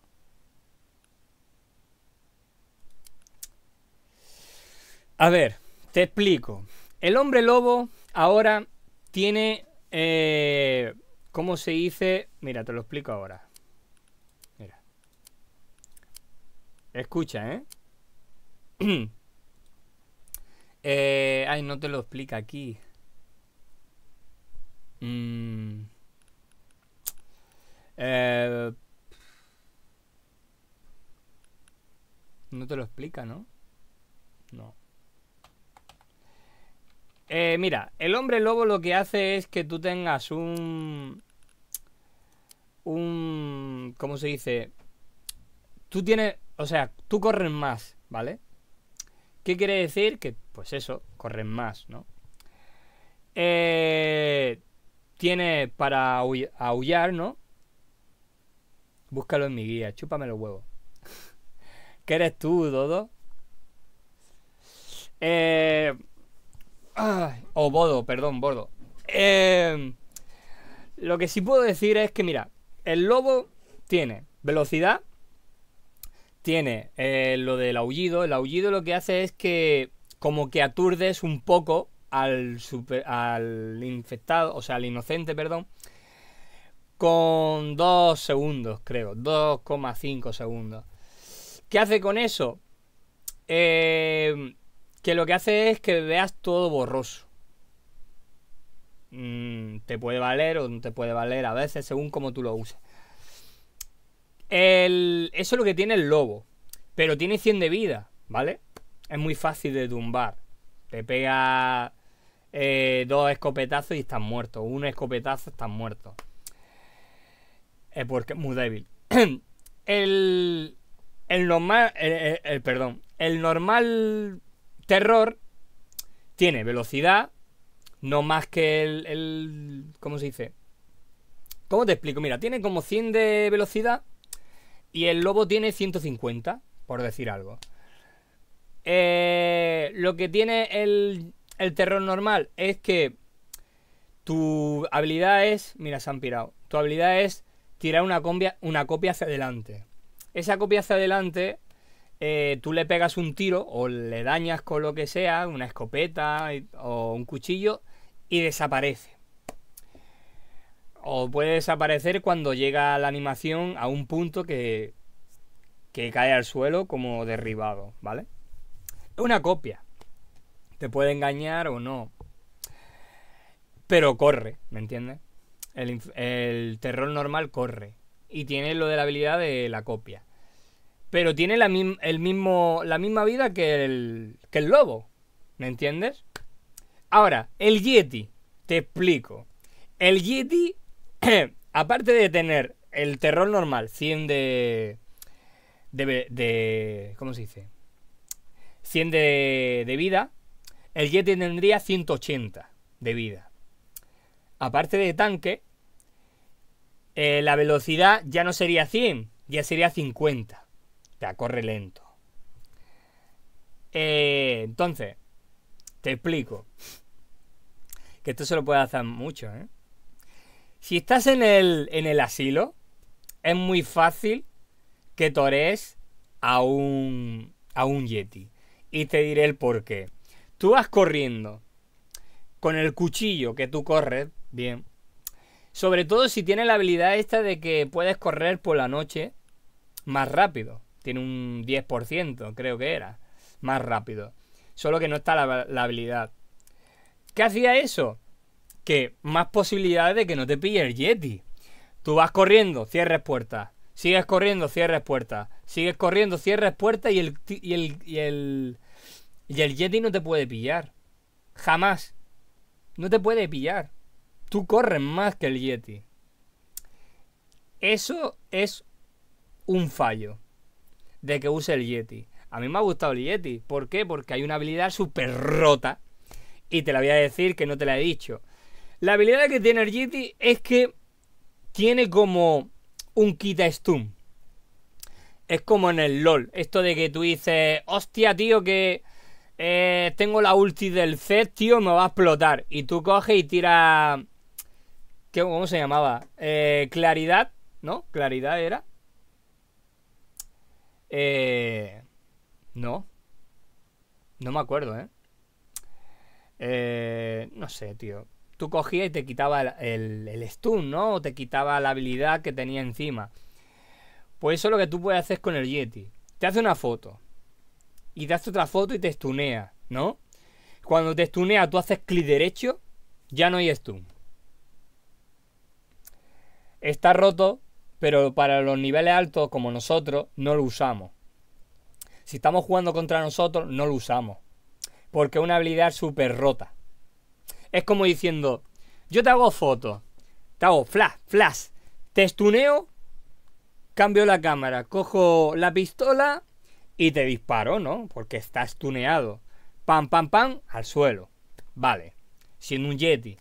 A ver, te explico. El hombre lobo ahora tiene... Eh, ¿Cómo se dice? Mira, te lo explico ahora. Mira. Escucha, ¿eh? eh ay, no te lo explica aquí. Mm. Eh, no te lo explica, ¿no? No. Eh, mira, el hombre lobo lo que hace es que tú tengas un... Un... ¿Cómo se dice? Tú tienes... O sea, tú corres más, ¿vale? ¿Qué quiere decir? Que, pues eso, corren más, ¿no? Eh, tiene para aullar, ¿no? Búscalo en mi guía, chúpame los huevos. ¿Qué eres tú, Dodo? Eh... o Bodo, perdón, Bordo. Eh, lo que sí puedo decir es que, mira, el lobo tiene velocidad, tiene eh, lo del aullido. El aullido lo que hace es que como que aturdes un poco al, super- al infectado, o sea, al inocente, perdón, con 2 segundos, creo, 2,5 segundos. ¿Qué hace con eso? Eh, que lo que hace es que veas todo borroso. Mm, te puede valer o no te puede valer a veces según como tú lo uses. El- eso es lo que tiene el lobo. Pero tiene 100 de vida, ¿vale? Es muy fácil de tumbar. Te pega eh, dos escopetazos y estás muerto. Un escopetazo estás muerto. Es porque es muy débil. el, el normal. El, el- el- perdón. El normal terror tiene velocidad. No más que el. ¿Cómo se dice? ¿Cómo te explico? Mira, tiene como 100 de velocidad. Y el lobo tiene 150, por decir algo. Eh, lo que tiene el, el terror normal es que tu habilidad es. Mira, se han pirado. Tu habilidad es tirar una, combia- una copia hacia adelante. Esa copia hacia adelante, eh, tú le pegas un tiro o le dañas con lo que sea, una escopeta o un cuchillo, y desaparece. O puede desaparecer cuando llega la animación a un punto que, que cae al suelo como derribado, ¿vale? Es una copia. Te puede engañar o no. Pero corre, ¿me entiendes? El terror normal corre. Y tiene lo de la habilidad de la copia. Pero tiene la, mim- el mismo, la misma vida que el, que el lobo. ¿Me entiendes? Ahora, el Yeti. Te explico. El Yeti, aparte de tener el terror normal, 100 de... De, de ¿Cómo se dice? 100 de, de vida. El Yeti tendría 180 de vida. Aparte de tanque, eh, la velocidad ya no sería 100, ya sería 50. Corre lento. Eh, entonces, te explico. Que esto se lo puede hacer mucho, ¿eh? Si estás en el, en el asilo, es muy fácil que torees a un, a un Yeti. Y te diré el por qué. Tú vas corriendo con el cuchillo que tú corres, bien. Sobre todo si tienes la habilidad esta de que puedes correr por la noche más rápido. Tiene un 10%, creo que era. Más rápido. Solo que no está la, habilidad. ¿Qué hacía eso? Que más posibilidades de que no te pille el Yeti. Tú vas corriendo, cierres puertas. Sigues corriendo, cierres puertas. Sigues corriendo, cierres puertas y el, y el, y el, y el Yeti no te puede pillar. Jamás. No te puede pillar. Tú corres más que el Yeti. Eso es un fallo de que use el Yeti. A mí me ha gustado el Yeti. ¿Por qué? Porque hay una habilidad súper rota. Y te la voy a decir que no te la he dicho. La habilidad que tiene el Yeti es que tiene como un quita stun. Es como en el LOL. Esto de que tú dices, hostia, tío, que eh, tengo la ulti del Z, tío, me va a explotar. Y tú coges y tiras... ¿Qué, ¿Cómo se llamaba? Eh, claridad, ¿no? Claridad era. Eh, no. No me acuerdo, ¿eh? Eh, no sé, tío. Tú cogías y te quitaba el, el, el stun, ¿no? O te quitaba la habilidad que tenía encima. Pues eso es lo que tú puedes hacer con el Yeti. Te hace una foto. Y te hace otra foto y te stunea, ¿no? Cuando te stunea, tú haces clic derecho, ya no hay stun. Está roto, pero para los niveles altos, como nosotros, no lo usamos. Si estamos jugando contra nosotros, no lo usamos. Porque es una habilidad súper rota. Es como diciendo, yo te hago fotos, te hago flash, flash, te stuneo, cambio la cámara, cojo la pistola y te disparo, ¿no? Porque está stuneado. Pam, pam, pam, al suelo. Vale. Siendo un Yeti.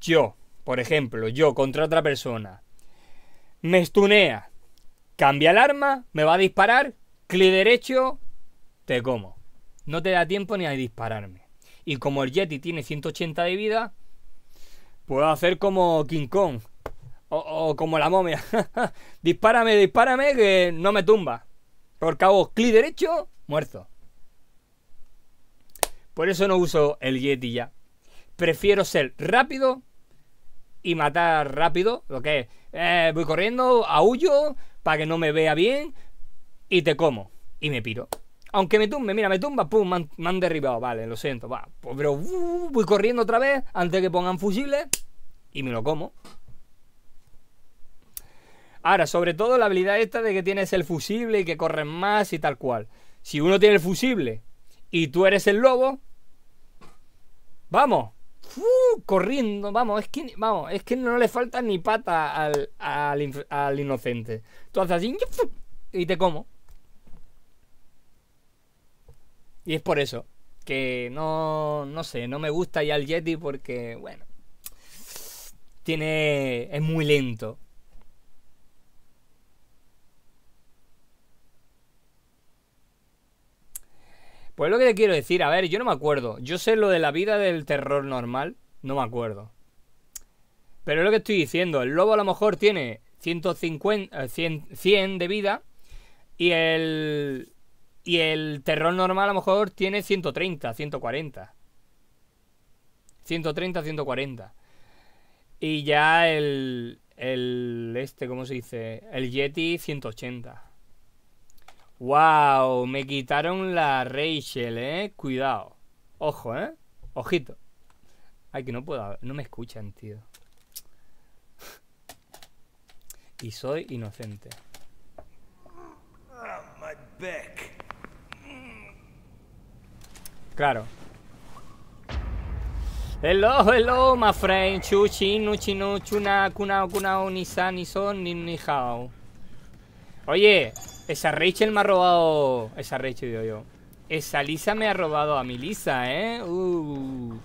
Yo, por ejemplo, yo contra otra persona. Me stunea. Cambia el arma, me va a disparar. Clic derecho, te como. No te da tiempo ni a dispararme. Y como el Yeti tiene 180 de vida, puedo hacer como King Kong. O, como la momia. dispárame, dispárame, que no me tumba. Porque hago clic derecho, muerto. Por eso no uso el Yeti ya. Prefiero ser rápido y matar rápido. Lo que es, eh, voy corriendo, aullo, para que no me vea bien. Y te como. Y me piro. Aunque me tumbe, mira, me tumba, pum, me han, derribado. Vale, lo siento, va. Pero uh, voy corriendo otra vez antes de que pongan fusibles. Y me lo como. Ahora, sobre todo la habilidad esta de que tienes el fusible y que corres más y tal cual. Si uno tiene el fusible y tú eres el lobo, vamos, corriendo, vamos, es que vamos, es que no le falta ni pata al, al, al inocente. Tú haces así y te como. Y es por eso que no, no sé, no me gusta ya el Yeti porque, bueno, tiene, es muy lento. Pues lo que te quiero decir, a ver, yo no me acuerdo. Yo sé lo de la vida del terror normal, no me acuerdo. Pero es lo que estoy diciendo, el lobo a lo mejor tiene 150, 100, 100 de vida y el y el terror normal a lo mejor tiene 130, 140. 130, 140. Y ya el el este, ¿cómo se dice? El Yeti 180. Wow, me quitaron la Rachel, eh. Cuidado. Ojo, eh. Ojito. Ay, que no puedo. No me escuchan, tío. y soy inocente. Claro. Hello, hello, my friend. Chu, chinu, chinu, chuna, kuna, kuna, ni san, ni son, ni, ni hao. Oye, esa Rachel me ha robado. Esa Rachel, digo yo. Esa Lisa me ha robado a mi Lisa, ¿eh? Uh.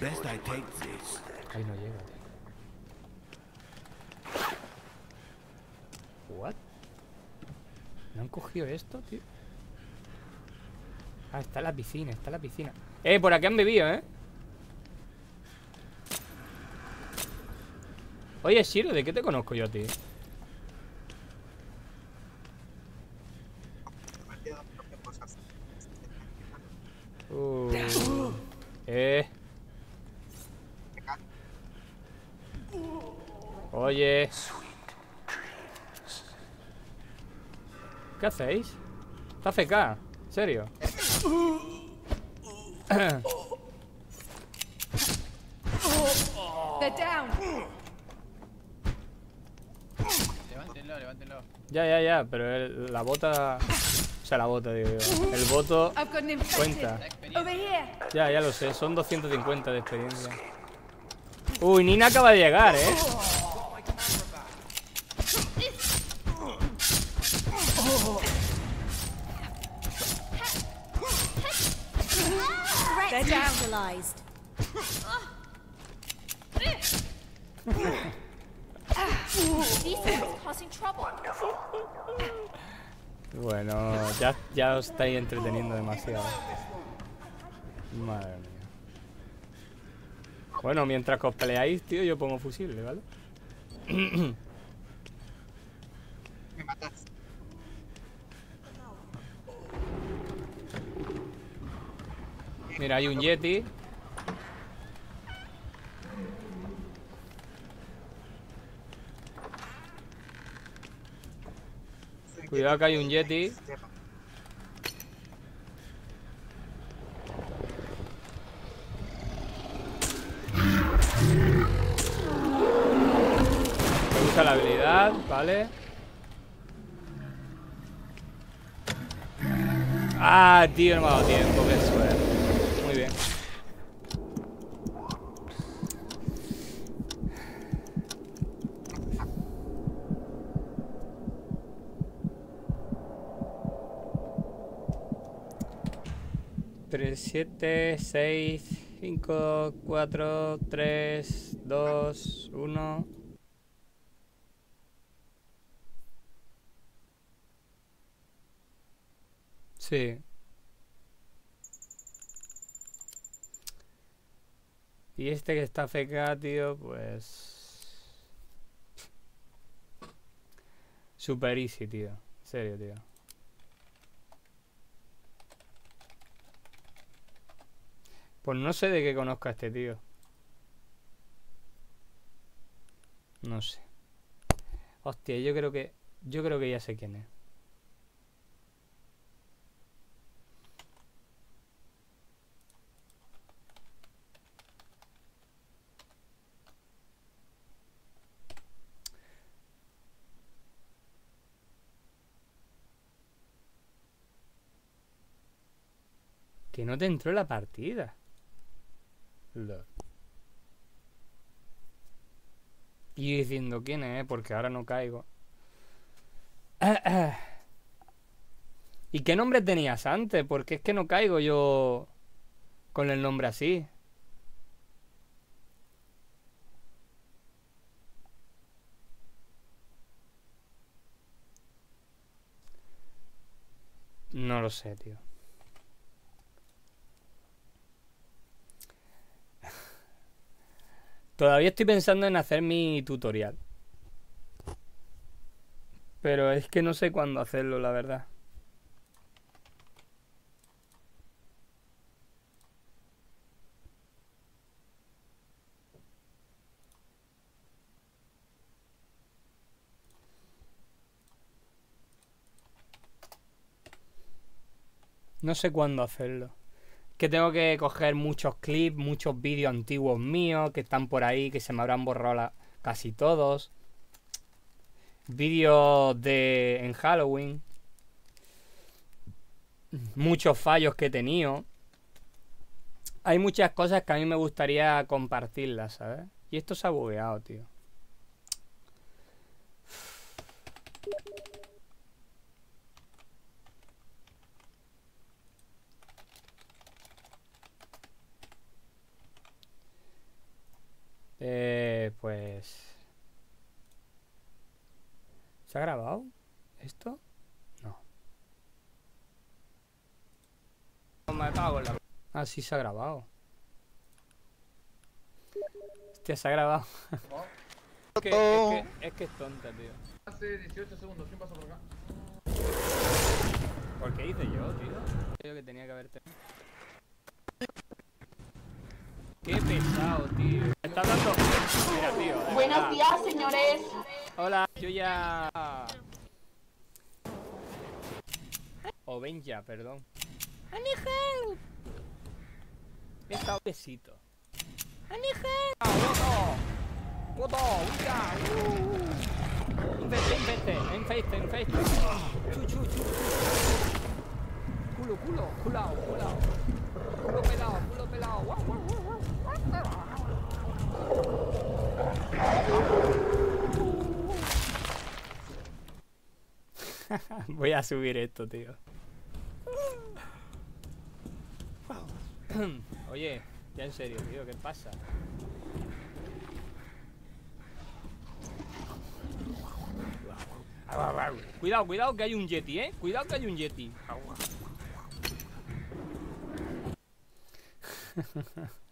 Best I take this. Ahí no llega. What? ¿No han cogido esto, tío? Ah, está en la piscina, está en la piscina Eh, por aquí han bebido, ¿eh? Oye, Shiro, ¿de qué te conozco yo a ti? Uh, eh. Oye. ¿Qué hacéis? Está FK, ¿en serio? Down. Levántenlo, levántenlo. Ya, ya, ya, pero el- la bota... O sea, la bota, digo yo. El voto infected. cuenta. Ya, ya lo sé, son 250 de experiencia. Uy, Nina acaba de llegar, ¿eh? Bueno, ya, ya os estáis entreteniendo demasiado. Madre mía. Bueno, mientras os peleáis, tío, yo pongo fusible, ¿vale? Me matas. Mira, hay un Yeti. Cuidado que hay un Yeti. Usa la habilidad, ¿vale? Ah, tío, no me ha dado tiempo, qué suerte. 3, 7, 6, 5, 4, 3, 2, 1. Sí. Y este que está feca, tío, pues... Super easy, tío. Serio, tío. Pues no sé de qué conozca a este tío. No sé. Hostia, yo creo que... Yo creo que ya sé quién es. Que no te entró la partida. Y diciendo quién es, porque ahora no caigo. ¿Y qué nombre tenías antes? Porque es que no caigo yo con el nombre así. No lo sé, tío. Todavía estoy pensando en hacer mi tutorial. Pero es que no sé cuándo hacerlo, la verdad. No sé cuándo hacerlo. Que tengo que coger muchos clips, muchos vídeos antiguos míos que están por ahí, que se me habrán borrado la- casi todos. Vídeos de en Halloween. Muchos fallos que he tenido. Hay muchas cosas que a mí me gustaría compartirlas, ¿sabes? Y esto se ha bugueado, tío. Eh, pues... ¿Se ha grabado esto? No. Ah, sí, se ha grabado. Hostia, se ha grabado. es, que, es, que, es que es tonta, tío. Hace 18 segundos, ¿quién pasó por acá? ¿Por qué hice yo, tío? Creo que tenía que haberte... Qué pesado, tío. Me está dando... Mira, tío. Buenos verdad. días, señores. Hola, yo ya... O Benja, perdón. ¡Anigel! He estado besito. ¡Anigel! ¡Puto! ¡Puto! ¡Uya! ¡Uh! ¡Infeste, infeste! ¡Infeste, infeste! ¡Chu, chu, chu! ¡Culo, culo! ¡Culao, culao! ¡Culo pelado, culo pelado! ¡Guau, guau, guau, guau! Voy a subir esto, tío. Oye, ya en serio, tío, ¿qué pasa? Cuidado, cuidado que hay un yeti, ¿eh? Cuidado que hay un yeti.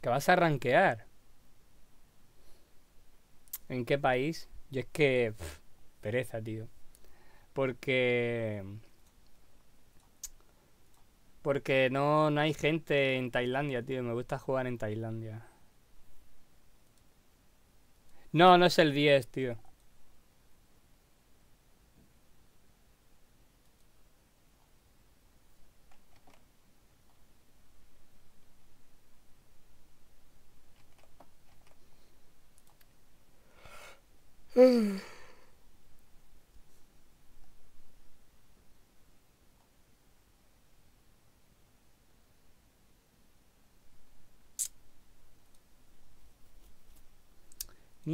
¿Que vas a rankear? ¿En qué país? Yo es que... pereza, tío. Porque... Porque no, no hay gente en Tailandia, tío. Me gusta jugar en Tailandia. No, no es el 10, tío. Ni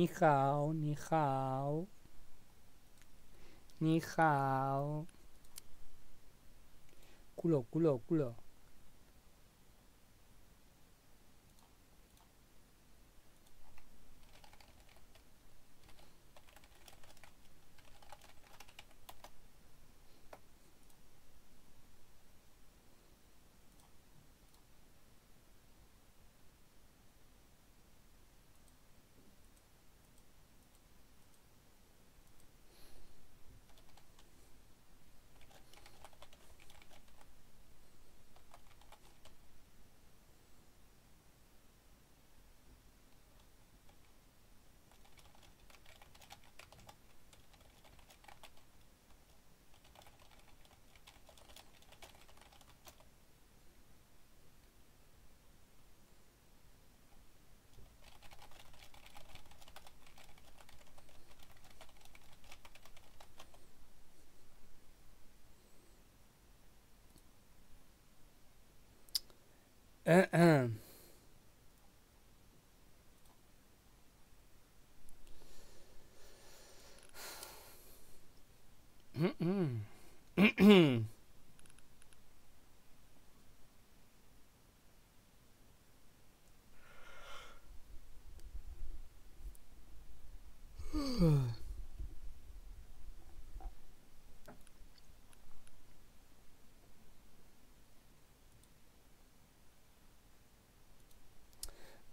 hao, ni hao. Ni hao. Culo, culo, culo. Ahem.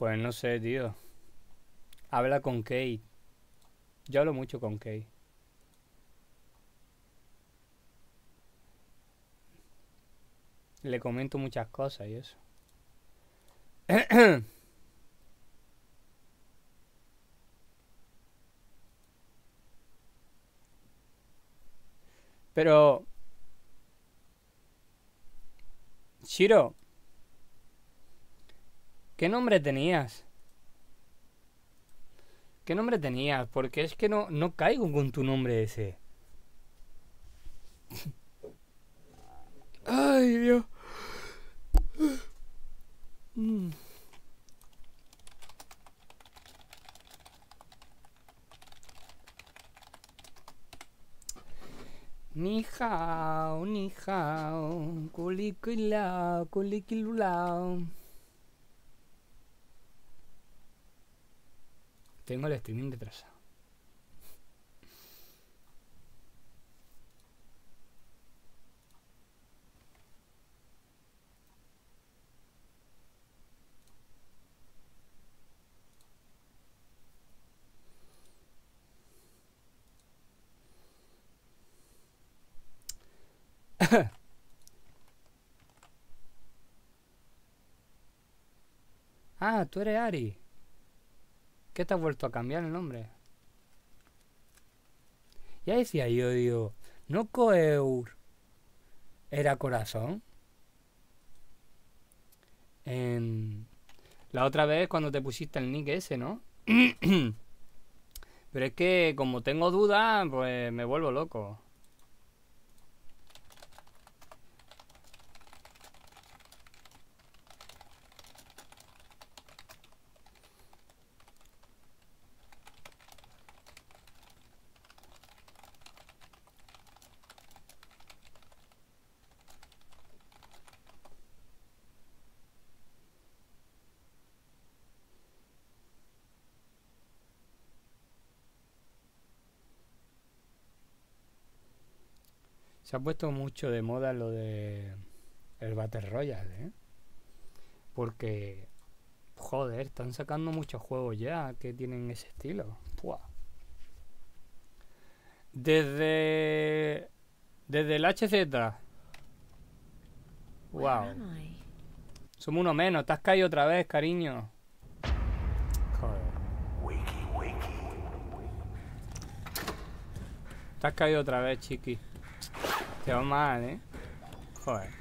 Pues no sé, tío. Habla con Kate. Yo hablo mucho con Kate. Le comento muchas cosas y eso. Pero... Shiro, ¿qué nombre tenías? ¿Qué nombre tenías? Porque es que no, no caigo con tu nombre ese. Ay, Dios. Mm. Ni hao, ni hao, culiquilao, culiquilulao. Tengo el streaming retrasado. ah, tú eres Ari. ¿Qué te has vuelto a cambiar el nombre? Ya decía yo, digo, ¿no Coeur era corazón? En... La otra vez cuando te pusiste el nick ese, ¿no? Pero es que como tengo dudas, pues me vuelvo loco. Se ha puesto mucho de moda lo de el Battle Royale, ¿eh? Porque, joder, están sacando muchos juegos ya que tienen ese estilo. Pua. Desde... Desde el HZ. Wow. Somos uno menos. Te has caído otra vez, cariño. Joder. Te has caído otra vez, chiqui. Tem uma, né? Fora.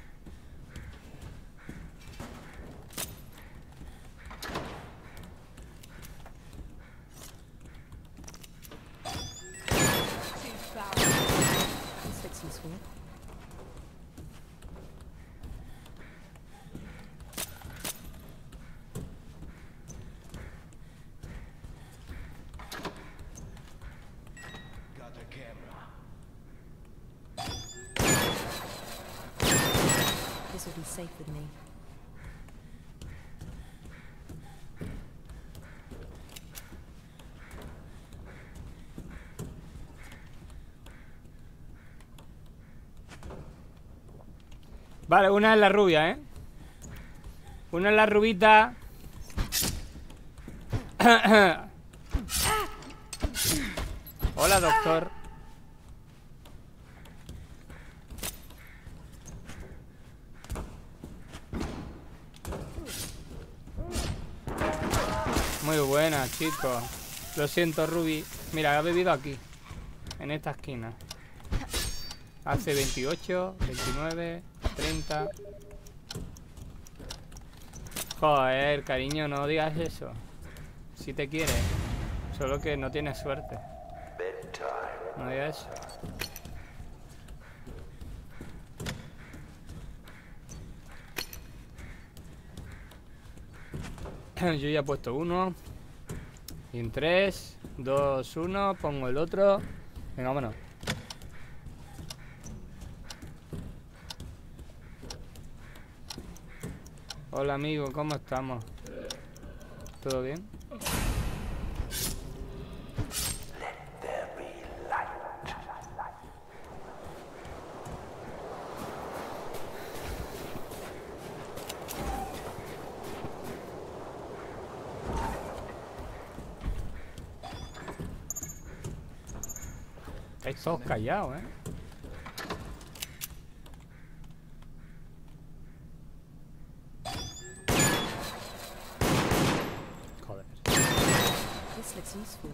Vale, una es la rubia, ¿eh? Una es la rubita. Hola, doctor. Muy buena, chicos. Lo siento, Ruby. Mira, ha bebido aquí. En esta esquina. Hace 28, 29, 30. Joder, cariño, no digas eso. Si te quiere. Solo que no tienes suerte. No digas eso. Yo ya he puesto uno. Y en 3, 2, 1, pongo el otro. Venga, vámonos. Hola amigo, ¿cómo estamos? ¿Todo bien? Todos callados, ¿eh? Useful.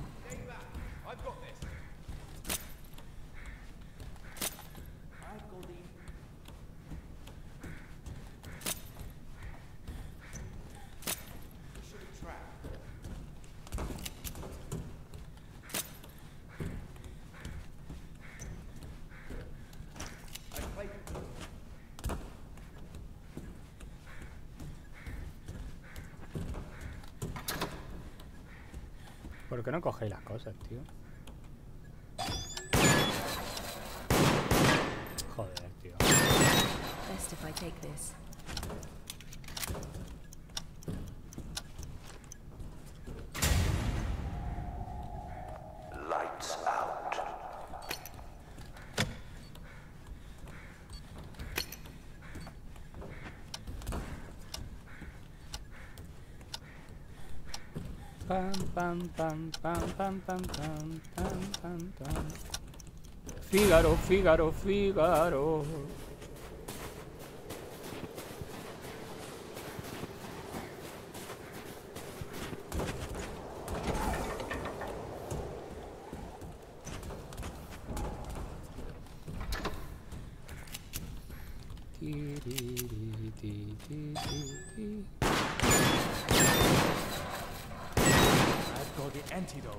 Qué no cogéis las cosas, tío? Joder, tío. Pam, pam, pam, pam, pam, pam, pam, pam, pam, Fígaro, Fígaro, Fígaro the antidote.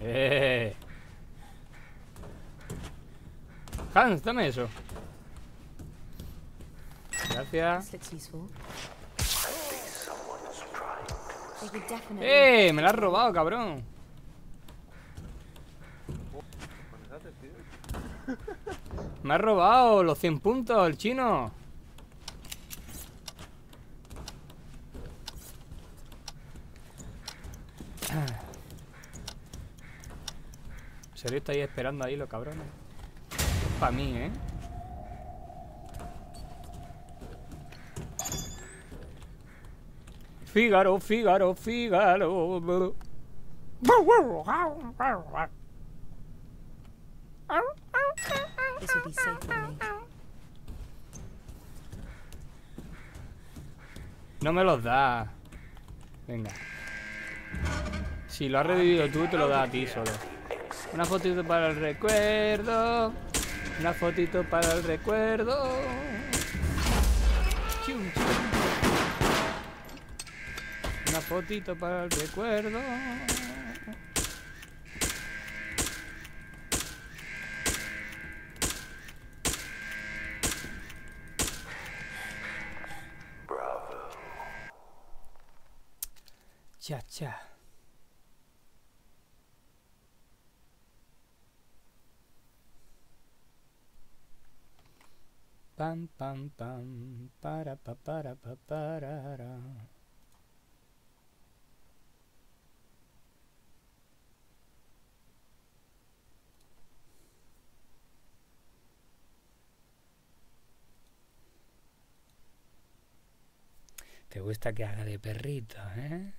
¡Eh! Hans, dame eso. Gracias. ¡Eh! Me la has robado, cabrón. Me has robado los 100 puntos, el chino. Serio estáis esperando ahí los cabrones? Es para mí, ¿eh? Fígaro, Fígaro, Fígaro. No me los da. Venga. Si lo has revivido tú, te lo da a ti solo. Una fotito para el recuerdo. Una fotito para el recuerdo. Una fotito para el recuerdo. Cha cha. Pam pam pam para pa para pa parara. Te gusta que haga de perrito, ¿eh?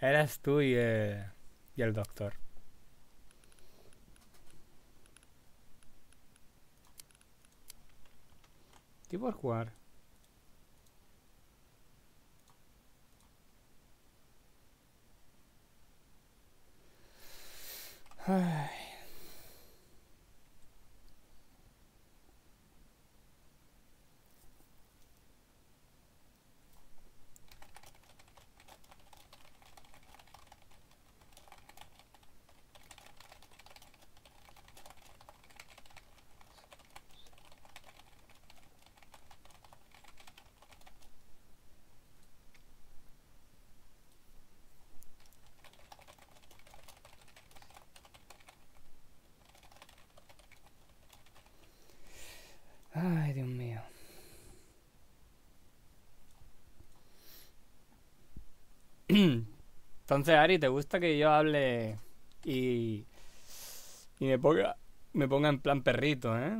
Eras tú y, eh, y el doctor. ¿Qué por jugar? Ay Dios mío. Entonces, Ari, ¿te gusta que yo hable y, y me ponga me ponga en plan perrito, eh?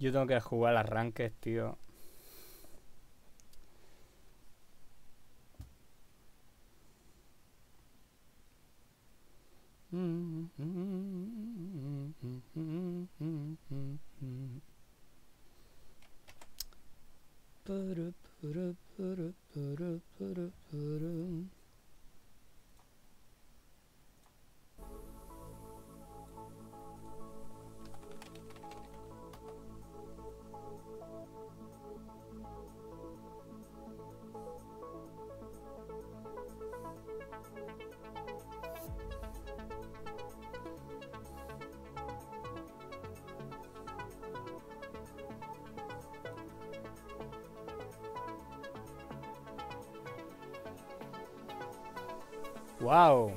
Yo tengo que jugar al arranques, tío. Mm-hmm. Wow.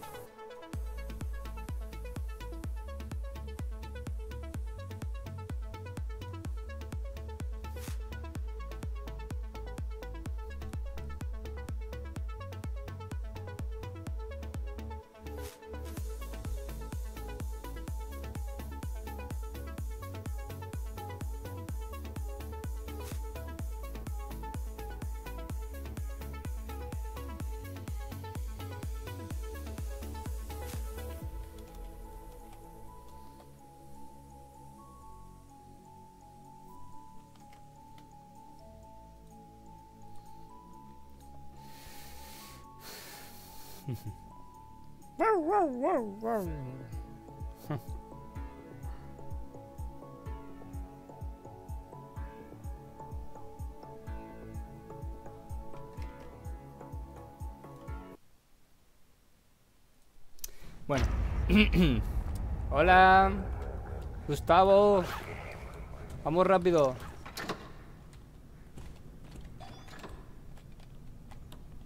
Hola. Gustavo. Vamos rápido.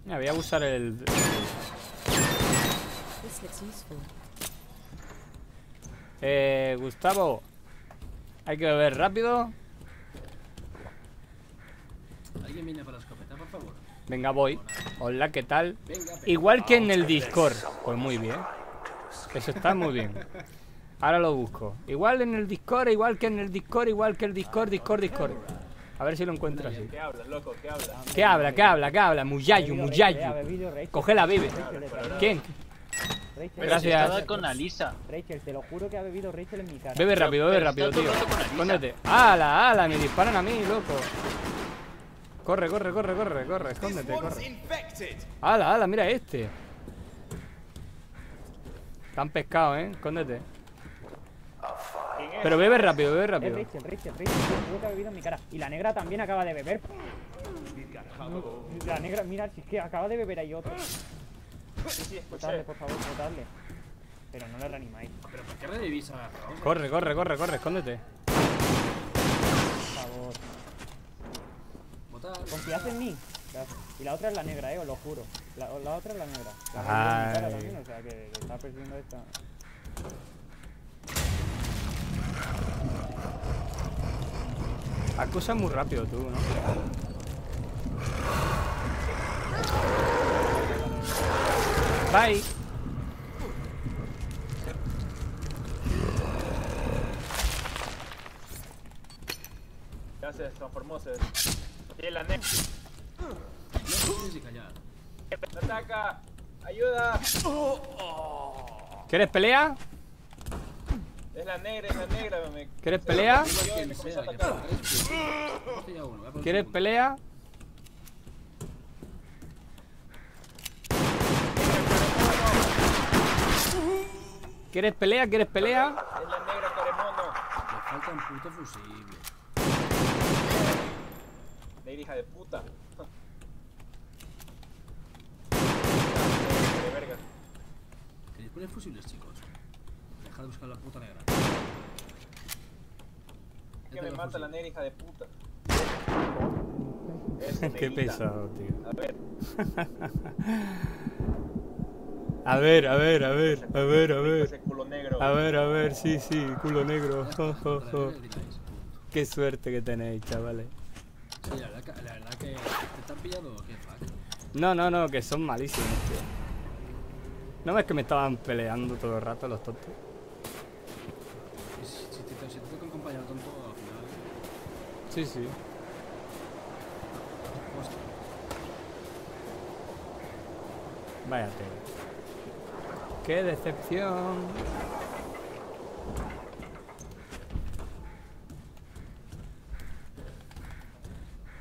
Mira, voy a usar el... Eh, Gustavo. Hay que beber rápido. ¿Alguien viene para la escopeta, por favor? Venga, voy. Hola, ¿qué tal? Igual que en el Discord. Pues muy bien. Eso está muy bien. Ahora lo busco. Igual en el Discord, igual que en el Discord, igual que el Discord, Discord, Discord. A ver si lo encuentro así. ¿Qué hablas, loco? ¿Qué hablas? ¿Qué habla? ¿Qué habla? ¿Qué habla? Muyayu, Muyayu. Cógela, bebe. ¿Quién? Gracias. con Alisa. Rachel, te lo juro que ha bebido Rachel en mi cara. Bebe rápido, bebe rápido, tío. Escóndete. ¡Hala, hala! Me disparan a mí, loco. Corre, corre, corre, corre, corre. Escóndete, corre. ¡Hala, hala! Mira este. Están pescados, ¿eh? Escóndete. Pero bebe rápido, bebe Es rápido. Rachel, Rachel, Rachel, te lo juro que ha bebido en mi cara. Y la negra también acaba de beber. La negra, mira, si es que acaba de beber ahí otro. Sí, por favor, botadle. Pero no le reanimáis. ¿Pero por qué revivís a Corre, corre, corre, corre, escóndete. Por favor. Botar. Confiad en mí. Y la otra es la negra, eh, os lo juro. La, la otra es la negra. La cara también, o sea que está persiguiendo esta. Acusas muy rápido tú, ¿no? Bye. ¿Qué haces, transformoses? Tiene la net. No tienes que callar. ¡Me ataca! ¡Ayuda! ¿Quieres pelea? Es la negra, es la negra. Me... ¿Quieres pelea? ¿Quieres pelea? ¿Quieres pelea? ¿Quieres pelea? Es la negra, caremono. Me falta un puto fusible. Negra hija de puta. De verga. ¿Queréis poner fusibles, chicos? Deja de buscar la puta negra. Es que me mata la negra hija de puta. Qué pesado, tío. A ver. A ver, a ver, a ver, a ver, a ver. A ver, a ver, sí, sí, culo negro. jo, jo, jo. Qué suerte que tenéis, chavales. Sí, la verdad, que, la verdad que te están pillando o qué fuck. No, no, no, que son malísimos, tío. ¿No ves que me estaban peleando todo el rato los tontos? Si, si te, si te tonto, al final. Sí, sí. Váyate. Qué decepción.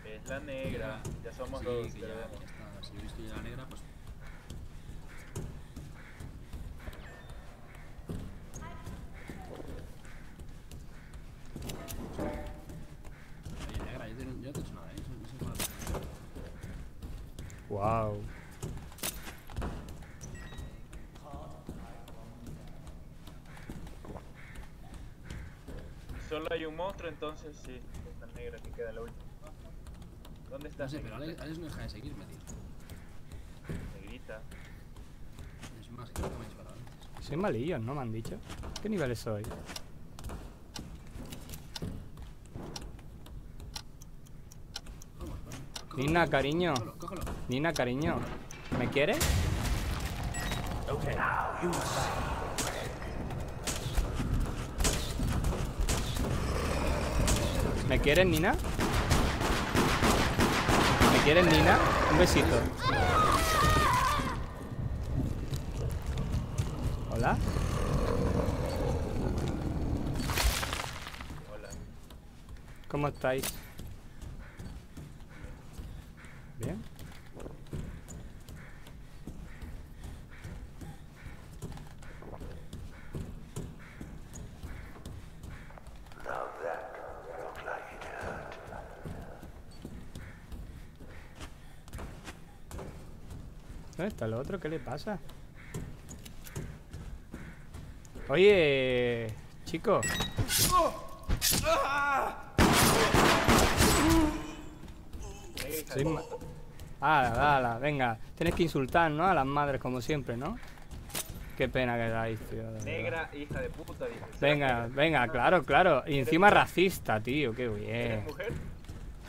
Es la negra. Ya somos Sí, dos. que ya ya, ya vemos. está. Si he visto ya la negra, monstruo, entonces sí. Es la negra que queda la última. ¿Dónde está? No sé, pero Alex, Alex no deja de seguirme, tío. Negrita. Es más, que nunca me he disparado antes. Soy malillos, ¿no? Me han dicho. ¿Qué niveles soy? Nina, cariño. cógelo. Nina, cariño. ¿Me quieres? ¿Me quieres, Nina? ¿Me quieres, Nina? Un besito. Hola. ¿Cómo estáis? ¿Bien? ¿Dónde está el otro? ¿Qué le pasa? Oye, chico. Soy ma- Ala, ala, venga. Tienes que insultar, ¿no? A las madres como siempre, ¿no? Qué pena que dais, tío. Negra, hija de puta. Venga, venga, claro, claro. Y encima racista, tío, qué bien. ¿Eres mujer?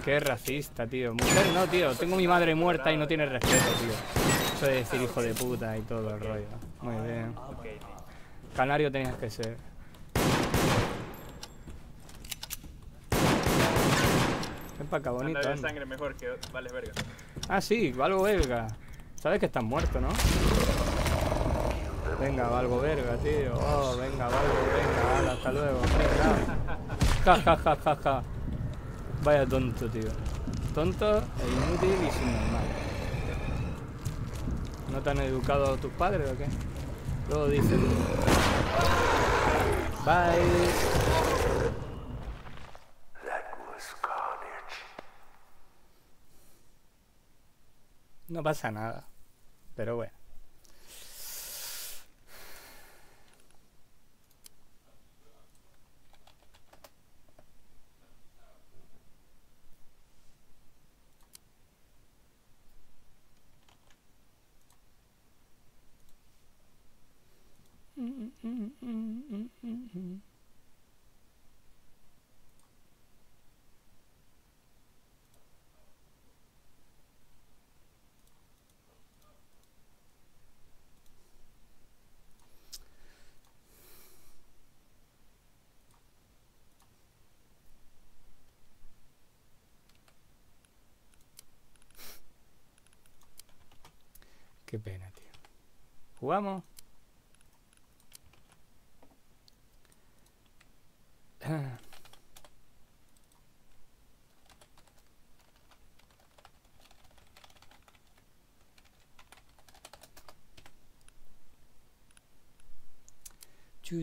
Qué racista, tío. Mujer no, tío. Tengo mi madre muerta y no tiene respeto, tío. Eso de decir hijo de puta y todo el rollo. Muy bien. Canario tenías que ser. Ven para acá, bonito. Anda de anda. sangre mejor que vales verga. Ah, sí, Valgo Verga. Sabes que estás muerto, ¿no? Venga, Valgo Verga, tío. Oh, venga, Valgo, venga, hasta luego. Venga. Ja, ja, ja, ja, ja. Vaya tonto, tío. Tonto, e inútil y sin normal. ¿No te han educado tus padres o qué? Luego dicen... Bye. That was carnage. No pasa nada. Pero bueno. Qué pena, tío. ¿Jugamos?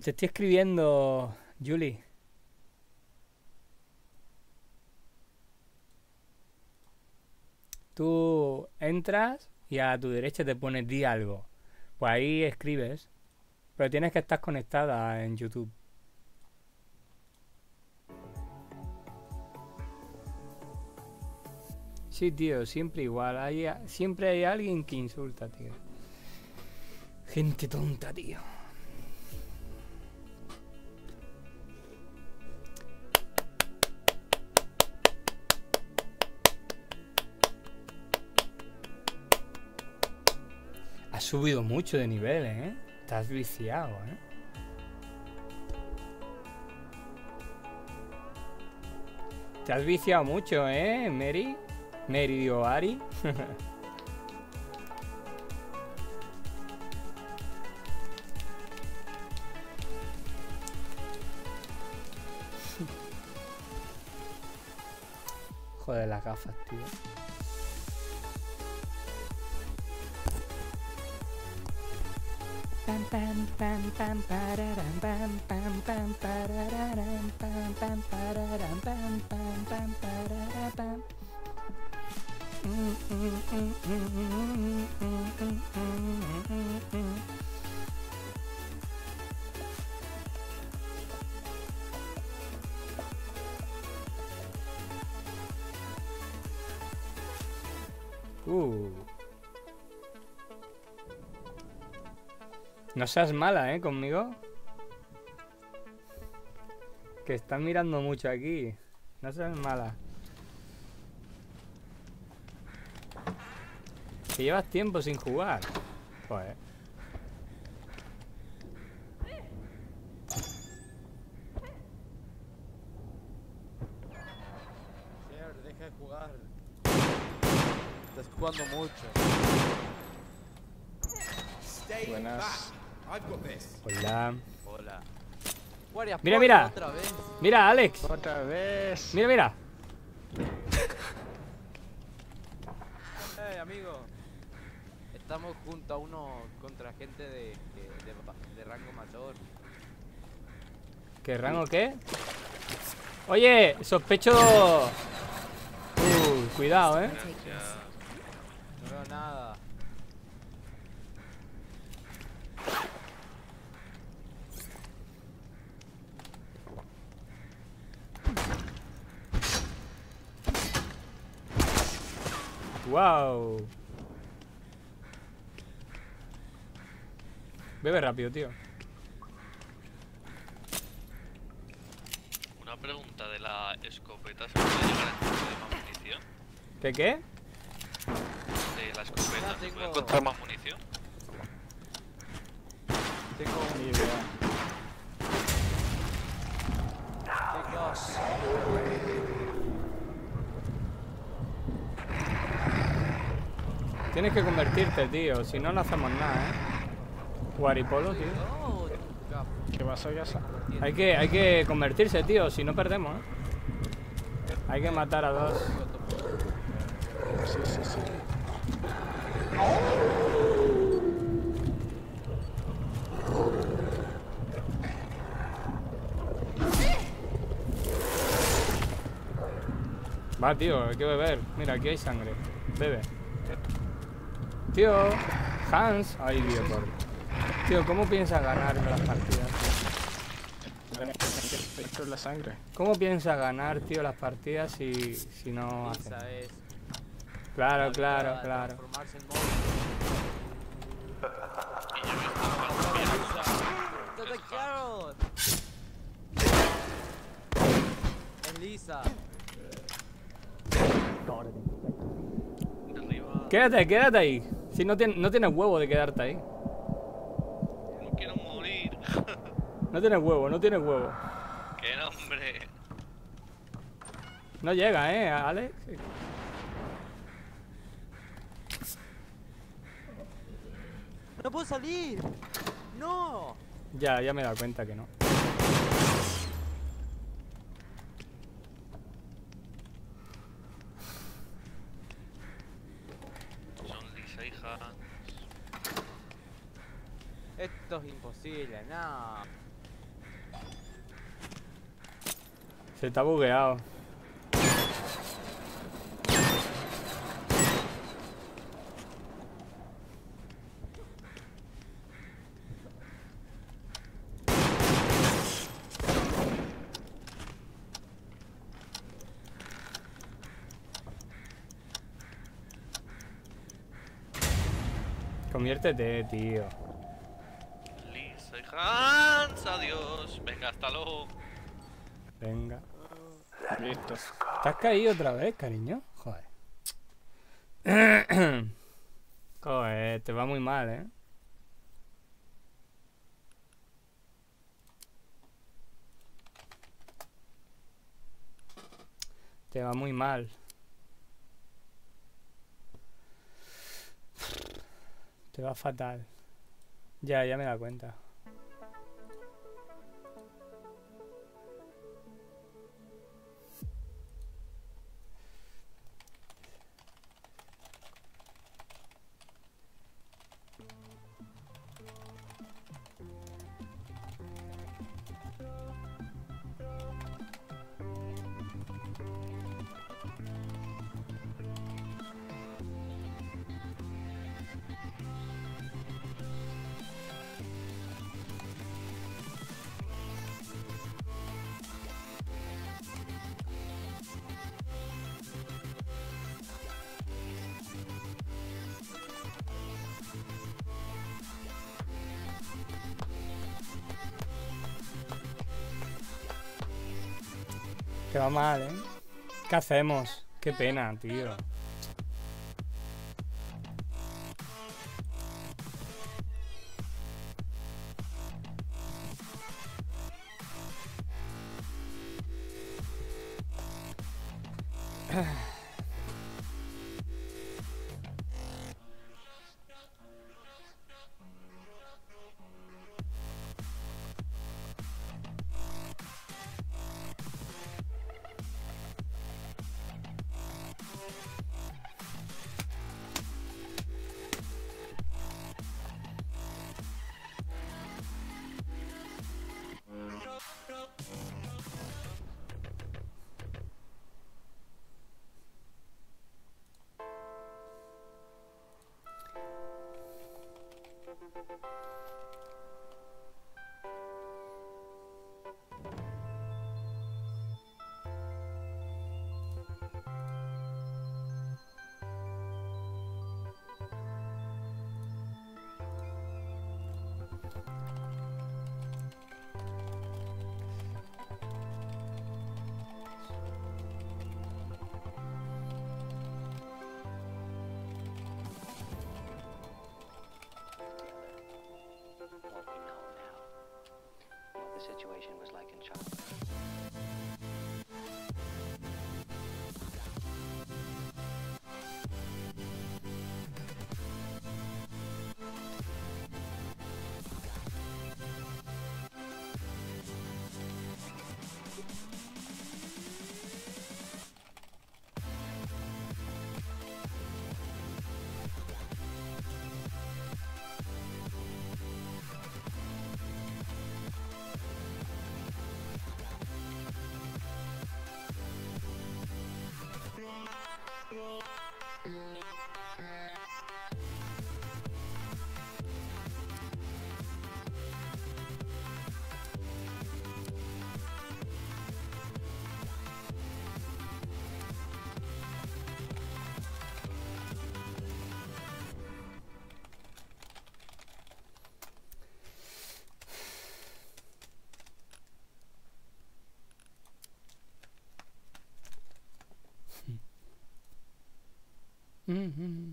Te estoy escribiendo, Julie. Tú entras y a tu derecha te pones di algo. Pues ahí escribes. Pero tienes que estar conectada en YouTube. Sí, tío, siempre igual. Hay, siempre hay alguien que insulta, tío. Gente tonta, tío. Subido mucho de nivel, ¿eh? Estás viciado, ¿eh? Te has viciado mucho, ¿eh, Mary? Mary digo, Ari. Joder, las gafas, tío. Pam pam pam pam pararam pam pam pam pararam pam pam pararam pam pam pam pararam pam. Mm, mm, mm, mm, mm, mm, mm, mm, mm, mm. No seas mala, ¿eh? Conmigo. Que estás mirando mucho aquí. No seas mala. Que llevas tiempo sin jugar. Joder. jugar. Estás jugando mucho. Buenas. Hola. Hola. Mira, mira. Otra vez. Mira, Alex. Otra vez. Mira, mira. Amigo. Estamos junto a uno contra gente de, de, de- de rango mayor. ¿Qué rango qué? Oye, sospecho... Uh, cuidado, eh veo nada. Wow. Bebe rápido, tío. Una pregunta de la escopeta, ¿se puede llegar a encontrar más munición? ¿Qué qué? De la escopeta, ¿se puede encontrar más munición? Tengo Ni idea. Tienes que convertirte, tío. Si no, no hacemos nada, ¿eh? Guaripolo, tío. ¿Qué pasó, Yasa? Hay que, hay que convertirse, tío. Si no, perdemos, ¿eh? Hay que matar a dos. Sí, sí, sí. Va, tío, hay que beber. Mira, aquí hay sangre. Bebe. Tío, Hans. Ay, Dios, por. Tío, ¿cómo piensas ganar las partidas? Esto es la sangre. ¿Cómo piensas ganar, tío, las partidas si, si no haces? Claro, claro, claro. Quédate, quédate ahí. Si no, tien- no tienes huevo de quedarte ahí. No quiero morir. No tienes huevo, no tienes huevo. ¡Qué nombre! No llega, ¿eh, Alex? ¡No puedo salir! ¡No! Ya, ya me he dado cuenta que no. Son Lisa y Hans. Esto es imposible, no. Se está bugueado. Conviértete, tío. Hans, adiós. Venga, hasta luego. Venga. Listo. ¿Te has caído otra vez, cariño? Joder. Joder, te va muy mal, ¿eh? Te va muy mal. Te va fatal. Ya, ya me da cuenta. Mal, ¿eh? ¿Qué hacemos? Qué pena, tío. Mm-hmm.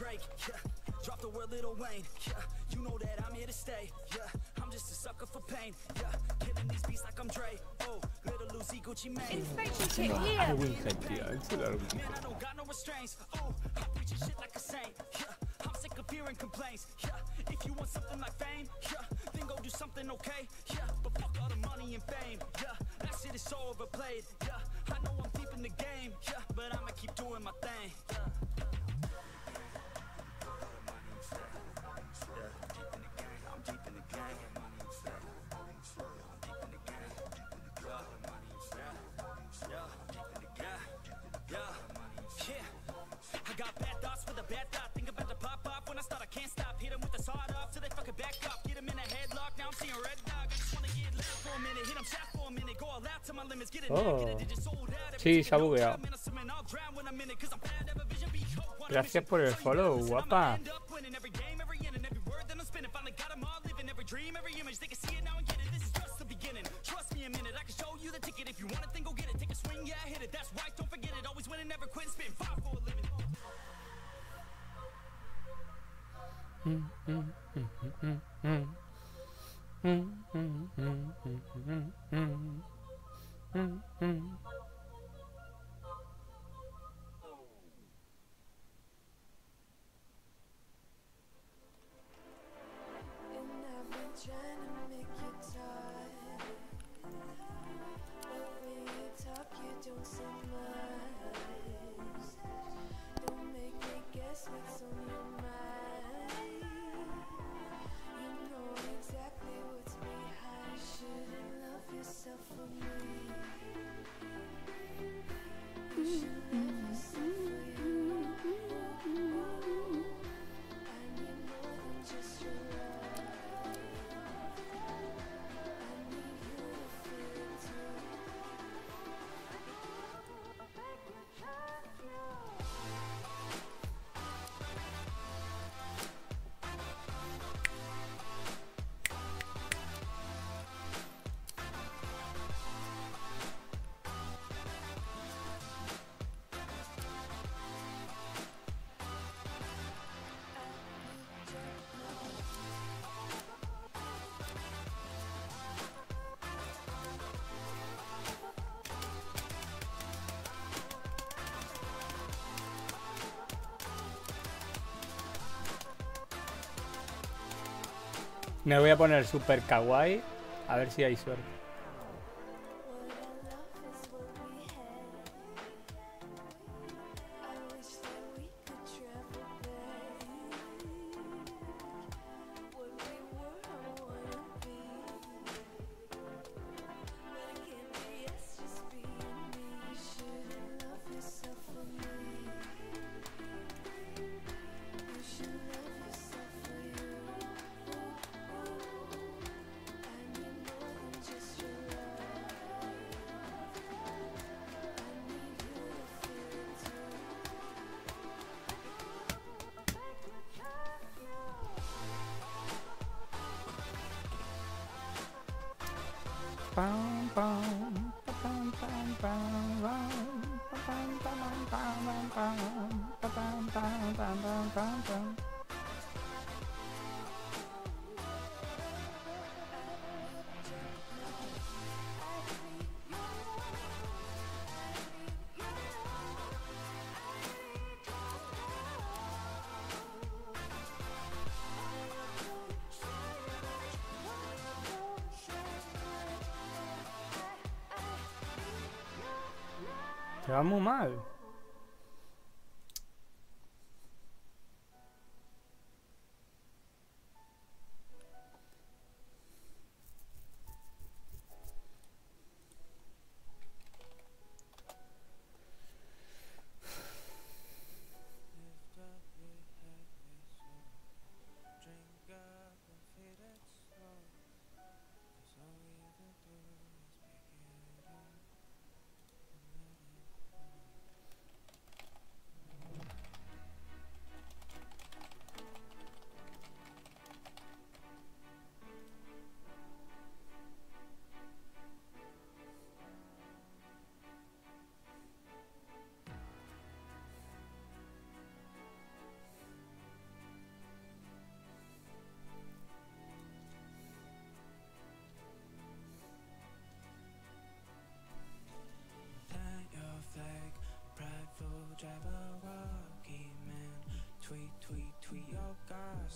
Drake, yeah. Drop the word Little Wayne, yeah. You know that I'm here to stay, yeah. I'm just a sucker for pain, yeah. Killing these beats like I'm Dre. Oh, little Lucy Gucci Mane. Inspection kit here. I wouldn't thank you. I'd I wouldn't. Man, I don't got no restraints. Oh, I preach shit like a saint, yeah. I'm sick of hearing complaints, yeah. If you want something like fame, yeah. Then go do something okay, yeah. But fuck all the money and fame, yeah. That shit is so overplayed, yeah. I know I'm deep in the game, yeah. Oh. Sí, se ha bugueado. Gracias por el follow, guapa. Me voy a poner super kawaii. A ver si hay suerte.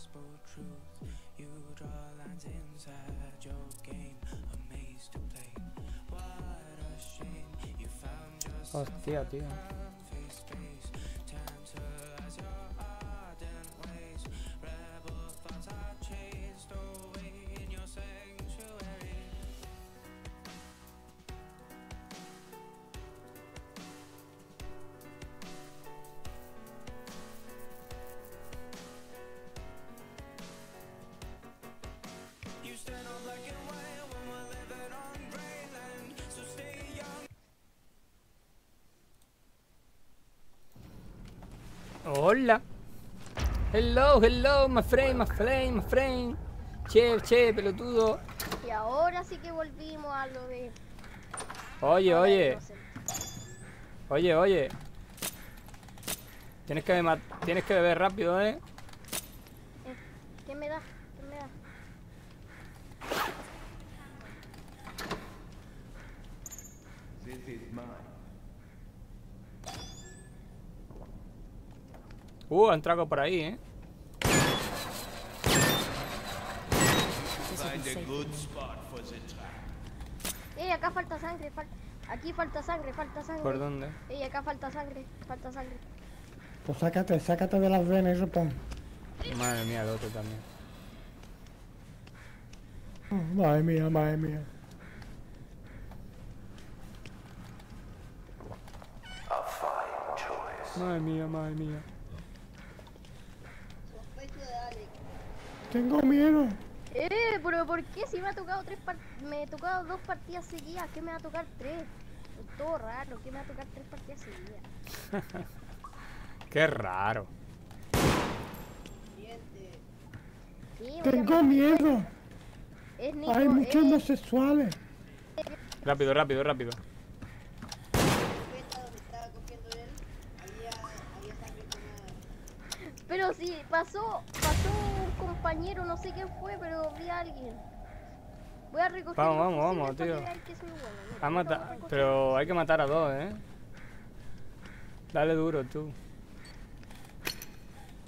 Gospel truth. You draw lines inside your game, amazed to play. What a shame you found yourself Hostia, tío. Hola. Hello, hello, my friend, my friend, my friend. Che, che, pelotudo. Y ahora sí que volvimos a lo de. Oye, oye. Oye, oye. Tienes que, tienes que beber rápido. Eh, ¿Qué me da? ¿Qué me da? This is mine. Han entrado por ahí, ¿eh? Find a good spot for the trap. Ey, acá falta sangre, falta. Aquí falta sangre, falta sangre. ¿Por dónde? Ey, acá falta sangre, falta sangre. Pues sácate, sácate de las venas repon. Madre mía, el otro también. Oh, madre mía, madre mía. Madre mía, madre mía. Tengo miedo. Eh, pero ¿por qué? Si me ha tocado tres par- me he tocado dos partidas seguidas, ¿qué me va a tocar tres? Es todo raro, ¿qué me va a tocar tres partidas seguidas? Qué raro. Sí, Tengo miedo. Es Nico, Hay muchos eh, homosexuales. Rápido, rápido, rápido. Pero sí, pasó, pasó compañero, no sé quién fue, pero vi a alguien. Voy a recoger Vamos, vamos, vamos, tío. Ha mata- Pero hay que matar a dos, ¿eh? Dale duro, tú.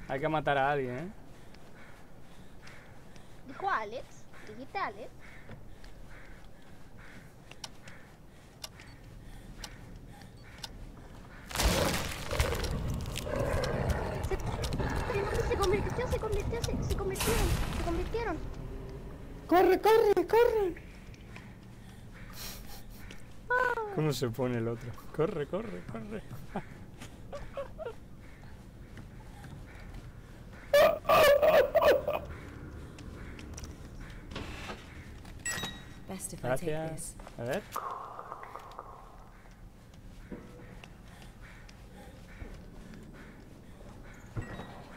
Hay que matar a alguien, ¿eh? Dijo Alex. Dijiste Alex. Se, se convirtió, se convirtieron, se convirtieron. ¡Corre, corre, corre! ¿Cómo se pone el otro? Corre, corre, corre. Best if I take Gracias. this. A ver.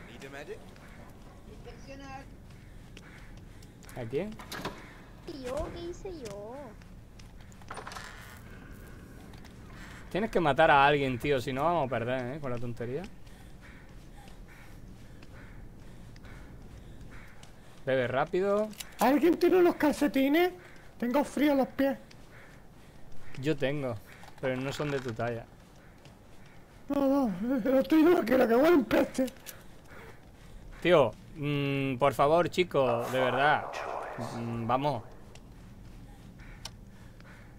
Need a medic? ¿A quién? ¿Qué hice yo? Tienes que matar a alguien, tío, si no vamos a perder, ¿eh? Con la tontería. Bebe rápido. ¿Alguien tiene unos calcetines? Tengo frío en los pies. Yo tengo, pero no son de tu talla. No, no, los tuyos no quiero que huelen peste. Tío, mm, por favor, chicos, de verdad. Mm, vamos.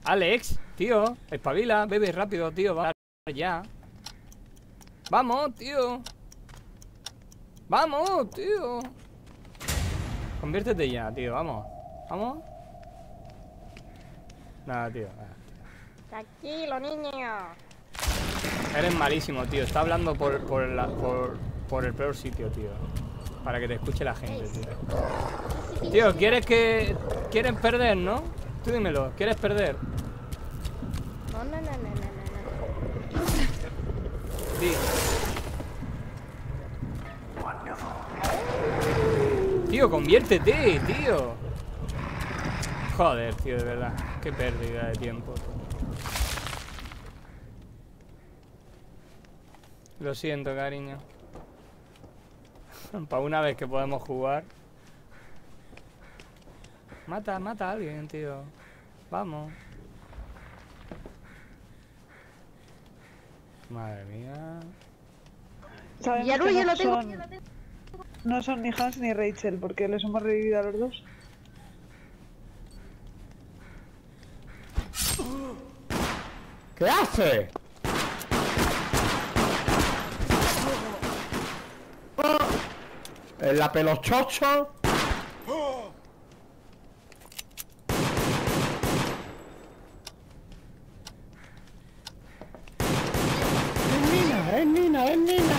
Alex, tío, espabila, bebe rápido, tío, va ya. Vamos, tío. Vamos, tío. Conviértete ya, tío, vamos. Vamos. Nada, tío. nada. Tranquilo, niño. Eres malísimo, tío. Está hablando por, por, la- por, por el peor sitio, tío. Para que te escuche la gente, tío. Tío, ¿quieres que... ¿Quieres perder, no? Tú dímelo, ¿quieres perder? No, no, no, no, no, no. Sí. Tío, conviértete, tío. Joder, tío, de verdad. Qué pérdida de tiempo. Lo siento, cariño. Para una vez que podemos jugar. Mata, mata a alguien, tío. Vamos. Madre mía. Ya, Rui, yo no lo tengo, son, yo lo tengo. no son ni Hans ni Rachel, porque les hemos revivido a los dos. ¿Qué hace? ¿En la pelochocho? Es Nina, es Nina, es Nina.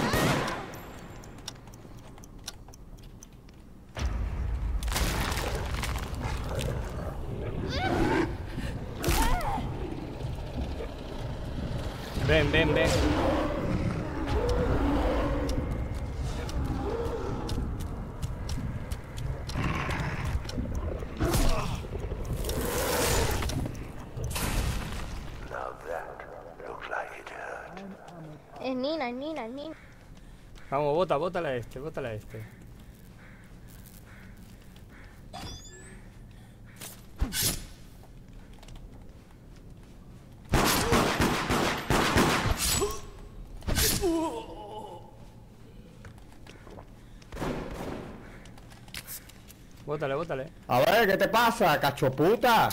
Ven, ven, ven. Es Nina, es Nina, es Nina. Vamos, bota, bótale a este, bótale a este. Bótale, bótale. A ver, ¿qué te pasa, cachoputa?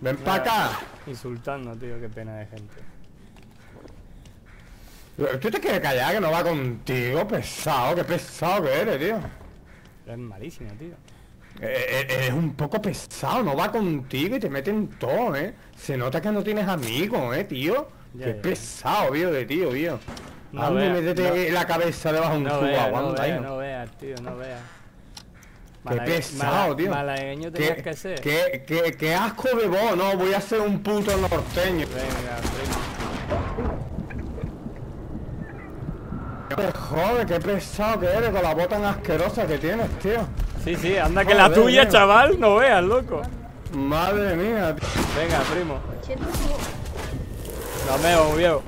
Ven para acá. Insultando, tío, qué pena de gente. ¿Tú te quieres callar que no va contigo? Pesado, qué pesado que eres, tío. Es malísimo, tío. Eh, eh, Eres un poco pesado, no va contigo y te mete en todo, ¿eh? Se nota que no tienes amigos, ¿eh, tío? Ya, qué ya. pesado, tío, de tío, tío. No Anda y métete no. la cabeza debajo de un No veas, no aguanta ahí, veas, ¿no? veas, tío, no veas. Qué Malague- pesado, tío. Malagueño tenías que ser. Qué, qué, qué asco de vos, no, voy a ser un puto norteño. Venga, primo. Qué joder, qué pesado que eres con la bota tan asquerosa que tienes, tío. Sí, sí, anda que la tuya, chaval, no veas, loco. Madre mía, tío. Venga, primo. Nos vemos, viejo.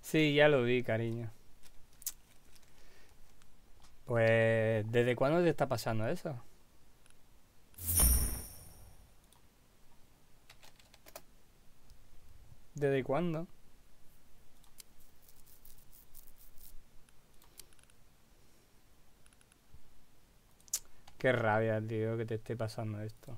Sí, ya lo vi, cariño. Pues, ¿desde cuándo te está pasando eso? ¿Desde cuándo? Qué rabia, tío, que te esté pasando esto.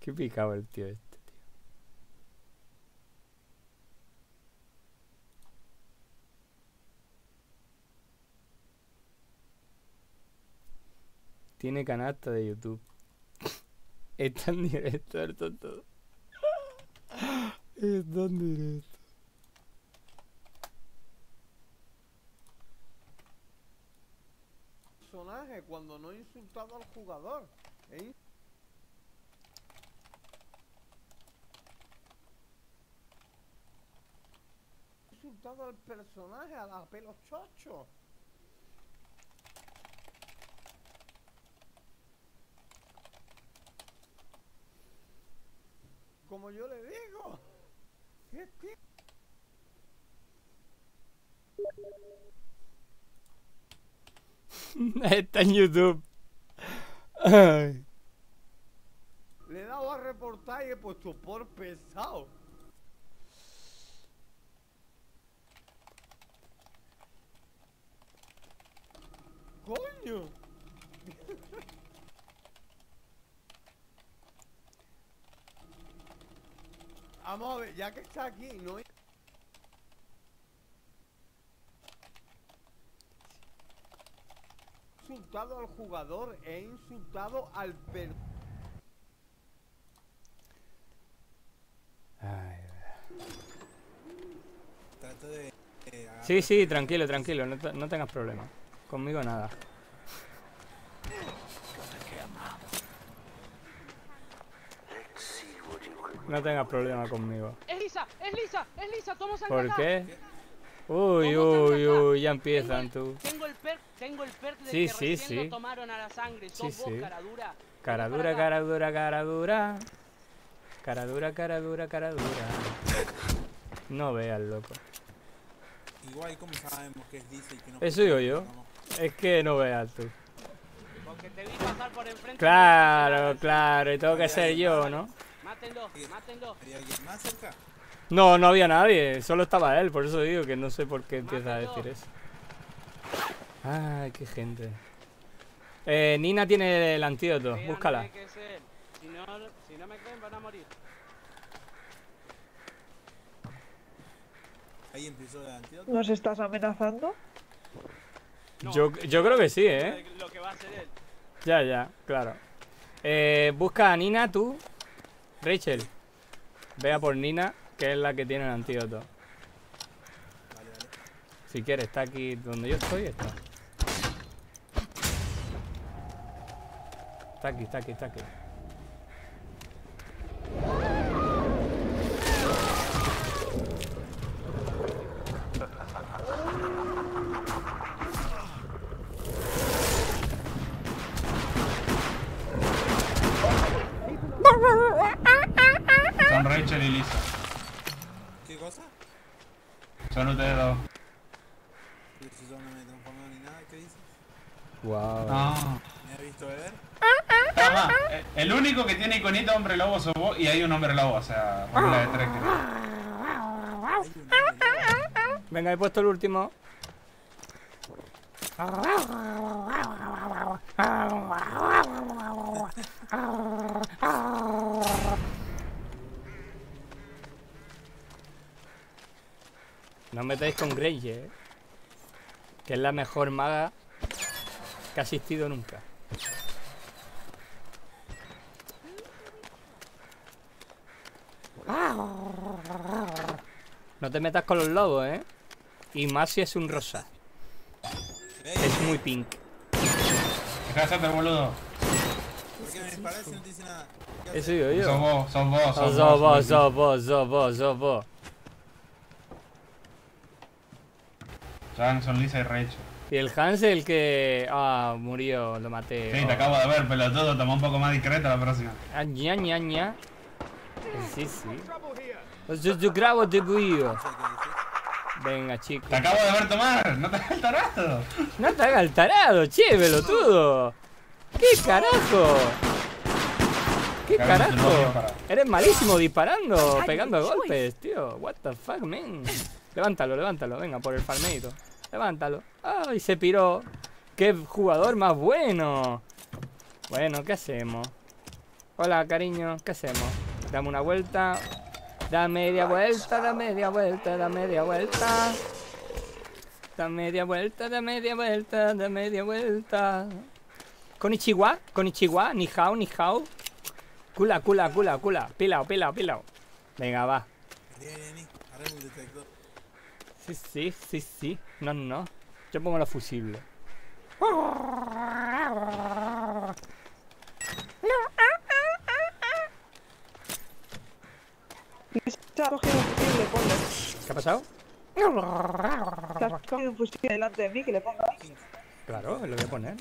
Qué picado el tío. Este. Tiene canasta de YouTube. Está en directo el tonto. Está en directo. personaje cuando no he insultado al jugador. ¿eh? He insultado al personaje, a la pelo chocho. Como yo le digo. ¿Qué Está en YouTube. Ay. Le he dado a reportar y he puesto por pesado. ¡Coño! Vamos a ver, ya que está aquí, no he insultado al jugador, he insultado al per... Trato de. eh, Sí, sí, tranquilo, tranquilo, no, no tengas problema. Conmigo nada. No tengas problema conmigo. Es Lisa, es Lisa, es Lisa, toma sangre ¿Por acá. qué? Uy, uy, uy, ya empiezan tú. Tengo el perk, tengo el perk de Sí, que sí, recién sí. lo tomaron a la sangre. Sos Sí, vos, sí. cara dura. Cara dura, cara dura, cara dura. Cara dura, cara dura, cara dura. No veas, loco. Igual, ¿cómo sabemos que es Lisa y que no Eso digo yo. Es que no veas tú. Porque te vi pasar por enfrente. Claro, claro, y tengo que ser yo, ¿no? Mátenlo, mátenlo. ¿Hay alguien más cerca? No, no había nadie, solo estaba él, por eso digo que no sé por qué empieza a decir eso. Ay, qué gente. Eh, Nina tiene el antídoto, Créanme búscala. que es él. Si no, si no me creen, van a morir. Ahí empezó el antídoto. ¿Nos estás amenazando? Yo, yo creo que sí, ¿eh? Lo que va a hacer él. Ya, ya, claro. Eh, busca a Nina, tú. Rachel. Vea por Nina, que es la que tiene el antídoto. Si quieres, está aquí donde yo estoy, está. Está aquí, está aquí, está aquí. Rachel y Lisa. ¿Qué cosa? Son ustedes dos. Pero Si yo no me he transformado ni nada, ¿qué dices? Wow. No. ¿Me has visto beber? Toma, eh, el único que tiene iconito hombre lobo sos vos y hay un hombre lobo, o sea, regla de tres creo. Venga, he puesto el último. No os metáis con Granger, ¿eh? que es la mejor maga que ha asistido nunca. No te metas con los lobos, ¿eh? Y más si es un rosa. Es muy pink. Cállate, boludo. ¿Por qué me disparas si no te dice nada? Eso digo yo. Sos vos, sos vos, sos Sos vos, vos, sos sos vos, sos vos, sos vos. Hanson, Lisa y Recho. Y el Hans el que. Ah, murió, lo maté. Sí, te acabo de ver, pelotudo. Toma un poco más discreto la próxima. Ah, Aña, ña. Sí, sí. Yo, grabo de guío. Venga, chicos. Te acabo de ver tomar. No te hagas el tarado. No te hagas el tarado, che, pelotudo. ¿Qué carajo? ¿Qué carajo? Eres malísimo disparando, pegando golpes, tío. What the fuck, man. Levántalo, levántalo. Venga, por el farmeito. Levántalo. ¡Ay, se piró! ¡Qué jugador más bueno! Bueno, ¿qué hacemos? Hola, cariño. ¿Qué hacemos? Dame una vuelta. Da media vuelta, da media vuelta, da media vuelta. Da media vuelta, da media vuelta, da media vuelta. Con Ichiwa, con Ichiwa, ni hao, ni hao. Cula, cula, cula, cula. Pilao, pilao, pilao. Venga, va. Sí, sí, sí, sí. No, no. Yo pongo la fusible. Se ha cogido un fusible, ponle. ¿Qué ha pasado? Se ha cogido fusible delante de mí, que le ponga. Claro, lo voy a poner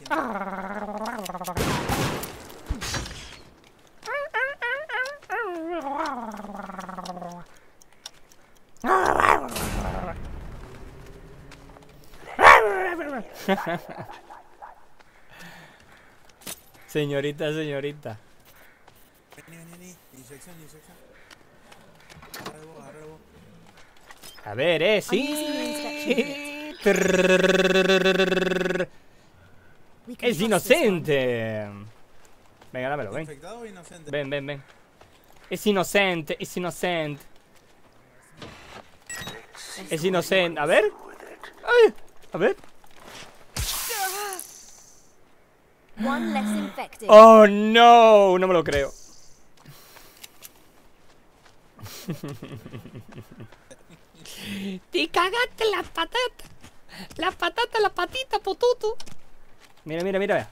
señorita, señorita. Vení, vení, vení. Inyección, A ver, eh, sí. es inocente. Venga, dámelo, ven. Ven, ven, ven. Es inocente, es inocente. Es inocente. A ver. Ay a ver. One less infected. Oh no, no me lo creo. Te cagaste la patata. La patata, la patita, potuto. Mira, mira, mira.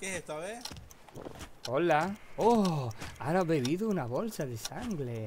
¿Qué es esto, a ver? Hola. Oh, ahora he bebido una bolsa de sangre.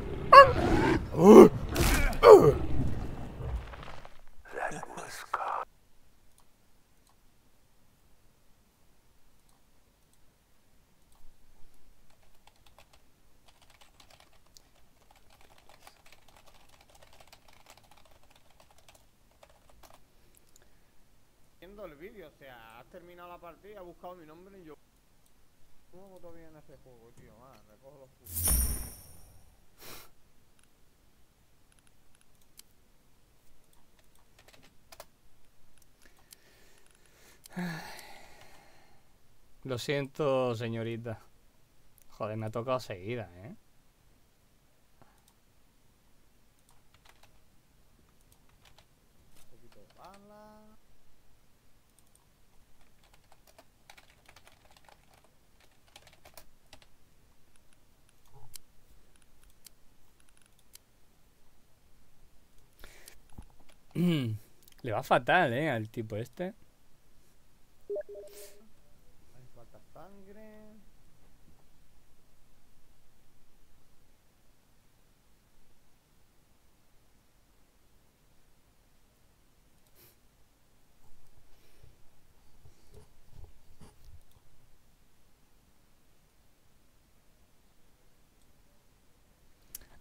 Viendo el vídeo, o sea, has terminado la partida, has buscado mi nombre y yo. ¿Cómo todavía en ese juego, tío? Ah, recojo los. Lo siento, señorita. Joder, me ha tocado seguida, ¿eh? Un poquito de bala. Le fatal, ¿eh? Al tipo este.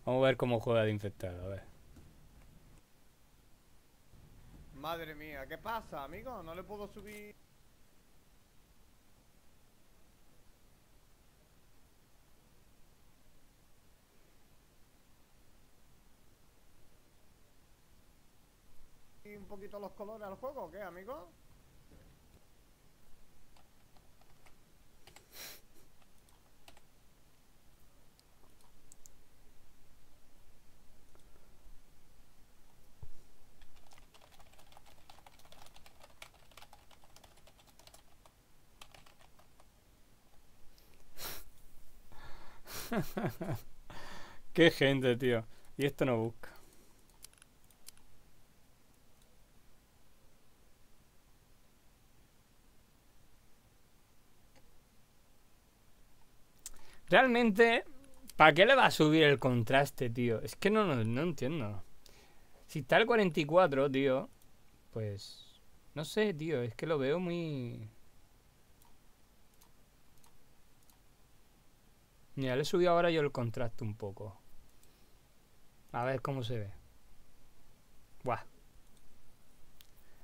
Vamos a ver cómo juega de infectado, a ver. Madre mía, ¿qué pasa, amigo? No le puedo subir. un poquito los colores al juego o qué, amigo? Qué gente, tío. Y esto no busca. Realmente, ¿para qué le va a subir el contraste, tío? Es que no, no, no entiendo. Si está el 44, tío, pues... No sé, tío, es que lo veo muy... Mira, le he subido ahora yo el contraste un poco. A ver cómo se ve. Buah.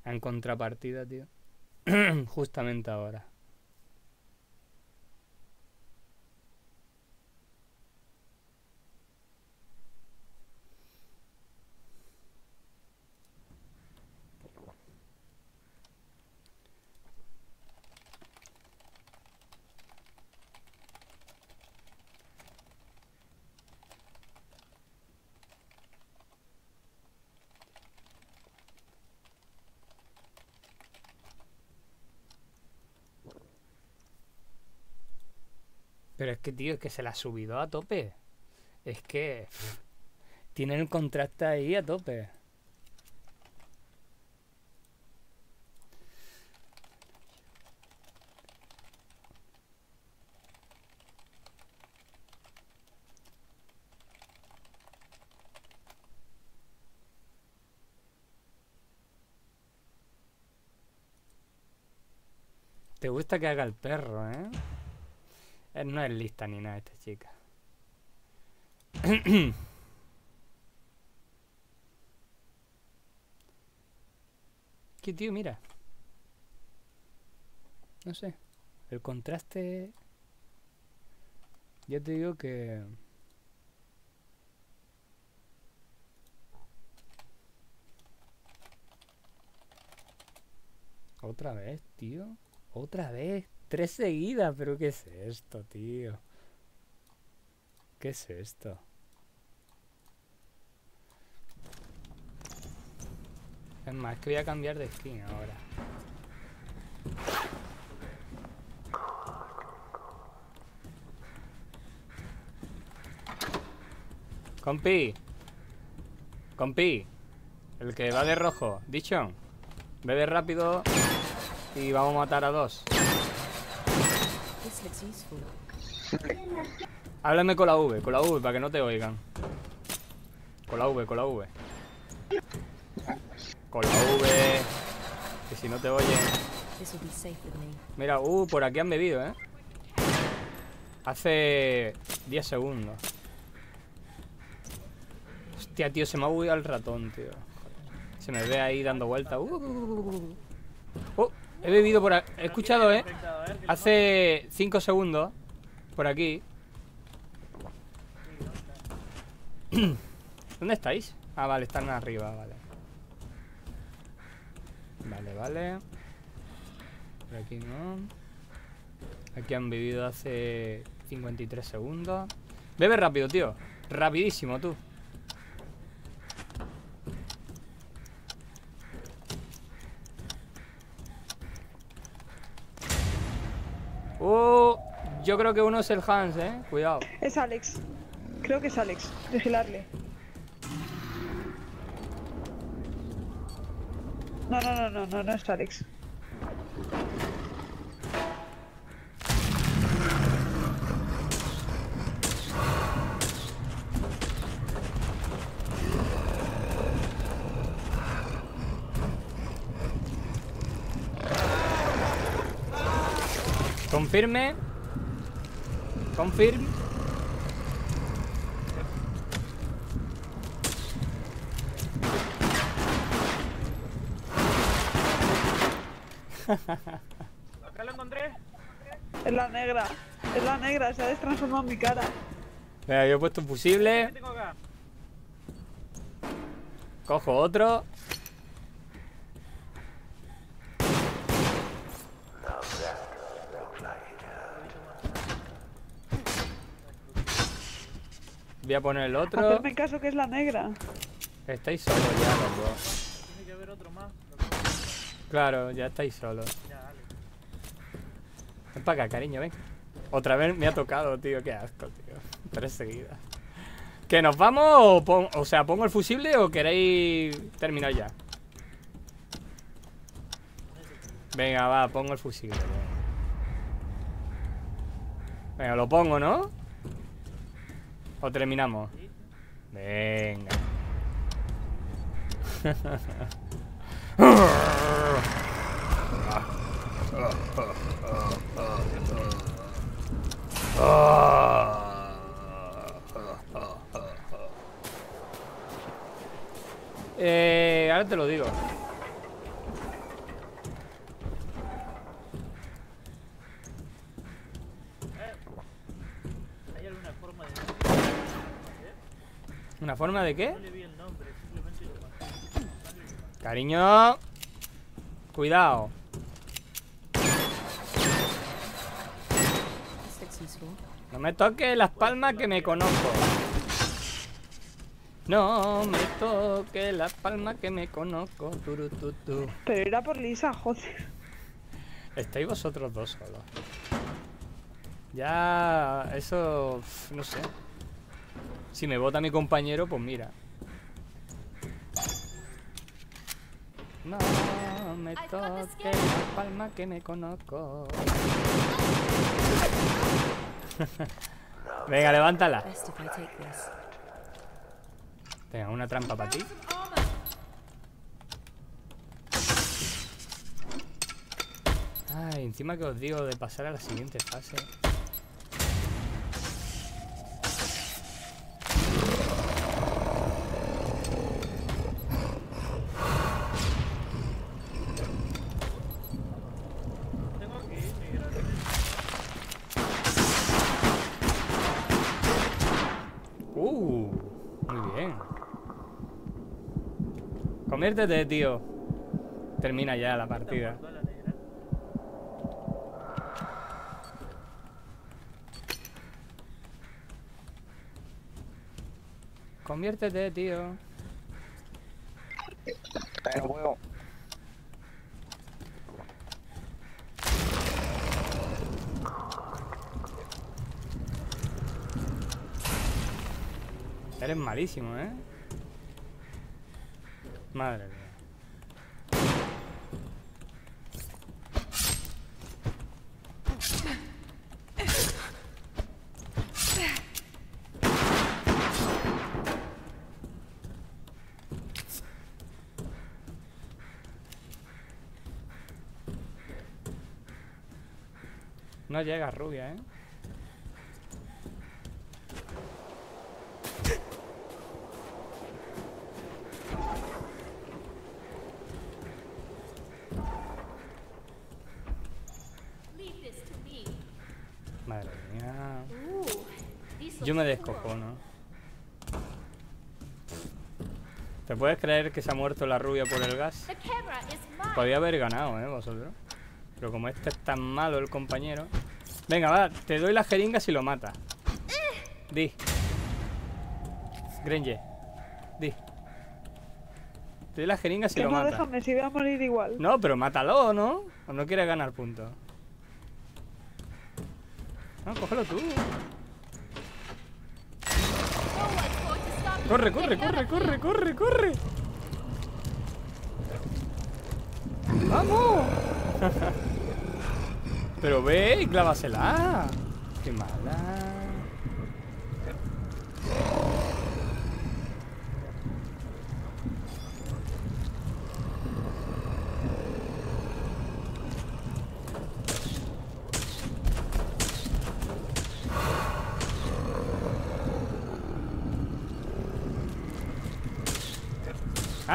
En contrapartida, tío. Justamente ahora. Pero es que, tío, es que se la ha subido a tope. Es que... pff, tienen el contraste ahí a tope. Te gusta que haga el perro, ¿eh? Eh, No es lista ni nada esta chica. ¿Qué tío? Mira. No sé. El contraste... Ya te digo que... Otra vez, tío. Otra vez. Tres seguidas, pero ¿qué es esto, tío? ¿Qué es esto? Es más, que voy a cambiar de skin ahora. Compi. Compi. El que va de rojo. Dicho. Bebe rápido. Y vamos a matar a dos. Háblame con la V, con la V, para que no te oigan. Con la V, con la V. Con la V. Que si no te oyen. Mira, uh, por aquí han bebido, ¿eh? Hace 10 segundos. Hostia, tío, se me ha bugueado el ratón, tío. Se me ve ahí dando vueltas. Uh. Oh, he bebido por aquí. He escuchado, ¿eh? Hace 5 segundos. Por aquí. ¿Dónde estáis? Ah, vale, están arriba, vale. Vale, vale. Por aquí no. Aquí han vivido hace 53 segundos. Bebe rápido, tío. Rapidísimo, tú. Uh, yo creo que uno es el Hans, eh. Cuidado. Es Alex. Creo que es Alex. Vigilarle. No, no, no, no, no, no es Alex. Confirme. Confirm. ¿Acá lo encontré? Es la negra. Es la negra, se ha destransformado en mi cara. Venga, yo he puesto un fusible. ¿Qué tengo acá? Cojo otro. Voy a poner el otro. Hacerme caso que es la negra. Estáis solos ya los dos. Tiene que haber otro más. Claro, ya estáis solos. Ven para acá, cariño, ven. Otra vez me ha tocado, tío. Qué asco, tío. Tres seguidas. ¿Que nos vamos o, pon- o sea, pongo el fusible o queréis terminar ya? Venga, va, pongo el fusible. Venga, lo pongo, ¿no? ¿O terminamos? Venga. Eh, ahora te lo digo. ¿Hay alguna forma de ¿Una forma de qué? No le vi el nombre, simplemente lo Cariño. Cuidado. No me toques las palmas que me conozco. No me toques las palmas que me conozco. Pero era por Lisa, joder. Estáis vosotros dos solos. Ya, eso, no sé. Si me vota mi compañero, pues mira. No me toques las palmas que me conozco. Venga, levántala. Venga, una trampa para ti. Ay, encima que os digo de pasar a la siguiente fase. Conviértete, tío. Termina ya la partida. Conviértete, tío. Huevo. Eres malísimo, ¿eh? Madre mía. No llega rubia, ¿eh? Madre mía. ¿Te puedes creer que se ha muerto la rubia por el gas? Podía haber ganado, ¿eh? Vosotros. Pero como este es tan malo el compañero... Venga, va, te doy las jeringas y lo mata. Di. Granger. Di. Te doy las jeringas y Que lo no, mata. déjame, si voy a morir igual. No, pero mátalo, ¿no? ¿O no quieres ganar puntos? No, cógelo tú. Corre, corre, corre, corre, corre, corre. ¡Vamos! Pero ve y clávasela. Qué mala.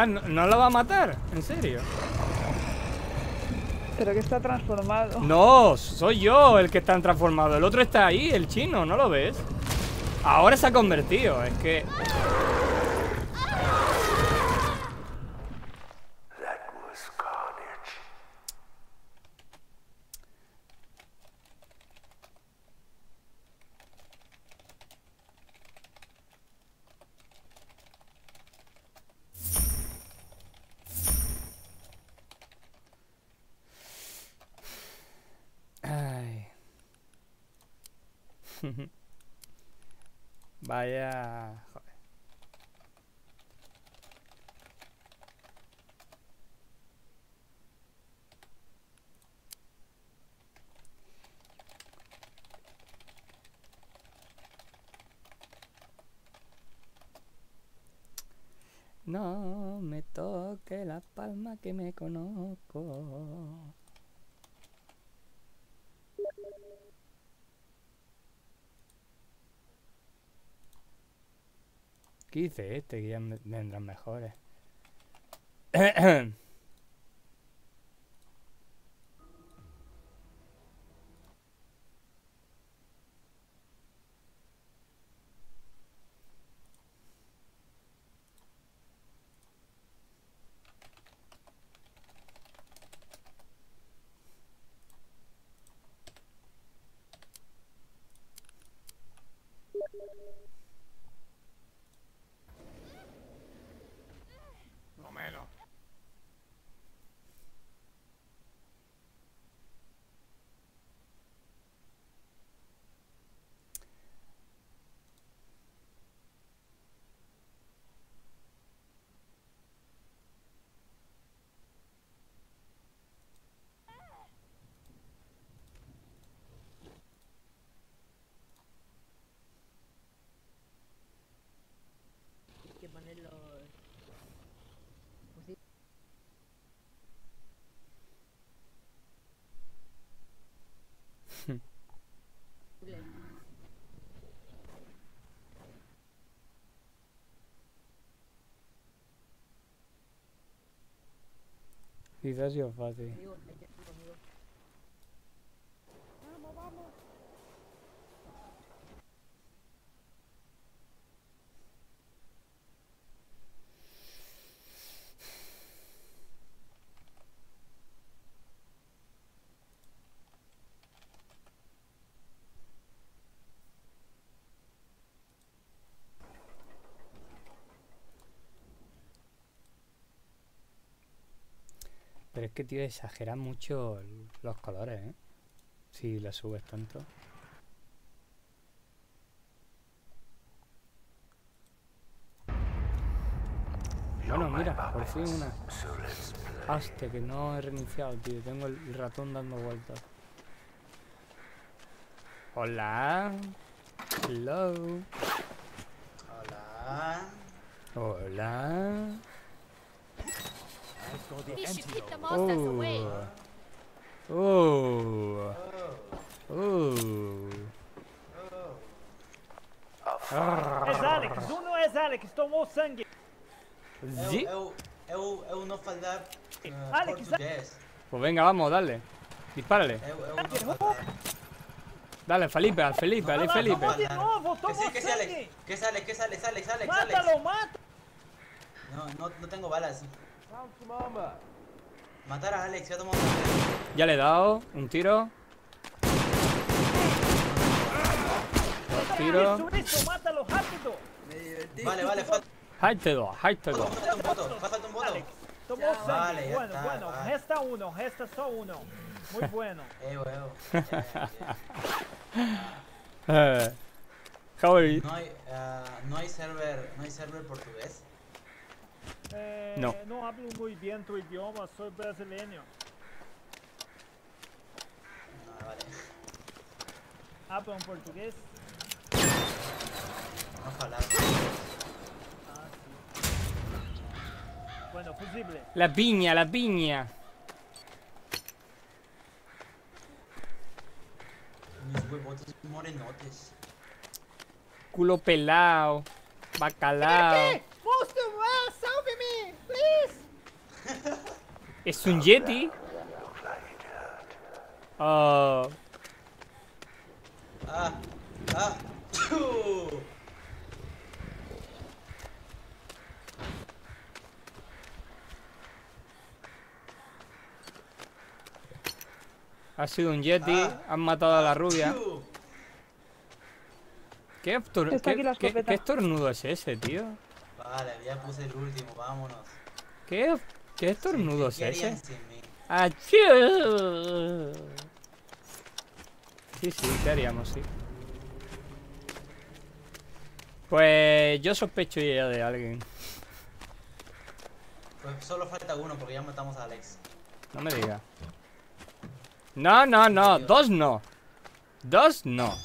Ah, ¿no, ¿no la va a matar? ¿En serio? Pero que está transformado. No, soy yo el que está transformado. El otro está ahí, el chino, ¿no lo ves? Ahora se ha convertido, es que... Vaya... No me toque la palma que me conozco. ¿Qué dice este? Que ya vendrán mejores. Quizás ha sido fácil. Amigo, hay que hacerlo, amigo. Vamos, vamos. Pero es que, tío, exagera mucho los colores, ¿eh? Si la subes tanto. Bueno, mira, por fin una. Hostia, que no he reiniciado, tío. Tengo el el ratón dando vueltas. Hola. Hello. Hola. Hola. We should keep the monsters away. Oh. Oh. Es Alex, uno es Alex, tomou sangue. Zi- Eu, eu, eu não falar eh, Alex, português. Pues venga, vamos, dale. Dispárale. Eu, eu não. Dale, Felipe, al Felipe, al Felipe. De novo, tomou que sangue. Que que Alex, Mátalo, mata. No, no, no tengo balas. Matar a Alex, voy a tomar un Ya le he dado un tiro. Dos tiros. Vale, vale, falta hazte dos. falta un voto, falta un voto. Tomou sangue. Vale, ya bueno, está, bueno, vale. resta uno, resta só uno. Muy bueno. Eh, How are you? No hay, ah, no hay server, no hay server portugués. Eh, No. Não hablo muy bien tu idioma, soy brasileño. No, vale. Hablo en portugués. No falar. Ah, sí. Bueno, fusible. La piña, la piña. Mis huevotes morenotes. Culo pelado. Bacalao. Monstro, ah, salve-me, please. ¿Es un Yeti? Oh. Ah, ah. Ha sido un Yeti. Ah. Han matado a la rubia. Chu. ¿Qué, qué- qué- qué estornudo es ese, tío? Vale, ya puse el último, vámonos. ¿Qué, qué estornudo es ¿Qué harían ese? ¡Achú! Sí, sí, ¿qué haríamos? Sí. Pues yo sospecho ya de alguien. Pues solo falta uno porque ya matamos a Alex. No me digas. No, no, no. Dos no. Dos no.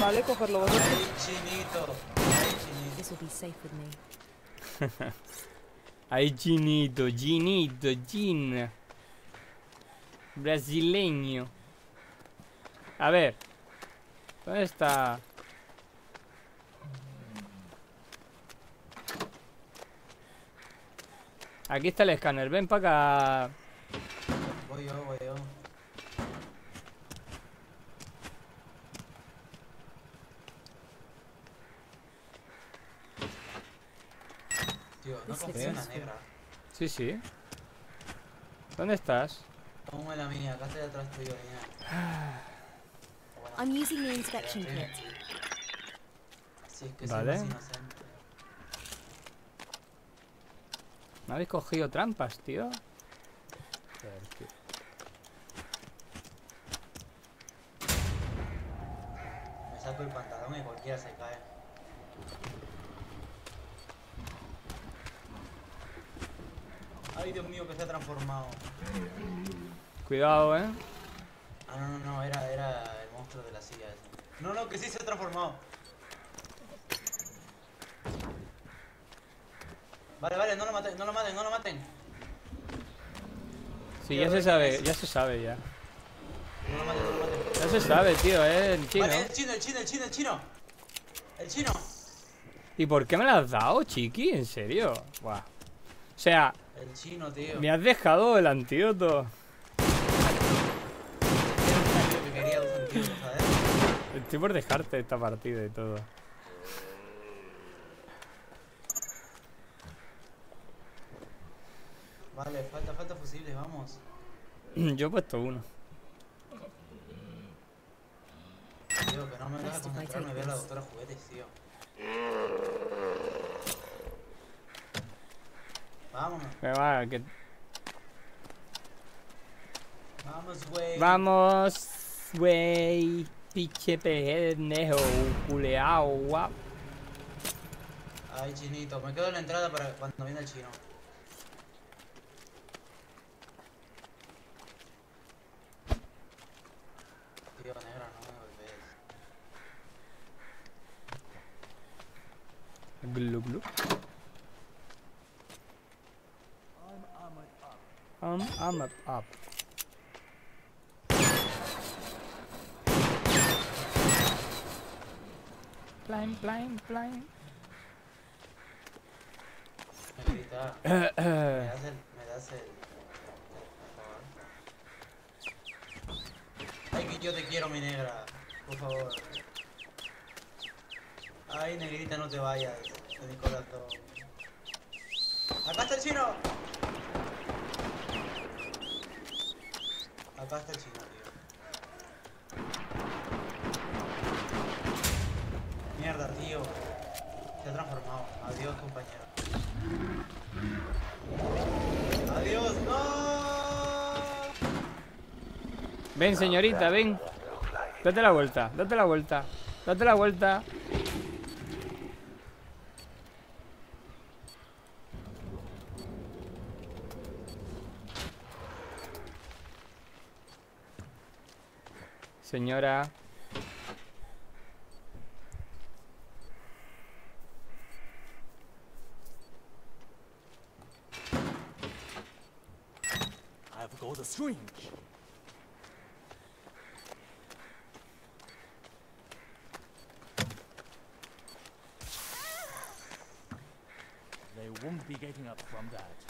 Vale, cogerlo vosotros. Ay, chinito. Ay, chinito. Ay, Ginito, Ginito, Gin. Brasileño. A ver. ¿Dónde está? Aquí está el escáner. Ven para acá. Voy yo, voy yo. Tío, no This confío en la negra. Sí, sí. ¿Dónde estás? Pongo la mía, acá estoy atrás tuyo, niña. I'm using the inspection kit. Si es que Vale. soy más inocente. ¿Me habéis cogido trampas, tío? Joder, tío. Me saco el pantalón y cualquiera se cae. Ay, Dios mío, que se ha transformado. Cuidado, eh. Ah, no, no, no, era, era el monstruo de la silla ese. No, no, que sí se ha transformado. Vale, vale, no lo maten, no lo maten, no lo maten. Sí, ya se sabe, ya se sabe ya. No lo maten, no lo maten. Ya se sabe, tío, eh, el chino. Vale, el chino, el chino, el chino, el chino. El chino. ¿Y por qué me lo has dado, chiqui? ¿En serio? Buah. O sea, El chino, tío. me has dejado el antídoto. Estoy por dejarte esta partida y todo. Vale, falta, falta fusibles, vamos. Yo he puesto uno. Tío, que no me deja concentrarme ver a la doctora juguetes, tío. Vámonos. Que va, que... Vamos, güey. Vamos, güey. Piche pendejo, culeao, guap. Ay, chinito, me quedo en la entrada para cuando viene el chino. Tío, negra, no me golpees. Glu glu. I'm up, up. Plain, plain, plain. Negrita, me das el... Me das el... Ay, que yo te quiero, mi negra. Por favor. Ay, negrita, no te vayas de mi corazón. ¡Acá está el chino! Acá está el chino, tío. Mierda, tío. Se ha transformado. Adiós, compañero. Adiós, no. Ven, señorita, ven. Date la vuelta, date la vuelta. Date la vuelta. Señora. I've got a syringe. They won't be getting up from that.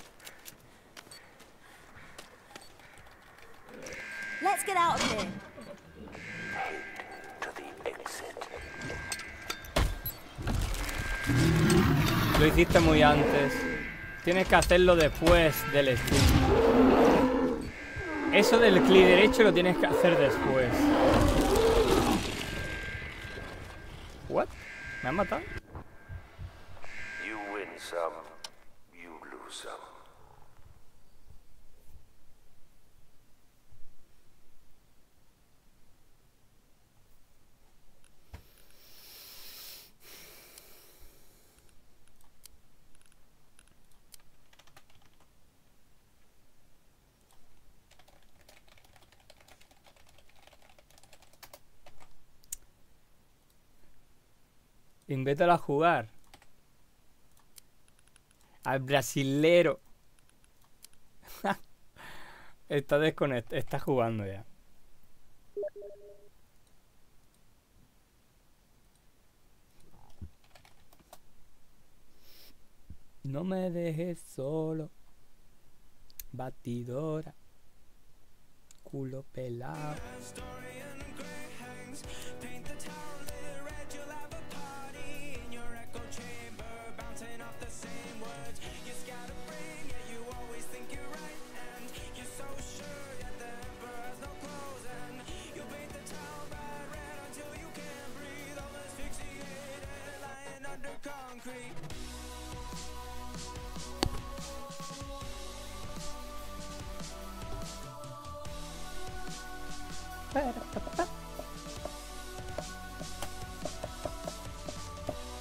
Hiciste muy antes. Tienes que hacerlo después del stream. Eso del clic derecho lo tienes que hacer después. What? ¿Me han matado? You win some, you lose some. Invétalo a jugar. Al brasilero. está desconectado. Está jugando ya. No me dejes solo. Batidora. Culo pelado.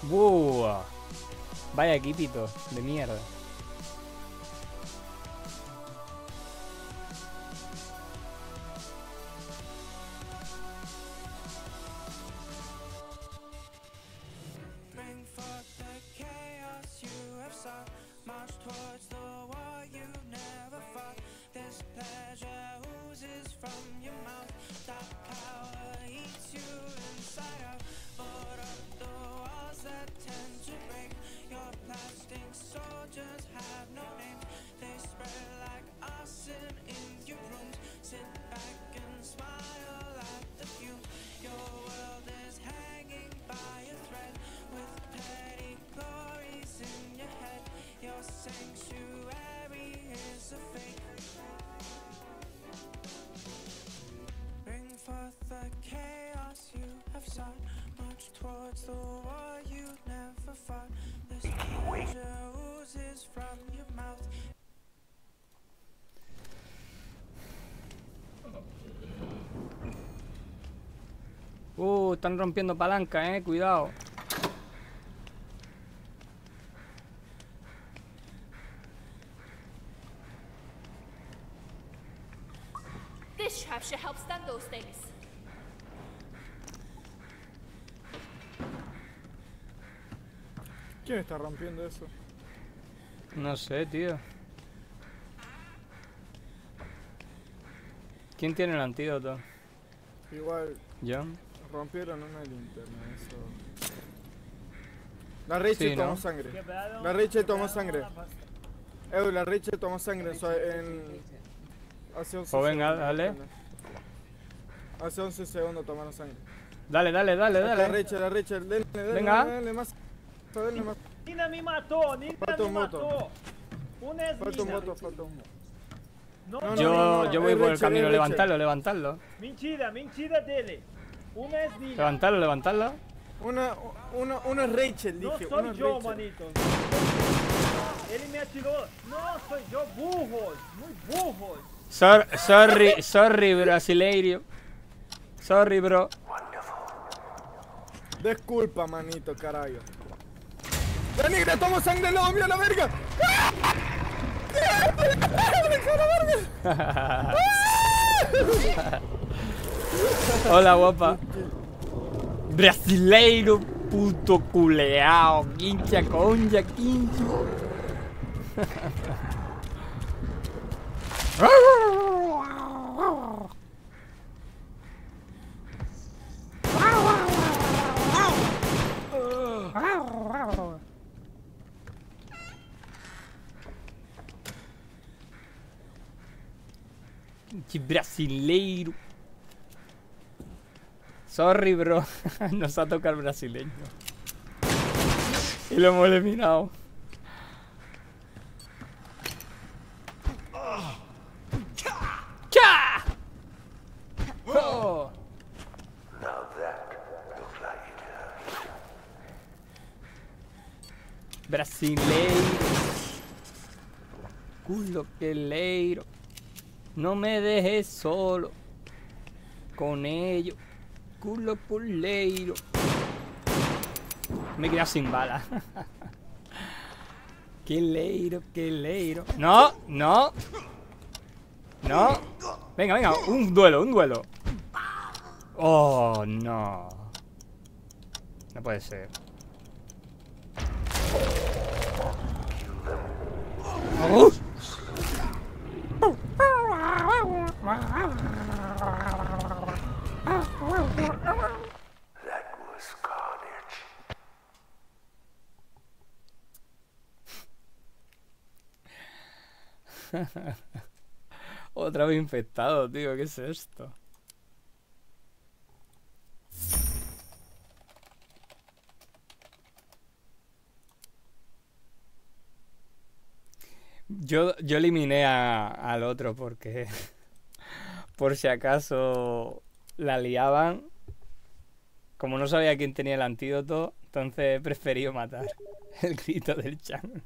¡Buah! Vaya equipito de mierda. Están rompiendo palanca, eh. Cuidado. This trap should help stun those things. ¿Quién está rompiendo eso? No sé, tío. ¿Quién tiene el antídoto? Igual ¿Yo? Rompieron una linterna, eso. La Rachel Sí, ¿no? tomó sangre. La Rachel tomó sangre. Edu, la Rachel tomó sangre en... hace 11 Pues venga, segundos, dale. Hace 11 segundos tomaron sangre. Dale, dale, dale, La dale. Rachel, la Rachel, denle, denle, Venga. denle más. Denle más. Nina me mató, Nina Falta me un voto. mató. Una es Falta un voto, falta un voto. No, No, no, Yo, no, no, yo voy por el camino, levantarlo, levantarlo. Mentira, mentira dele. Una es Nina. Levantarlo, levantarlo. Una, una, una es Rachel, No dije. soy una es yo, Rachel. manito. Él me atiró. No soy yo, burros. Muy burros. Sor- sorry, sorry, brasileiro. Sorry, bro. Disculpa, manito, carajo. ¡La negra toma sangre, no, mira la verga! Hola, guapa. Brasileiro, puto culeao. Quincha, concha, quincha. Pinche brasileiro. Sorry, bro. Nos ha tocado el brasileño. Y lo hemos eliminado. ¡Cha! Oh. Brasileiro. Culo que leiro. No me dejes solo. Con ello. Culo puleiro. Me he quedado sin bala. que leiro, que leiro. No, no. No. Venga, venga, un duelo, un duelo. Oh, no. No puede ser. ¡Uh! Otra vez infectado, tío. ¿Qué es esto? Yo, yo eliminé a- al otro porque por si acaso la liaban. Como no sabía quién tenía el antídoto, entonces he preferido matar el grito del chan.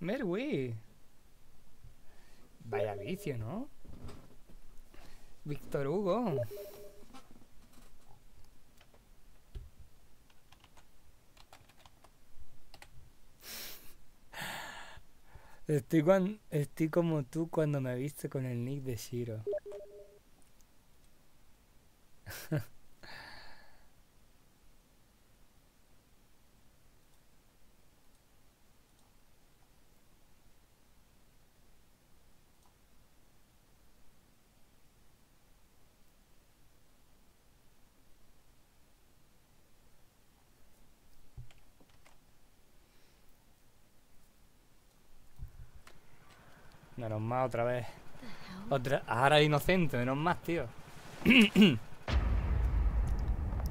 Merwi. Vaya vicio, ¿no? Víctor Hugo. Estoy, cuan- estoy como tú cuando me viste con el nick de Shiro. Menos más otra vez. Otra. Ahora inocente, menos más, tío.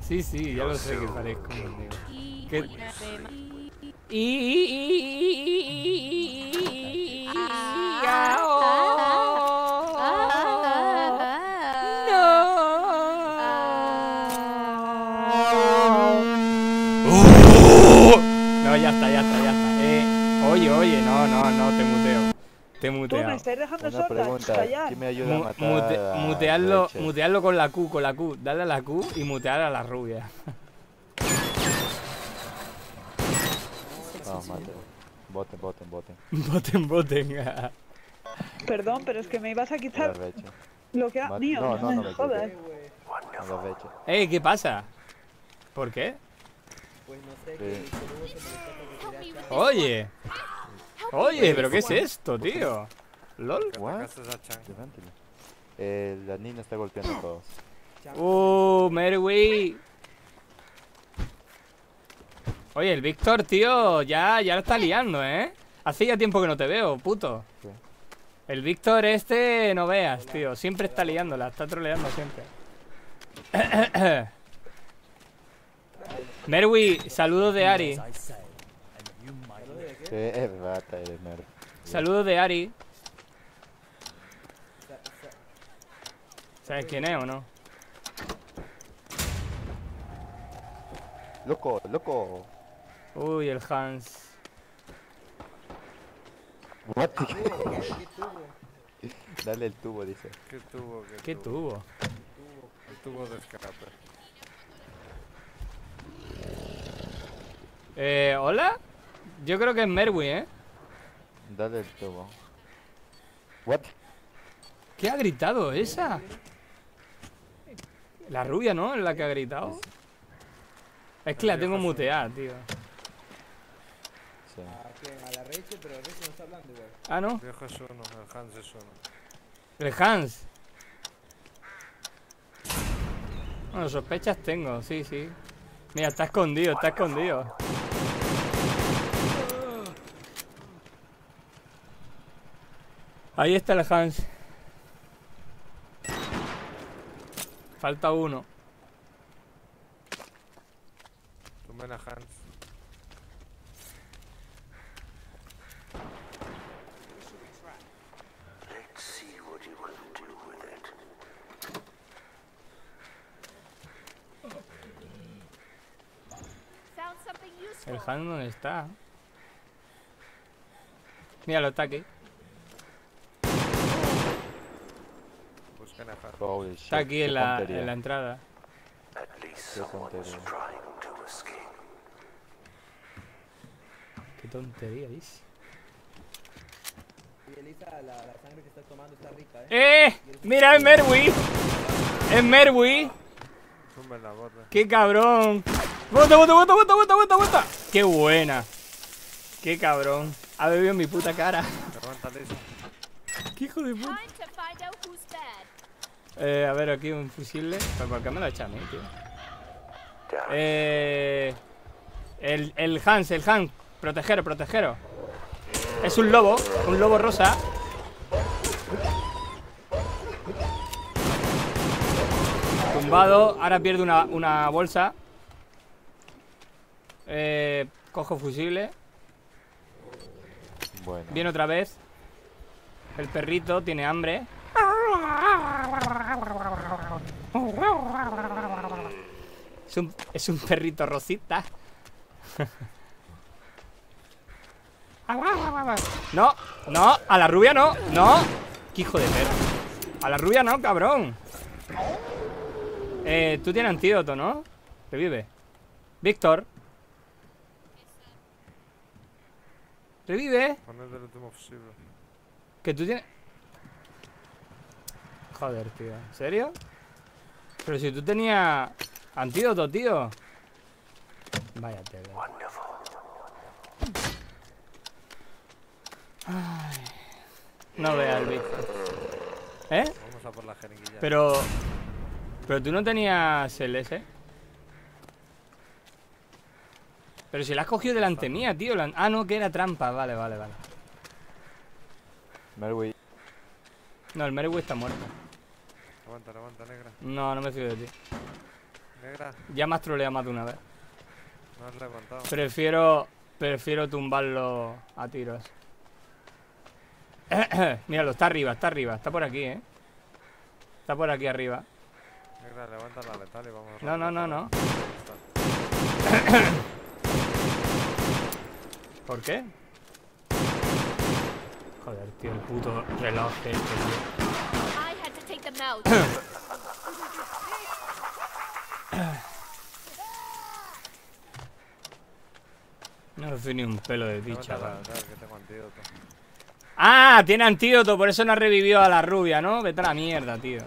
sí, sí, ya lo sé que parezco. ¿Qué- No, ya está, ya está, ya está. Eh, oye, oye, no, no, no, te muteo. Te Tú muteo. me estás dejando Una sorda. pregunta, Callar. ¿quién me ayuda a matar mute- a mutearlo, con la Q, con la Q. Dale a la Q y mutear a la rubia. No, mate. Voten, voten, voten. voten, voten. Perdón, pero es que me ibas a quitar lo que ha... No, no, no, me jodas. Ey, ¿qué pasa? ¿Por qué? Pues no sé, que Oye. Oye, pero ¿qué es esto, tío? ¿Lol? What? Eh, la niña está golpeando a todos. Uh, Merwi. Oye, el Víctor, tío, ya, ya lo está liando, ¿eh? Hace ya tiempo que no te veo, puto. El Víctor este, no veas, tío. Siempre está liándola, está troleando siempre. Merwi, saludos de Ari. Es rata, eres nerd. Saludos de Ari. ¿Sabes quién es o no? Loco, loco. Uy, el Hans. What? Dale el tubo, dice. ¿Qué tubo? ¿Qué, ¿Qué tubo? El tubo de escape. Eh, ¿hola? Yo creo que es Merwi, ¿eh? Dale el tubo. What? ¿Qué ha gritado esa? La rubia, ¿no? Es la que ha gritado. Es que la tengo muteada, tío. Sí. ¿A quién? A la Rachel, pero Rachel no está hablando igual. Ah, ¿no? El Hans es uno. El Hans. Bueno, sospechas tengo, sí, sí. Mira, está escondido, está escondido. Ahí está el Hans. Falta uno. Tumben a Hans. El Hans dónde está. Mira, lo ataque. Está aquí en la, en la entrada. Qué tontería. Dice. ¿eh? ¡Eh! ¡Mira, es Merwi! ¡Es Merwi! ¡Qué cabrón! ¡Bota, bota, bota, bota, bota, bota, bota! ¡Qué buena! ¡Qué cabrón! Ha bebido en mi puta cara. ¡Qué hijo de puta! Time to find out who's bad. Eh, a ver, aquí un fusible. ¿Pero por qué me lo echa a mí, tío? Eh... El, el Hans, el Hans. Protegero, protegero. Es un lobo, un lobo rosa. Tumbado, ahora pierde una, una bolsa. Eh, cojo fusible. Bueno. Viene otra vez. El perrito tiene hambre. Es un, es un perrito rosita. No, no, a la rubia no, no. Qué hijo de perra. A la rubia no, cabrón. Eh, tú tienes antídoto, ¿no? Revive. Víctor. Revive. Que tú tienes... Joder, tío. ¿En serio? Pero si tú tenías antídoto, tío. Vaya tela. Ay. No veas el Víctor. ¿Eh? Vamos a por la jeringuilla. Pero... Pero tú no tenías el ese. Pero si la has cogido delante mía, tío. la- Ah, no, que era trampa. Vale, vale, vale. Merwi. No, el Merry está muerto. Levanta, levanta, negra. No, no me fío de ti. Negra, Ya me has troleado más de una vez. no has levantado. Prefiero. Prefiero tumbarlo a tiros. Míralo, está arriba, está arriba, está por aquí, eh. Está por aquí arriba. Negra, levanta la letal y vamos No, no, no, no. ¿Por qué? Joder, tío, el puto reloj este, tío. No fui ni un pelo de ti, chaval. letal, que tengo antídoto. Ah, tiene antídoto, por eso no ha revivido a la rubia, ¿no? Vete a la mierda, tío.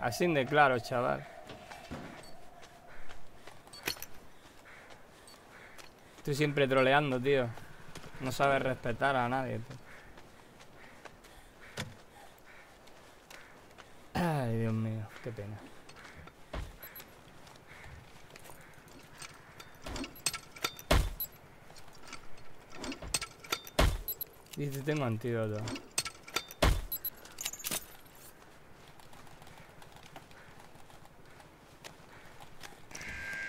Así de claro, chaval. Estoy siempre troleando, tío. No sabes respetar a nadie, tío. Ay, Dios mío, qué pena. Dice, tengo antídoto.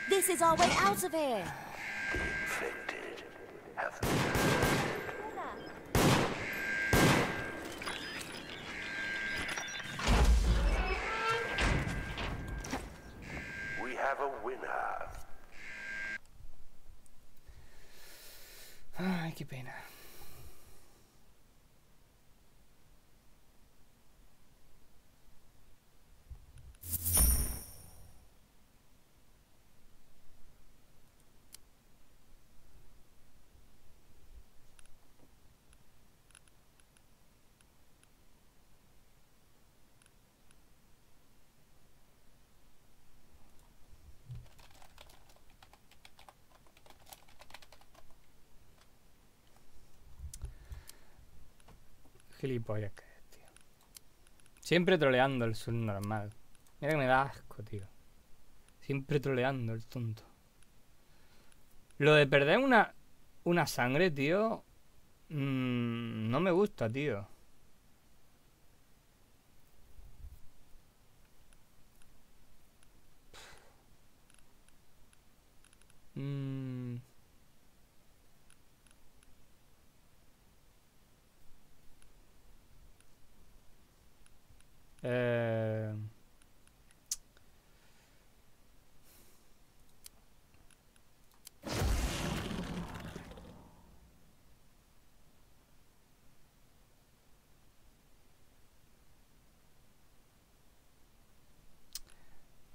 This is our way out of here. We have a winner. Ay, qué pena. Gilipollas tío. Siempre troleando el subnormal. Mira que me da asco, tío. Siempre troleando el tonto. Lo de perder una, una sangre, tío. mm, no me gusta, tío. Mm. Eh,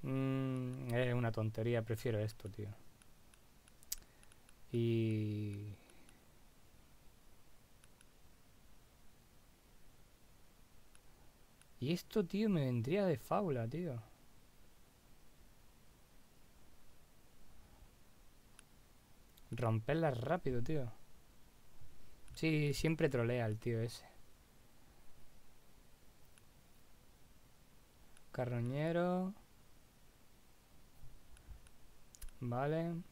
Mm, es una tontería, prefiero esto, tío. Y... Y esto, tío, me vendría de fábula, tío. Romperlas rápido, tío. Sí, siempre trolea el tío ese. Carroñero. Vale.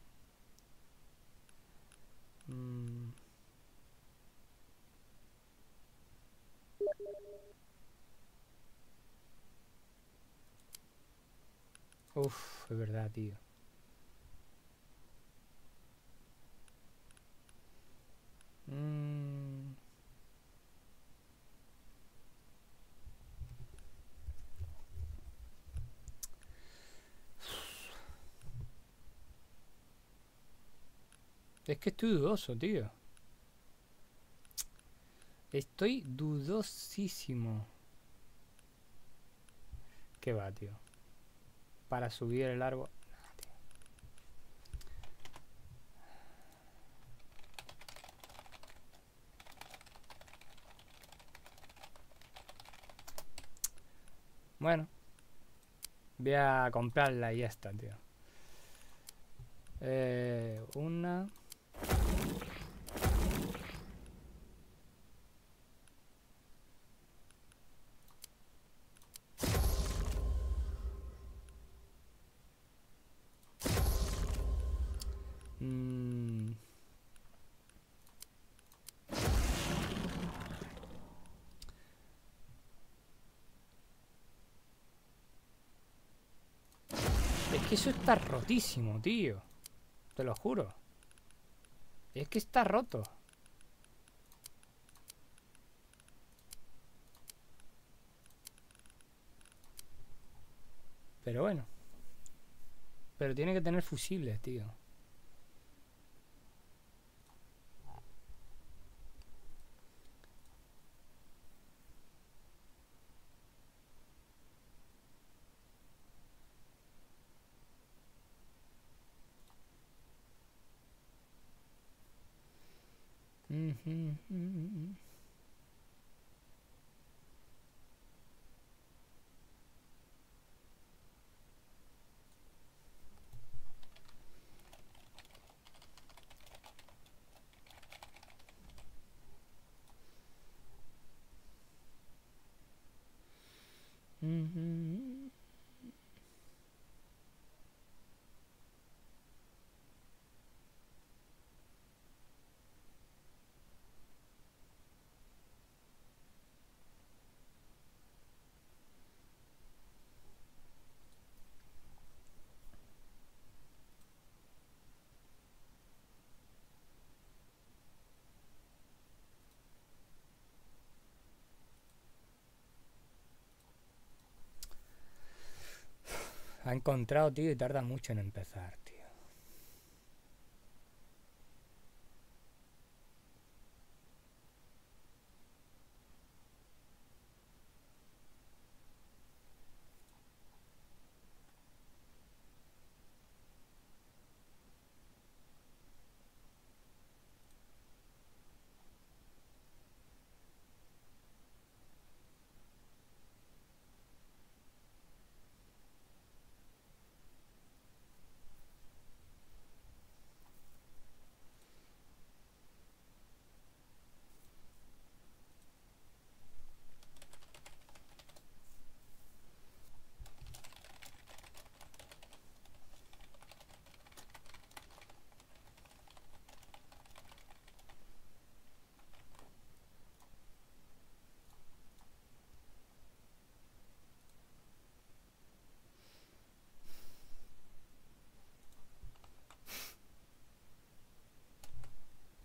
Mm. Uf, es verdad, tío. Mm. Es que estoy dudoso, tío. Estoy dudosísimo. ¿Qué va, tío? Para subir el árbol. Bueno. Voy a comprarla y ya está, tío. Eh, una... está rotísimo, tío. Te lo juro. Es que está roto. Pero bueno. Pero tiene que tener fusibles, tío. Mm-hmm. mm-hmm. mm-hmm. Ha encontrado, tío, y tarda mucho en empezar, tío.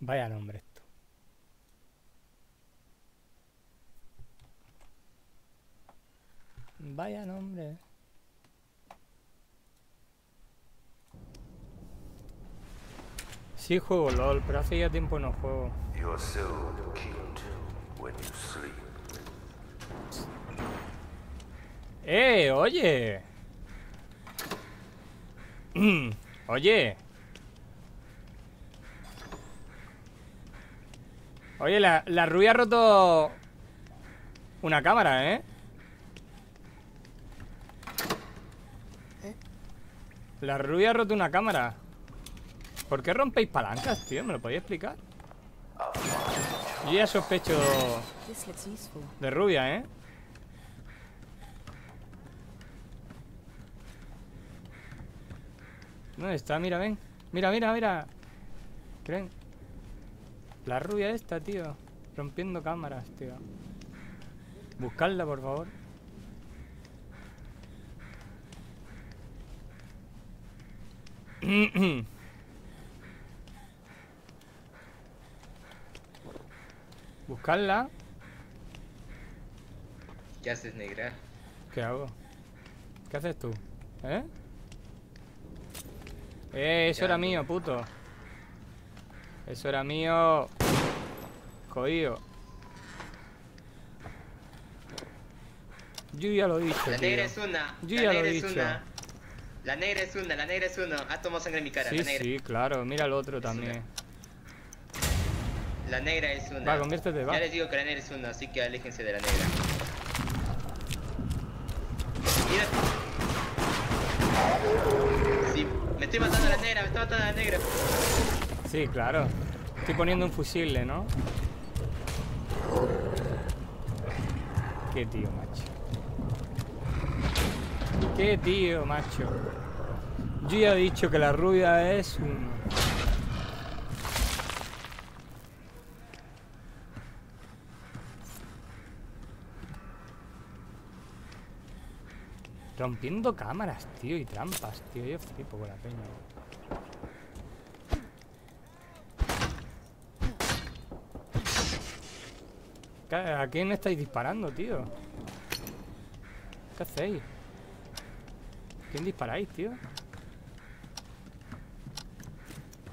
Vaya nombre esto. Vaya nombre. Sí juego LOL, pero hace ya tiempo no juego. ¡Eh, oye! Oye. Oye, la, la rubia ha roto una cámara, ¿eh? La rubia ha roto una cámara. ¿Por qué rompéis palancas, tío? ¿Me lo podéis explicar? Yo ya sospecho de rubia, ¿eh? ¿Dónde está? Mira, ven. Mira, mira, mira. ¿Creen? La rubia esta, tío. Rompiendo cámaras, tío. Buscadla, por favor. Buscadla. ¿Qué haces, negra? ¿Qué hago? ¿Qué haces tú? ¿Eh? Eh, eso Ya, era mío, puto. Eso era mío. Jodido. Yo ya lo dicho, La tío. negra es una. Yo la ya lo negra he es dicho. una. La negra es una, la negra es uno. Ha tomado sangre en mi cara. Sí, la negra. sí, claro. Mira el otro también. La negra es una. Va, conviértete, va. Ya les digo que la negra es una, así que aléjense de la negra. Mira. Sí, me estoy matando a la negra, me estoy matando a la negra. Sí, claro. Estoy poniendo un fusible, ¿no? Qué tío, macho. Qué tío, macho. Yo ya he dicho que la rubia es un... Rompiendo cámaras, tío, y trampas, tío. Yo flipo con la peña. ¿A quién estáis disparando, tío? ¿Qué hacéis? ¿Quién disparáis, tío?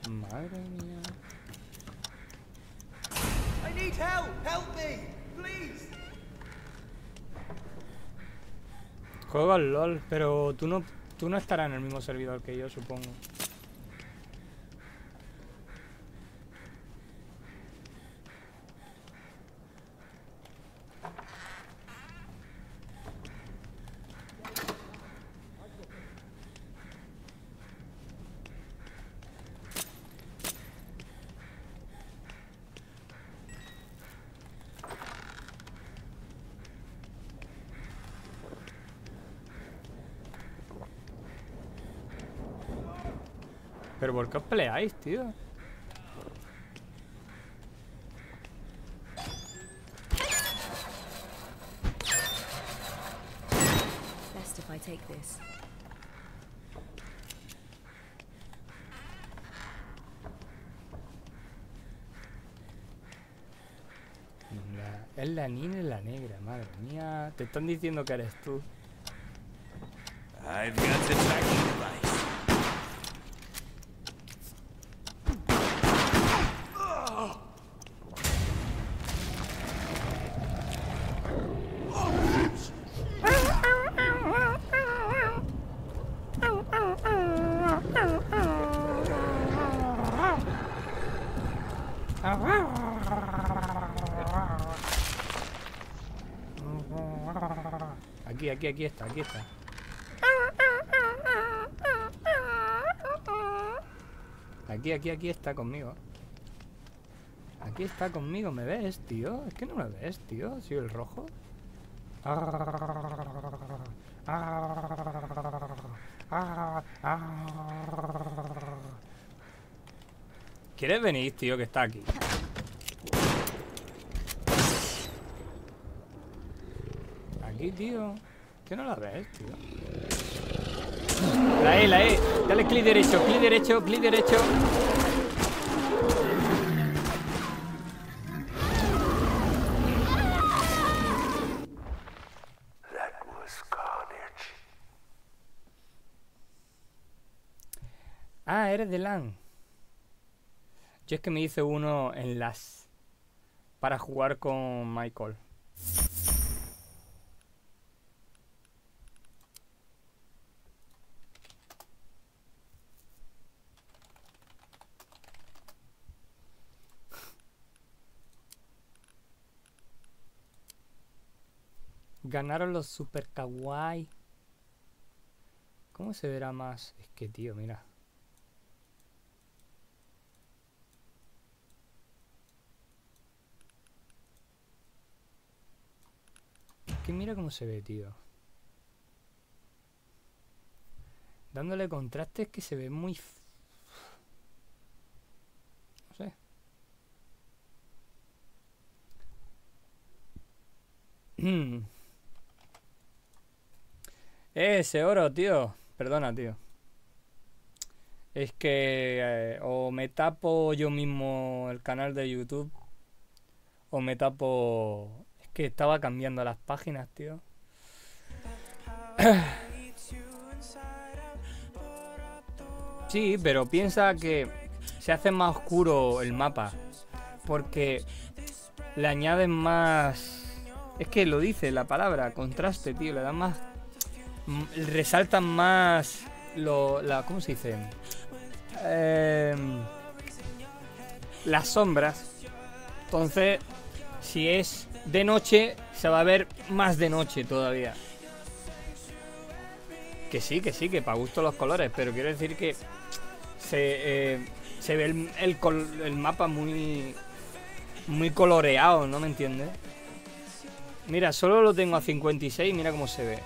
Madre mía. I need help! Help me! Please! Juego al LOL, pero tú no, tú no estarás en el mismo servidor que yo, supongo. ¿Pero por qué os peleáis, tío? Best if I take this. La- es la niña y la negra, madre mía. Te están diciendo que eres tú. I've got the Aquí, está, aquí está. Aquí, aquí, aquí está conmigo. Aquí está conmigo, ¿me ves, tío? Es que no me ves, tío. ¿Soy el rojo? ¿Quieres venir, tío, que está aquí? Aquí, tío. ¿Qué no la ves, tío? La E, la E. Dale clic derecho, clic derecho, clic derecho. Ah, eres de LAN. Yo es que me hice uno en las para jugar con Michael. Ganaron los super kawaii. ¿Cómo se verá más? Es que, tío, mira. Es que mira cómo se ve, tío. Dándole contraste es que se ve muy... No sé. Mm. Eh, ese oro, tío. Perdona, tío. Es que eh, o me tapo yo mismo el canal de YouTube o me tapo... Es que estaba cambiando las páginas, tío. Sí, pero piensa que se hace más oscuro el mapa. Porque le añaden más... Es que lo dice la palabra, contraste, tío. Le dan más... Resaltan más... Lo, la, ¿Cómo se dice? Em, las sombras. Entonces, si es de noche, se va a ver más de noche todavía. Que sí, que sí, que para gusto los colores, pero quiero decir que se, eh, se ve el, el el mapa muy muy coloreado, ¿no me entiendes? Mira, solo lo tengo a 56, mira cómo se ve.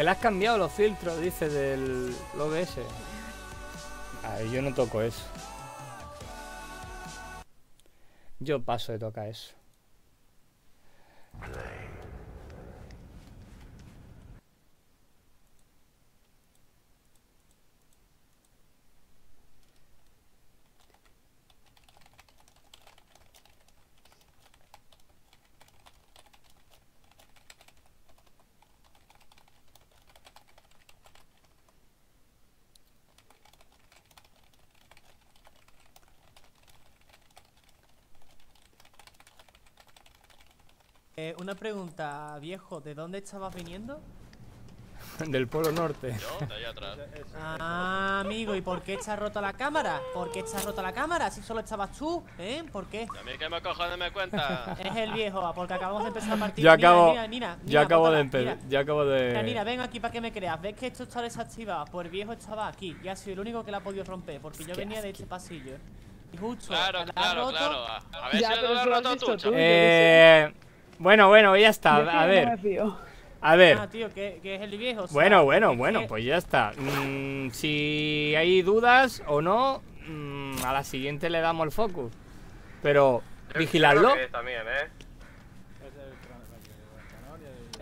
Que le has cambiado los filtros, dice, del OBS. A yo no toco eso. Yo paso de tocar eso. Eh, una pregunta, viejo, ¿de dónde estabas viniendo? Del Polo Norte. Yo, de allá atrás. Ah, amigo, ¿y por qué está rota la cámara? ¿Por qué está rota la cámara? Si solo estabas tú, ¿eh? ¿Por qué? A mí que me cojones me cuenta. Es el viejo, ah, porque acabamos de empezar la partida. Yo acabo, mira, mira, yo mira, acabo de empezar, mira. yo acabo de... Mira, mira, ven aquí para que me creas. ¿Ves que esto está desactivado? Pues el viejo estaba aquí y ha sido el único que la ha podido romper, porque yo venía de este pasillo. Y justo, Claro, claro, roto. claro. A, ver Ya, si no lo has roto tú, tú. Eh, bueno, bueno, ya está, a ver. A ver. Ah, tío, que, que es el viejo. o sea, Bueno, bueno, bueno, que- pues ya está. Mm, si hay dudas o no, mm, a la siguiente le damos el focus. Pero, vigilarlo. también, ¿eh?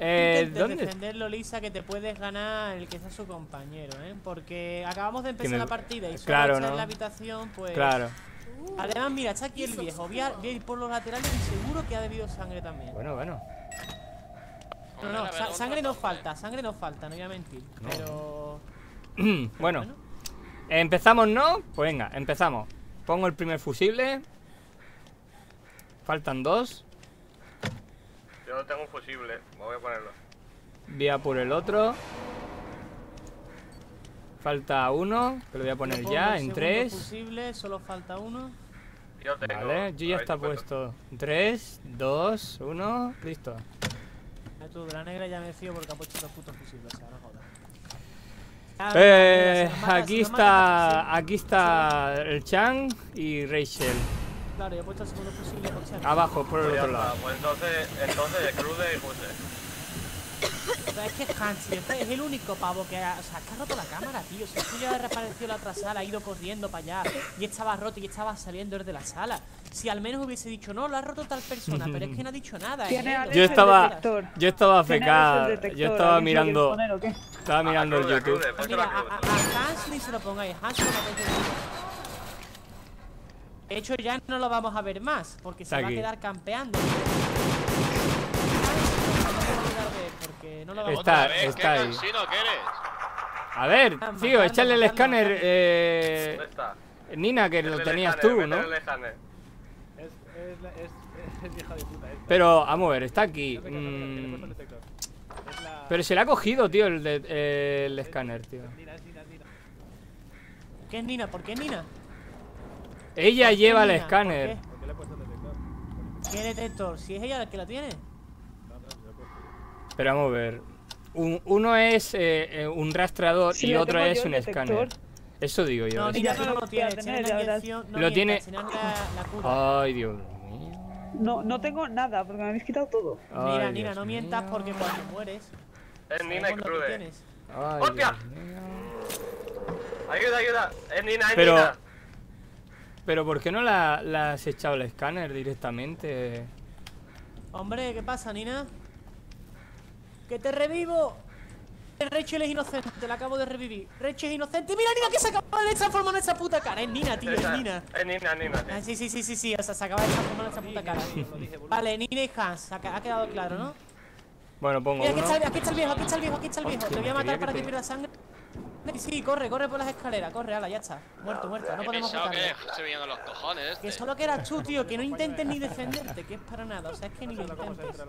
Eh, Intentes ¿dónde? defenderlo, Lisa, que te puedes ganar el que sea su compañero, ¿eh? Porque acabamos de empezar me- la partida y solo claro, ¿no? en la habitación, pues... Claro. Además, mira, está aquí el viejo. Voy a, voy a ir por los laterales y seguro que ha bebido sangre también. Bueno, bueno. No, no, sa- sangre nos falta, sangre nos falta, no voy a mentir. Pero... bueno, empezamos, ¿no? Pues venga, empezamos. Pongo el primer fusible. Faltan dos. Yo no tengo un fusible, me voy a ponerlo. Voy a por el otro. Falta uno, que lo voy a poner ya en tres. fusible, solo falta uno. Yo tengo. Vale, yo ya está puesto. Tres, dos, uno, listo. Tú, de la negra ya me fío porque ha puesto dos putos fusibles, o sea, no jodas. Ah, mira, Eh, mata- aquí está, aquí está el Chang y Rachel. Claro, yo he puesto el segundo fusible con Chang. Abajo, por el Pues otro lado. Pues entonces, entonces de Crude y Juse. Pero es que Hans, tío, este es el único pavo que ha, o sea, que ha roto la cámara, tío. Si es que ya reapareció en la otra sala, ha ido corriendo para allá y estaba roto y estaba saliendo desde la sala. Si al menos hubiese dicho, no, lo ha roto tal persona, pero es que no ha dicho nada. ¿eh? Yo estaba, yo estaba detector, yo estaba ¿alguien lo quiere mirando, o estaba mirando el YouTube. Mira, a a, Hans ni se lo pongáis. Hans no lo De hecho, ya no lo vamos a ver más, porque se va a quedar campeando. No lo Está-. ¿Ves está qué ahí. cansino que eres? A ver, Ah, tío, échale el matarlo, escáner, eh, ¿Dónde está? Nina, que lo tenías escáner, tú, ¿no? escáner. Es, es, la- es, es, es hija de puta, eh. Pero, vamos a ver, está aquí. El mm. Pero se le ha cogido, tío, el, de- el escáner, tío. Nina, es Nina, es Nina. ¿Qué es Nina? ¿Por qué Nina? Ella ¿Por qué lleva el Nina? ¿Por escáner. qué? Porque le he puesto el detector. ¿Qué detector? Si es ella la que la tiene. No, no, se lo he puesto. Pero vamos a ver. Un- uno es eh, eh, un rastreador Si y otro es un escáner. Eso digo yo. No. Nina, ya no lo. No Lo tiene- tienes la, la cura. Ay, Dios mío. No, no tengo nada porque me habéis quitado todo. Mira, Ay, Dios no mientas porque cuando mueres. Es Nina Crude. ¡Hostia! Ayuda, ayuda. Es Nina, es Pero- Nina. Pero ¿por qué no la, la has echado el escáner directamente? Hombre, ¿qué pasa, Nina? ¡Que te revivo! Rachel es inocente, la acabo de revivir. Rachel es inocente. ¡Mira, Nina, que se acaba de transformar en esa puta cara! Es Nina, tío, es Nina. Es Nina, Nina. Ah, sí, sí, sí, sí, sí, o sea, se acaba de transformar en esa puta cara. Vale, Nina y Hans, ha, quedado claro, ¿no? Bueno, pongo Mira, aquí uno. está, el- aquí está el viejo, aquí está el viejo, aquí está el viejo. Hostia, Te voy a matar para que que te- pierda sangre. Sí, corre, corre por las escaleras, corre, ala, ya está. Muerto, muerto, no podemos matarlo. que los cojones este. Que solo que eras tú, tío, que no intentes ni defenderte, que es para nada, o sea, es que ni lo ¿Cómo se intentes.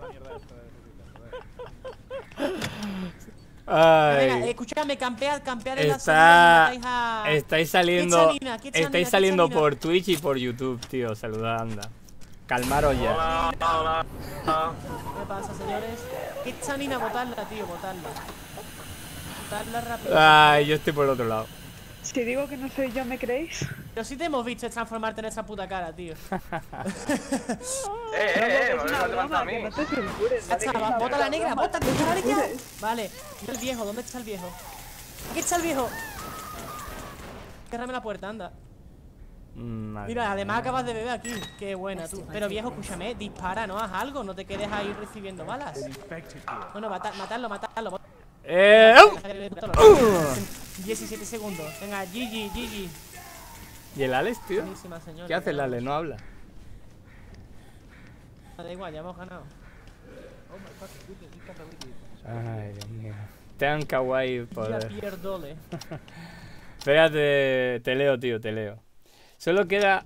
Venga, escúchame, campead, campead en la Está, sala y matáis a... estáis saliendo, estáis saliendo por Twitch y por YouTube, tío. Saludad, anda. Calmaros ya. Hola, hola. hola. ¿Qué pasa, señores? Aquí está Nina, botarla, tío, botarla. Botarla rápido. Ay, yo estoy por el otro lado. Si digo que no soy yo, ¿me creéis? Pero sí te hemos visto transformarte en esa puta cara, tío. Eh, eh, eh. a que no bota la negra, bota. Vale, ¿y el viejo? ¿Dónde está el viejo? Aquí está el viejo. Cierrame la puerta, anda. Mm, madre Mira, además acabas de beber aquí. Qué buena tú. Pero viejo, escúchame, dispara, no haz algo, no te quedes ahí recibiendo balas. Bueno, mata- matarlo, matarlo. Eh, ¡au! 17 segundos. Venga, GG, GG. ¿Y el Alex, tío? Señora. ¿Qué hace el Alex? No habla. Da igual, ya hemos ganado. Ay, Dios mío. Tan kawaii poder. pierdole. Espérate, te leo, tío, te leo. Solo queda.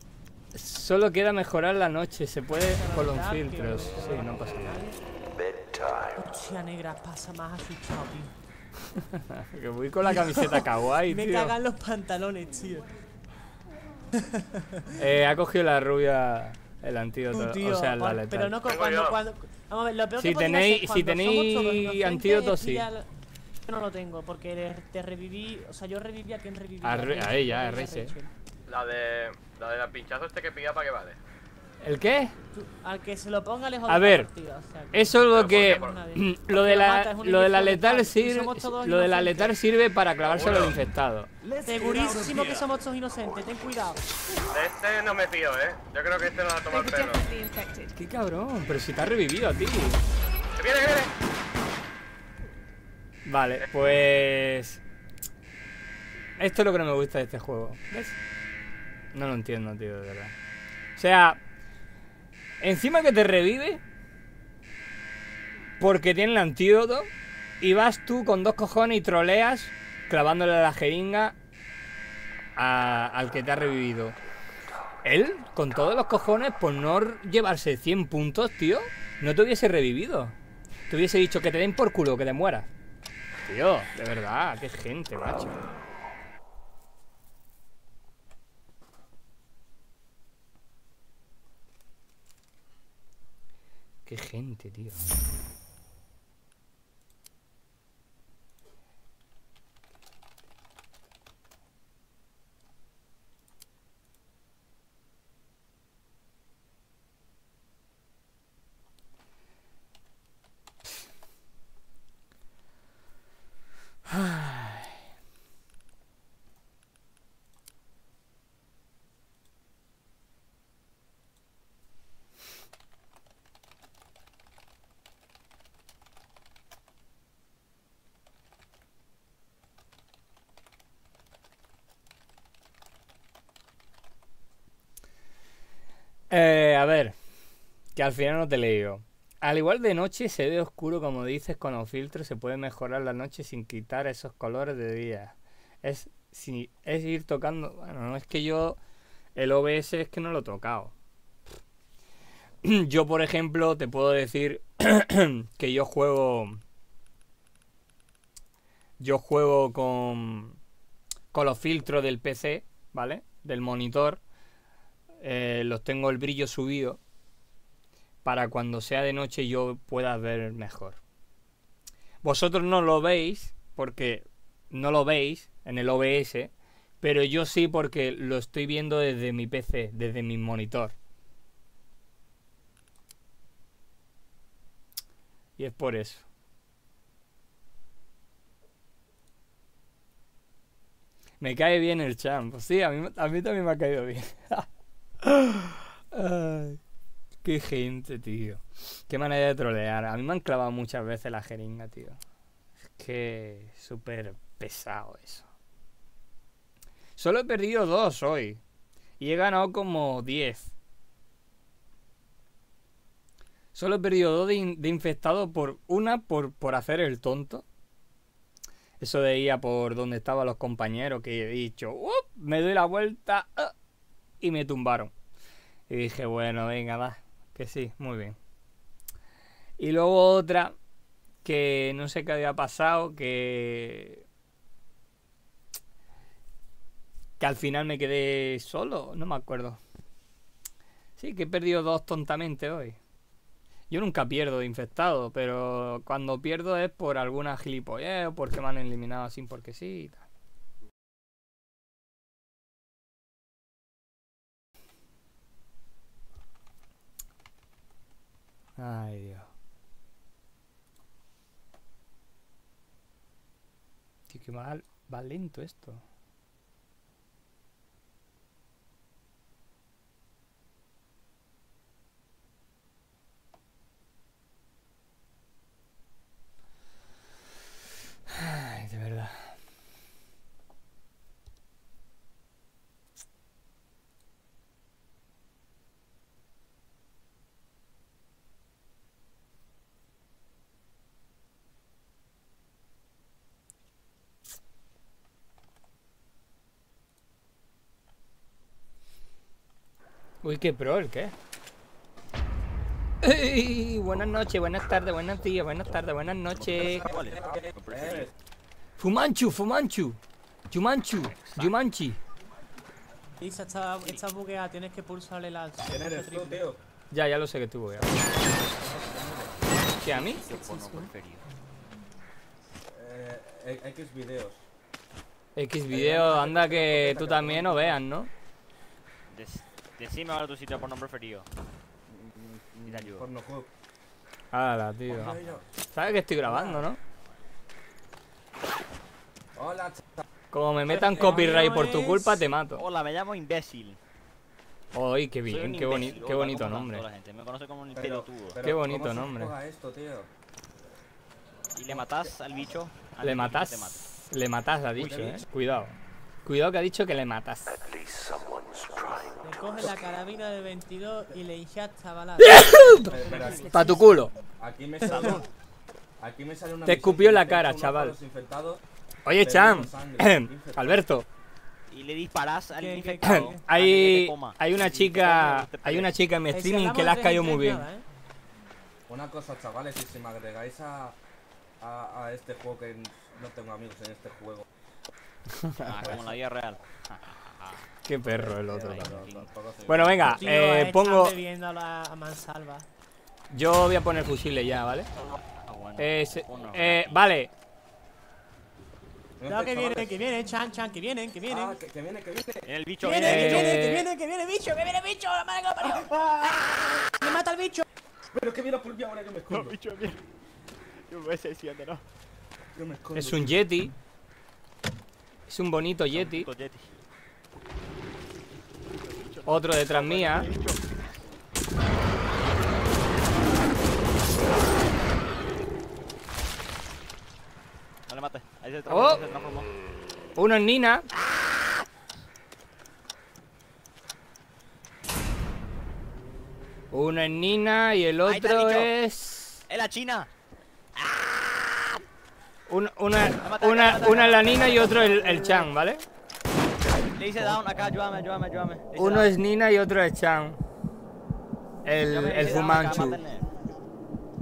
Solo queda mejorar la noche. Se puede con los filtros. Sí, no pasa nada. Hostia negra, pasa más asustado, tío. Que voy con la camiseta kawaii, Me tío. cagan los pantalones, tío. Eh, ha cogido la rubia el antídoto. Tú, tío, o sea, la letal. pero no con- cuando, cuando, vamos a ver, lo peor Si que tenéis- ser si tenéis antídoto, sí. Yo no lo tengo, porque te reviví, o sea, yo reviví a quien reviví. A Re- a ella, a Rachel. La de. La de la pinchazo este que pilla para que vale. ¿El qué? Al que se lo ponga le A la ver, partida, o sea, que- eso es lo ¿Pero que. Lo de la, lo de la letal sirve. Lo de la letal sirve para clavárselo al infectado. Segurísimo que somos todos inocentes, ten cuidado. De este no me fío, eh. Yo creo que este no va a tomar pelo. Qué cabrón, pero si te ha revivido a ti. ¡Que viene, que viene! Vale, pues. Esto es lo que no me gusta de este juego. ¿Ves? No lo entiendo, tío, de verdad. O sea, encima que te revive. Porque tiene el antídoto. Y vas tú con dos cojones y troleas. Clavándole la jeringa. al que te ha revivido. Él, con todos los cojones, por no llevarse 100 puntos, tío, no te hubiese revivido. Te hubiese dicho que te den por culo, que te mueras. Tío, de verdad, qué gente, macho. Gente, tío. Eh, a ver, que al final no te leo. Al igual de noche se ve oscuro, como dices, con los filtros se puede mejorar la noche sin quitar esos colores de día. Es, si, es ir tocando. Bueno, no es que yo. El OBS es que no lo he tocado. Yo, por ejemplo, te puedo decir que yo juego yo juego con, con los filtros del PC, ¿vale? Del monitor. Eh, los tengo el brillo subido para cuando sea de noche yo pueda ver mejor. Vosotros no lo veis porque no lo veis en el OBS, pero yo sí porque lo estoy viendo desde mi PC, desde mi monitor. Y es por eso. Me cae bien el champ. Sí, a mí, a mí también me ha caído bien. Ay, qué gente, tío. Qué manera de trolear. A mí me han clavado muchas veces la jeringa, tío. Es que súper pesado eso. Solo he perdido dos hoy. Y he ganado como 10. Solo he perdido dos de, in- de infectado por una por, por hacer el tonto. Eso de ir a por donde estaban los compañeros que he dicho, "Up", me doy la vuelta y me tumbaron. Y dije, bueno, venga, va, que sí, muy bien. Y luego otra que no sé qué había pasado, que que al final me quedé solo, no me acuerdo. Sí, que he perdido dos tontamente hoy. Yo nunca pierdo de infectado, pero cuando pierdo es por alguna gilipollez o porque me han eliminado así porque sí. y tal. Ay, Dios. Tío, que va, va lento esto. Ay, de verdad. Uy, qué pro, ¿el qué? Ey, buenas noches, buenas tardes, buenos días, buenas tardes, buenas noches. Fumanchu, Fumanchu. Yumanchu, Yumanchi. Isa está, está bugueada, tienes que pulsarle la. ¿Quién eres tú, tío? Ya, ya lo sé que tú voy a. ¿Qué, a mí? Eh, X videos. X video, anda que tú también no veas, ¿no? Decime ahora tu sitio por nombre preferido. Y te ayudo. Pornhub. Hala, tío. ¿Sabes que estoy grabando, no? Hola. Como me metan copyright por tu culpa, te mato. Hola, me llamo imbécil. Uy, qué bien, qué, boni qué hola, bonito nombre. Toda la gente me conoce como un Pero- pelotudo. pero Qué bonito ¿cómo se nombre. juega esto, tío? Y le matás al bicho. al Le bicho te matas. Le matas, ha dicho, Uy, eh. Cuidado. Cuidado que ha dicho que le matas. Le coge la carabina de 22 y le. Espera, aquí- Pa' tu culo. Aquí me sale. Aquí me sale una Te escupió en la cara, chaval. Oye, infectado. Alberto. Y le disparás al ¿Qué- qué- infectado. Hay, una chica. Hay una chica en mi streaming que le has caído muy bien. ¿eh? Una cosa, chavales, si me agregáis a, a, a este juego que no tengo amigos en este juego. Ah, como en la vida real. Qué perro el otro. También. Bueno, venga, eh, pongo. Yo voy a poner fusiles ya, ¿vale? Ah. Eh, se- eh, vale. Cuidado que vienen, que vienen, chan, chan, que vienen, que vienen. Ah, que, que viene, que viene. El bicho Viene, que Eh, viene, que viene, que viene, bicho, que viene, bicho, la madre que lo parió. ¡Ah! ¡Me mata el bicho! Pero que viene por mí ahora, yo me escondo. bicho, bien. Yo me sé si no. Yo me escondo. Es un Yeti. Es un bonito Yeti. Otro detrás mía. No le mates. Ahí se Oh. transformó. Se transformó. Uno es Nina. Uno es Nina y el otro es. ¡Es la china! Un- una, una, una es la y otro el, el Chan, ¿vale? Le hice down acá, ayúdame, ayúdame, ayúdame. Le Uno down. es Nina y otro es Chan. El, le el down Fumanchu.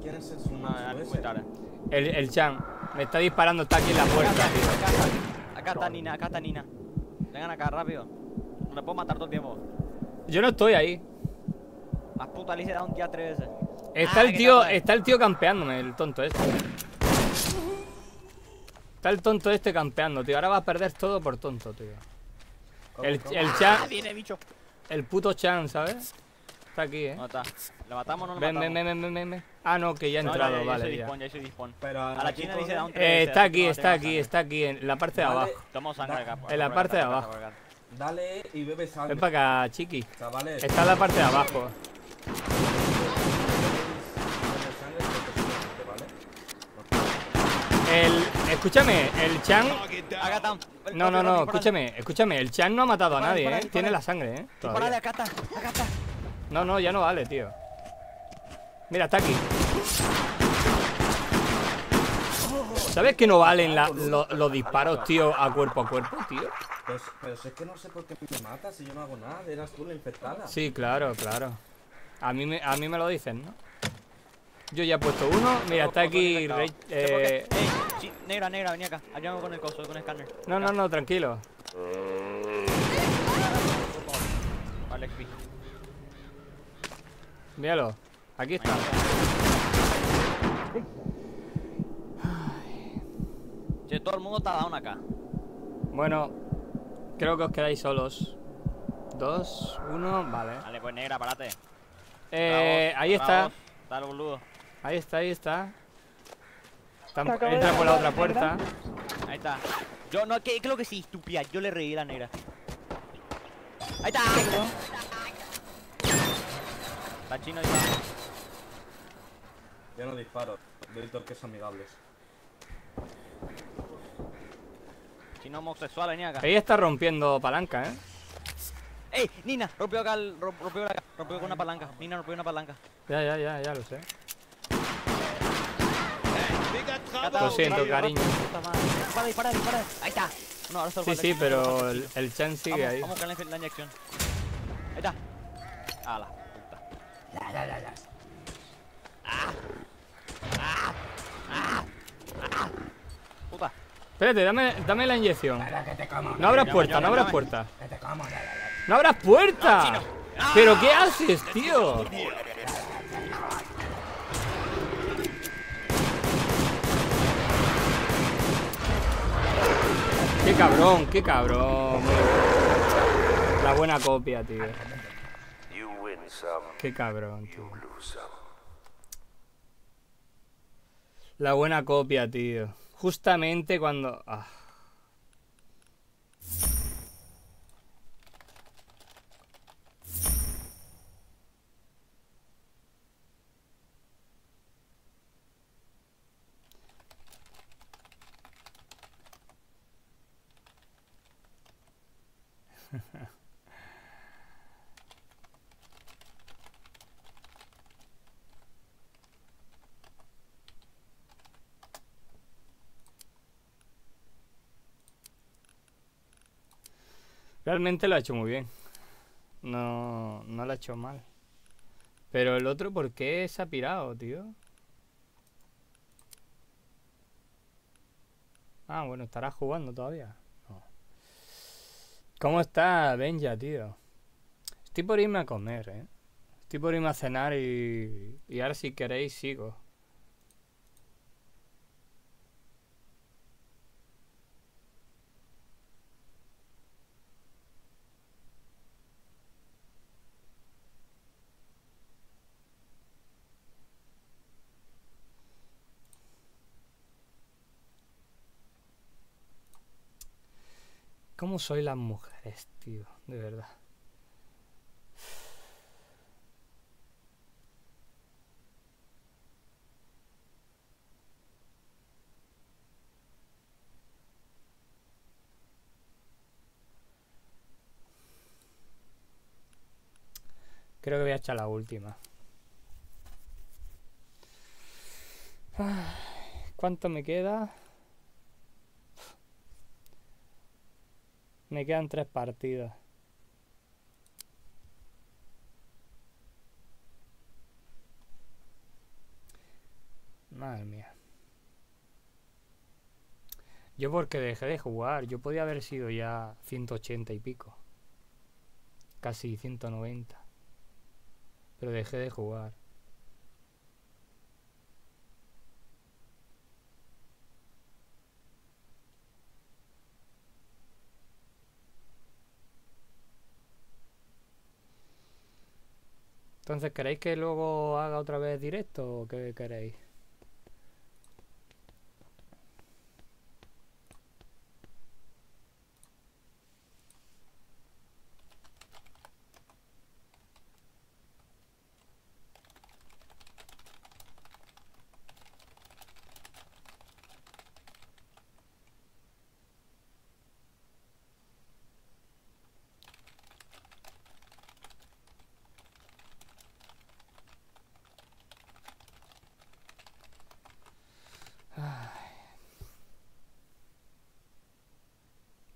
¿Quién es el Fumanchu. El, el Chan. Me está disparando, está aquí en la puerta, tío. Acá está Nina, acá está Nina. Vengan acá, rápido. No me puedo matar todo el tiempo. Yo no estoy ahí. Más puta le hice un día tres veces. Está Ah, el tío, está- está el tío campeándome, el tonto este. Está el tonto este campeando, tío. Ahora va a perder todo por tonto, tío. El, cómo? el Ah, Chan. viene, bicho. El puto Chan, ¿sabes? Está aquí, eh. ¿Dónde está? ¿Lo matamos o no lo Ven, matamos? ven, ven, ven, ven, ven. Ah, no, que ya ha No, entrado, ya, ya, ya vale. ya. soy dispón. Pero a la china dice down tres Eh, veces, está aquí, no está aquí, sangre. está aquí, en la parte de abajo. Tomo sangre acá. En la parte de abajo. Dale y bebe sangre. Ven para acá, chiqui. Chavales. Está en la parte de abajo. El. Escúchame, el Chan. No, no, no, escúchame, escúchame. El Chan no ha matado a nadie, eh. Tiene la sangre, eh. Todavía. No, no, ya no vale, tío. Mira, está aquí. ¿Sabes que no valen la- lo- los disparos, tío, a cuerpo a cuerpo, tío? Pues, pero si es que no sé por qué me matas si yo no hago nada. Eras tú la infectada. Sí, claro, claro. A mí me, a mí me lo dicen, ¿no? Yo ya he puesto uno. Mira, está aquí. Rey- eh, Ey, sí, negra, negra, vení acá. Ayúdame con el coso, con el escáner. no, no, no, tranquilo. Vale, XP. Míralo. Aquí está. Che, todo el mundo está down acá. Bueno, creo que os quedáis solos. Dos, uno, vale. Vale, pues negra, parate. Eh, ahí está. bravos. Está el boludo. Ahí está, ahí está. Entra por la otra puerta. Ahí está. Yo no, que creo que sí, estúpida. Yo le reí la negra. Ahí está. Está chino y está. Ya no disparo. Doy torques amigables. Chino homosexual, vení acá. Ahí está rompiendo palanca, ¿eh? ¡Ey! Nina, rompió acá, el, rom- rompió acá, rompió con una palanca. Nina rompió una palanca. Ya, ya, ya, ya lo sé. Lo siento, cariño. Dispara, dispara, dispara. Ahí está. No, ahora Sí, sí, pero el, el Chan sigue vamos, ahí. Vamos con la, la inyección. Ahí está. A la puta. Ah. Ah. Ah. Ah. Puta. Espérate, dame, dame la inyección. No abras puerta, no abras puerta. ¡No abras puerta! ¿Pero qué haces, tío? Qué cabrón, qué cabrón. La buena copia, tío. Qué cabrón, tío. La buena copia, tío. Justamente cuando... ah. Realmente lo ha hecho muy bien. No, no lo ha hecho mal. Pero el otro, ¿por qué se ha pirado, tío? Ah, bueno, estará jugando todavía. No. ¿Cómo está Benja, tío? Estoy por irme a comer, ¿eh? Estoy por irme a cenar y, y ahora si queréis sigo. ¿Cómo soy las mujeres, tío? De verdad. Creo que voy a echar la última. ¿Cuánto me queda? Me quedan tres partidas. Madre mía. Yo porque dejé de jugar. Yo podía haber sido ya 180 y pico. Casi 190. Pero dejé de jugar. Entonces, ¿queréis que luego haga otra vez directo o qué queréis?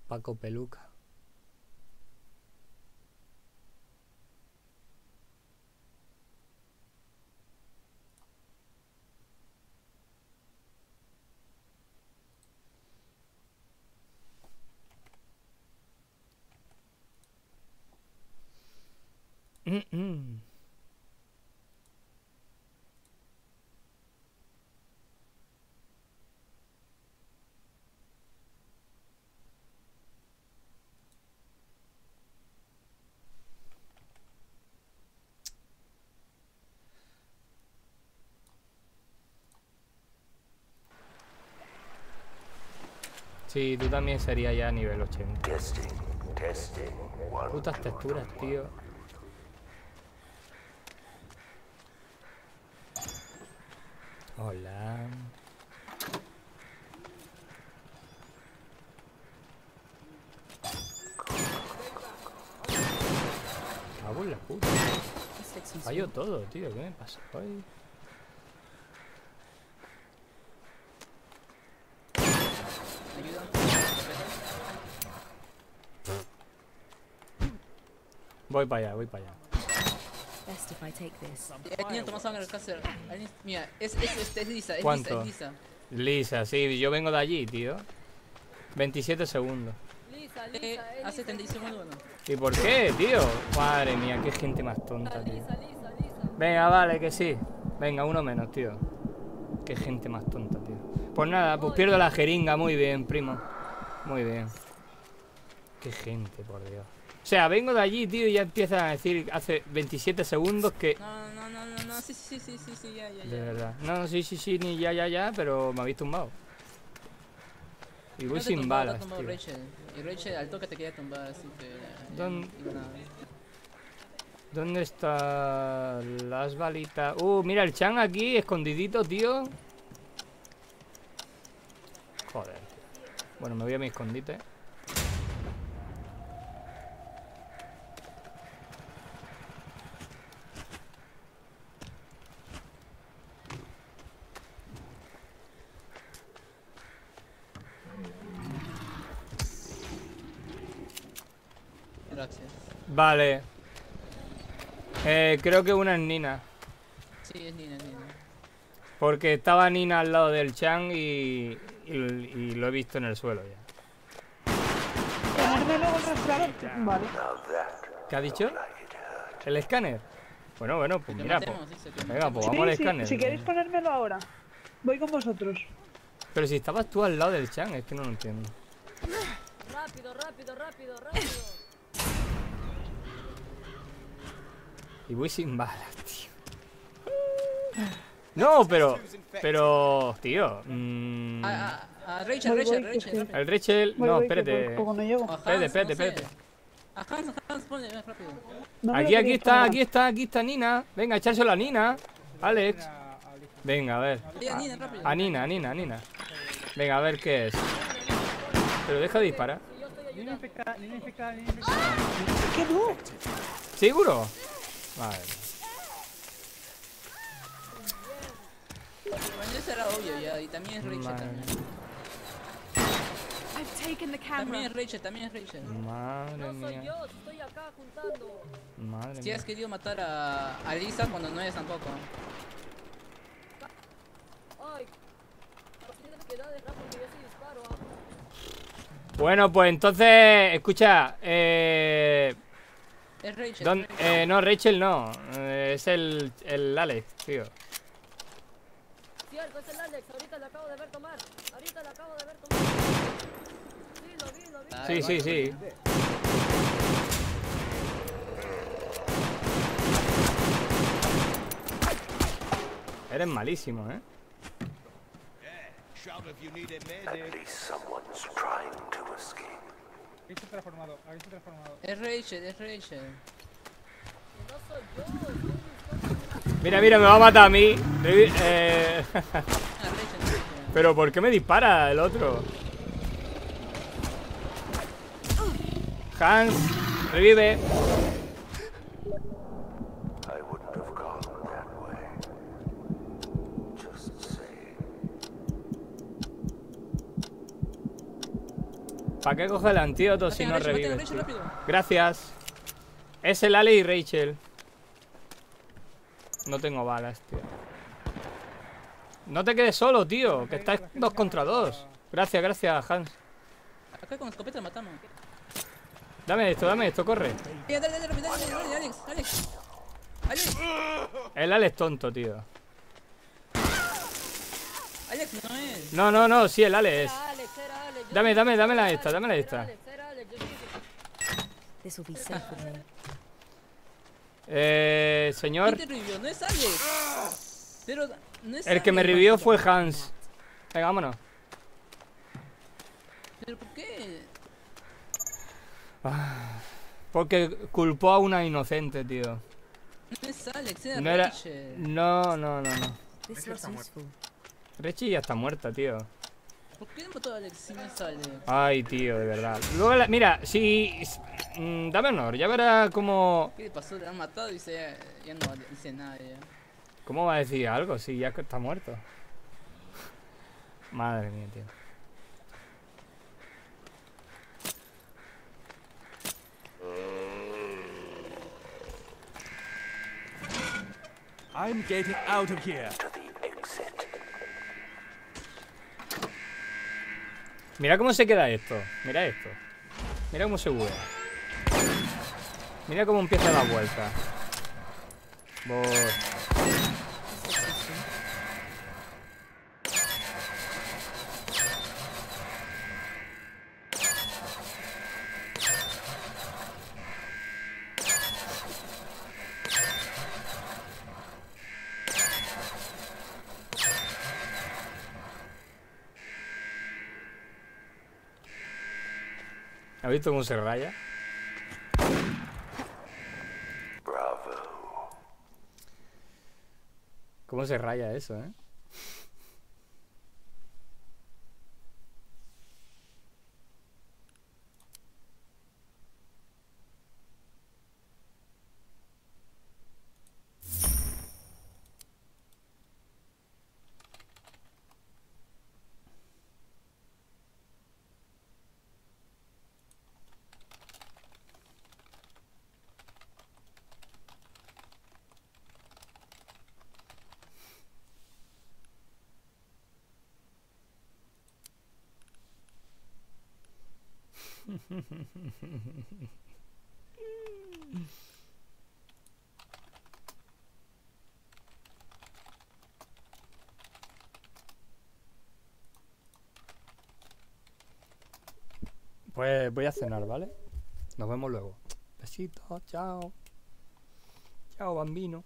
Paco Peluca. Mm, mm. Sí, tú también serías ya nivel 80. Putas texturas, tío. Hola. Cago en la puta. Fallo todo, tío. ¿Qué me pasa hoy? Voy para allá, voy para allá. Best if I take this. Alguien toma sangre al cáncer. Alguien- Mira, es, es, es, es lisa, es ¿Cuánto? lisa, es lisa. Lisa, sí, yo vengo de allí, tío. 27 segundos. Lisa, lisa, hace 30 segundos. ¿Y por qué, tío? Madre mía, qué gente más tonta, tío. Venga, vale, que sí. Venga, uno menos, tío. Qué gente más tonta, tío. Pues nada, pues pierdo la jeringa. Muy bien, primo. Muy bien. Qué gente, por Dios. O sea, vengo de allí, tío, y ya empiezan a decir hace 27 segundos que... No, no, no, no, no, sí, sí, sí, sí, sí, ya, ya, De ya. verdad. No, sí, sí, sí, ni ya, ya, ya, pero me habéis tumbado. Y voy No sin balas, tío. Rachel. Y Rachel al toque te quería tumbar, así que... ya, ¿Dónde-. ¿Dónde está las balitas? Uh, mira el Chan aquí, escondidito, tío. Joder. Bueno, me voy a mi escondite. Gracias. Vale. Eh, creo que una es Nina. Sí, es Nina, es Nina. Porque estaba Nina al lado del Chan y, y, y lo he visto en el suelo ya. Vale. ¿Qué ha dicho? ¿El escáner? Bueno, bueno, pues Te mira, pues, venga, pues Sí, vamos al sí, escáner. si queréis ponérmelo ahora, voy con vosotros. Pero si estabas tú al lado del Chan, es que no lo entiendo. Rápido, rápido, rápido, rápido. Y voy sin balas, tío. No, pero. Pero, tío. mm, ah, Rachel, Voy, Rachel, voy, Rachel. el Rachel. Voy, No, espérate. Espérate, espérate, espérate. A Aquí, aquí está, aquí está, aquí está Nina. Venga, echárselo a Nina. Alex. Venga, a ver. A Nina. A Nina, a Nina, a Nina. Venga, a ver qué es. Pero deja de disparar. ¿Seguro? Vale. Era obvio ya, y también es Rachel Madre también. También es Rachel, también es Rachel. Madre No soy mía. yo, estoy acá juntando. Madre Si mía. has querido matar a, a Lisa cuando no es tampoco. Ay. Bueno, pues entonces, escucha, eh... Es Rachel. ¿dónde- es Rachel. eh, no, Rachel no, eh, es el, el Alex, tío. Cierto, es el Alex. Ahorita le acabo de ver tomar. Ahorita le acabo de ver tomar. Sí, lo vi, lo vi. Sí, sí, sí. Eres malísimo, ¿eh? Shout if you need a medic. someone's trying to escape. Ahí se ha transformado, ahí se ha transformado. Es Rachel, es Rachel. No soy yo. Mira, mira, me va a matar a mí. Eh, Pero ¿por qué me dispara el otro? Hans, revive. I wouldn't have gone that way. Just saying. ¿Para qué coge el antídoto si no Rachel, revive? Gracias. Es el Ale y Rachel. No tengo balas, tío. No te quedes solo, tío. Que estás dos contra dos. Gracias, gracias, Hans. Acá con escopeta matamos. Dame esto, dame esto, corre. Alex, Alex. Alex. El Ale es tonto, tío. Alex no es. No, no, no, sí, el Ale es. Era Alex, era Alex. Dame, dame, dame la esta, dame la esta. Eh, señor. ¿Quién te revivió? No es Alex. Pero no es El que me revivió fue Hans. Venga, vámonos. ¿Pero por qué? Ah, Porque culpó a una inocente, tío. No es Alex, era No era. Rachel. No, no, no, no. Rechi ya está muerta, tío. ¿Por qué mató a Alex si no es Alex? Ay, tío, de verdad. Luego, la- mira, si. mm, dame honor, ya verás cómo. ¿Qué le pasó? Le han matado y dice, ya no dice nada ya. ¿Cómo va a decir algo si ya que está muerto? Madre mía, tío. I'm getting out of here. Mira cómo se queda esto. Mira esto. Mira cómo se mueve. Mira cómo empieza a dar vuelta. Voy. Visto cómo se raya? Bravo. ¿Cómo se raya eso, eh? Pues voy a cenar, ¿vale? Nos vemos luego. Besitos, chao. Chao, bambino.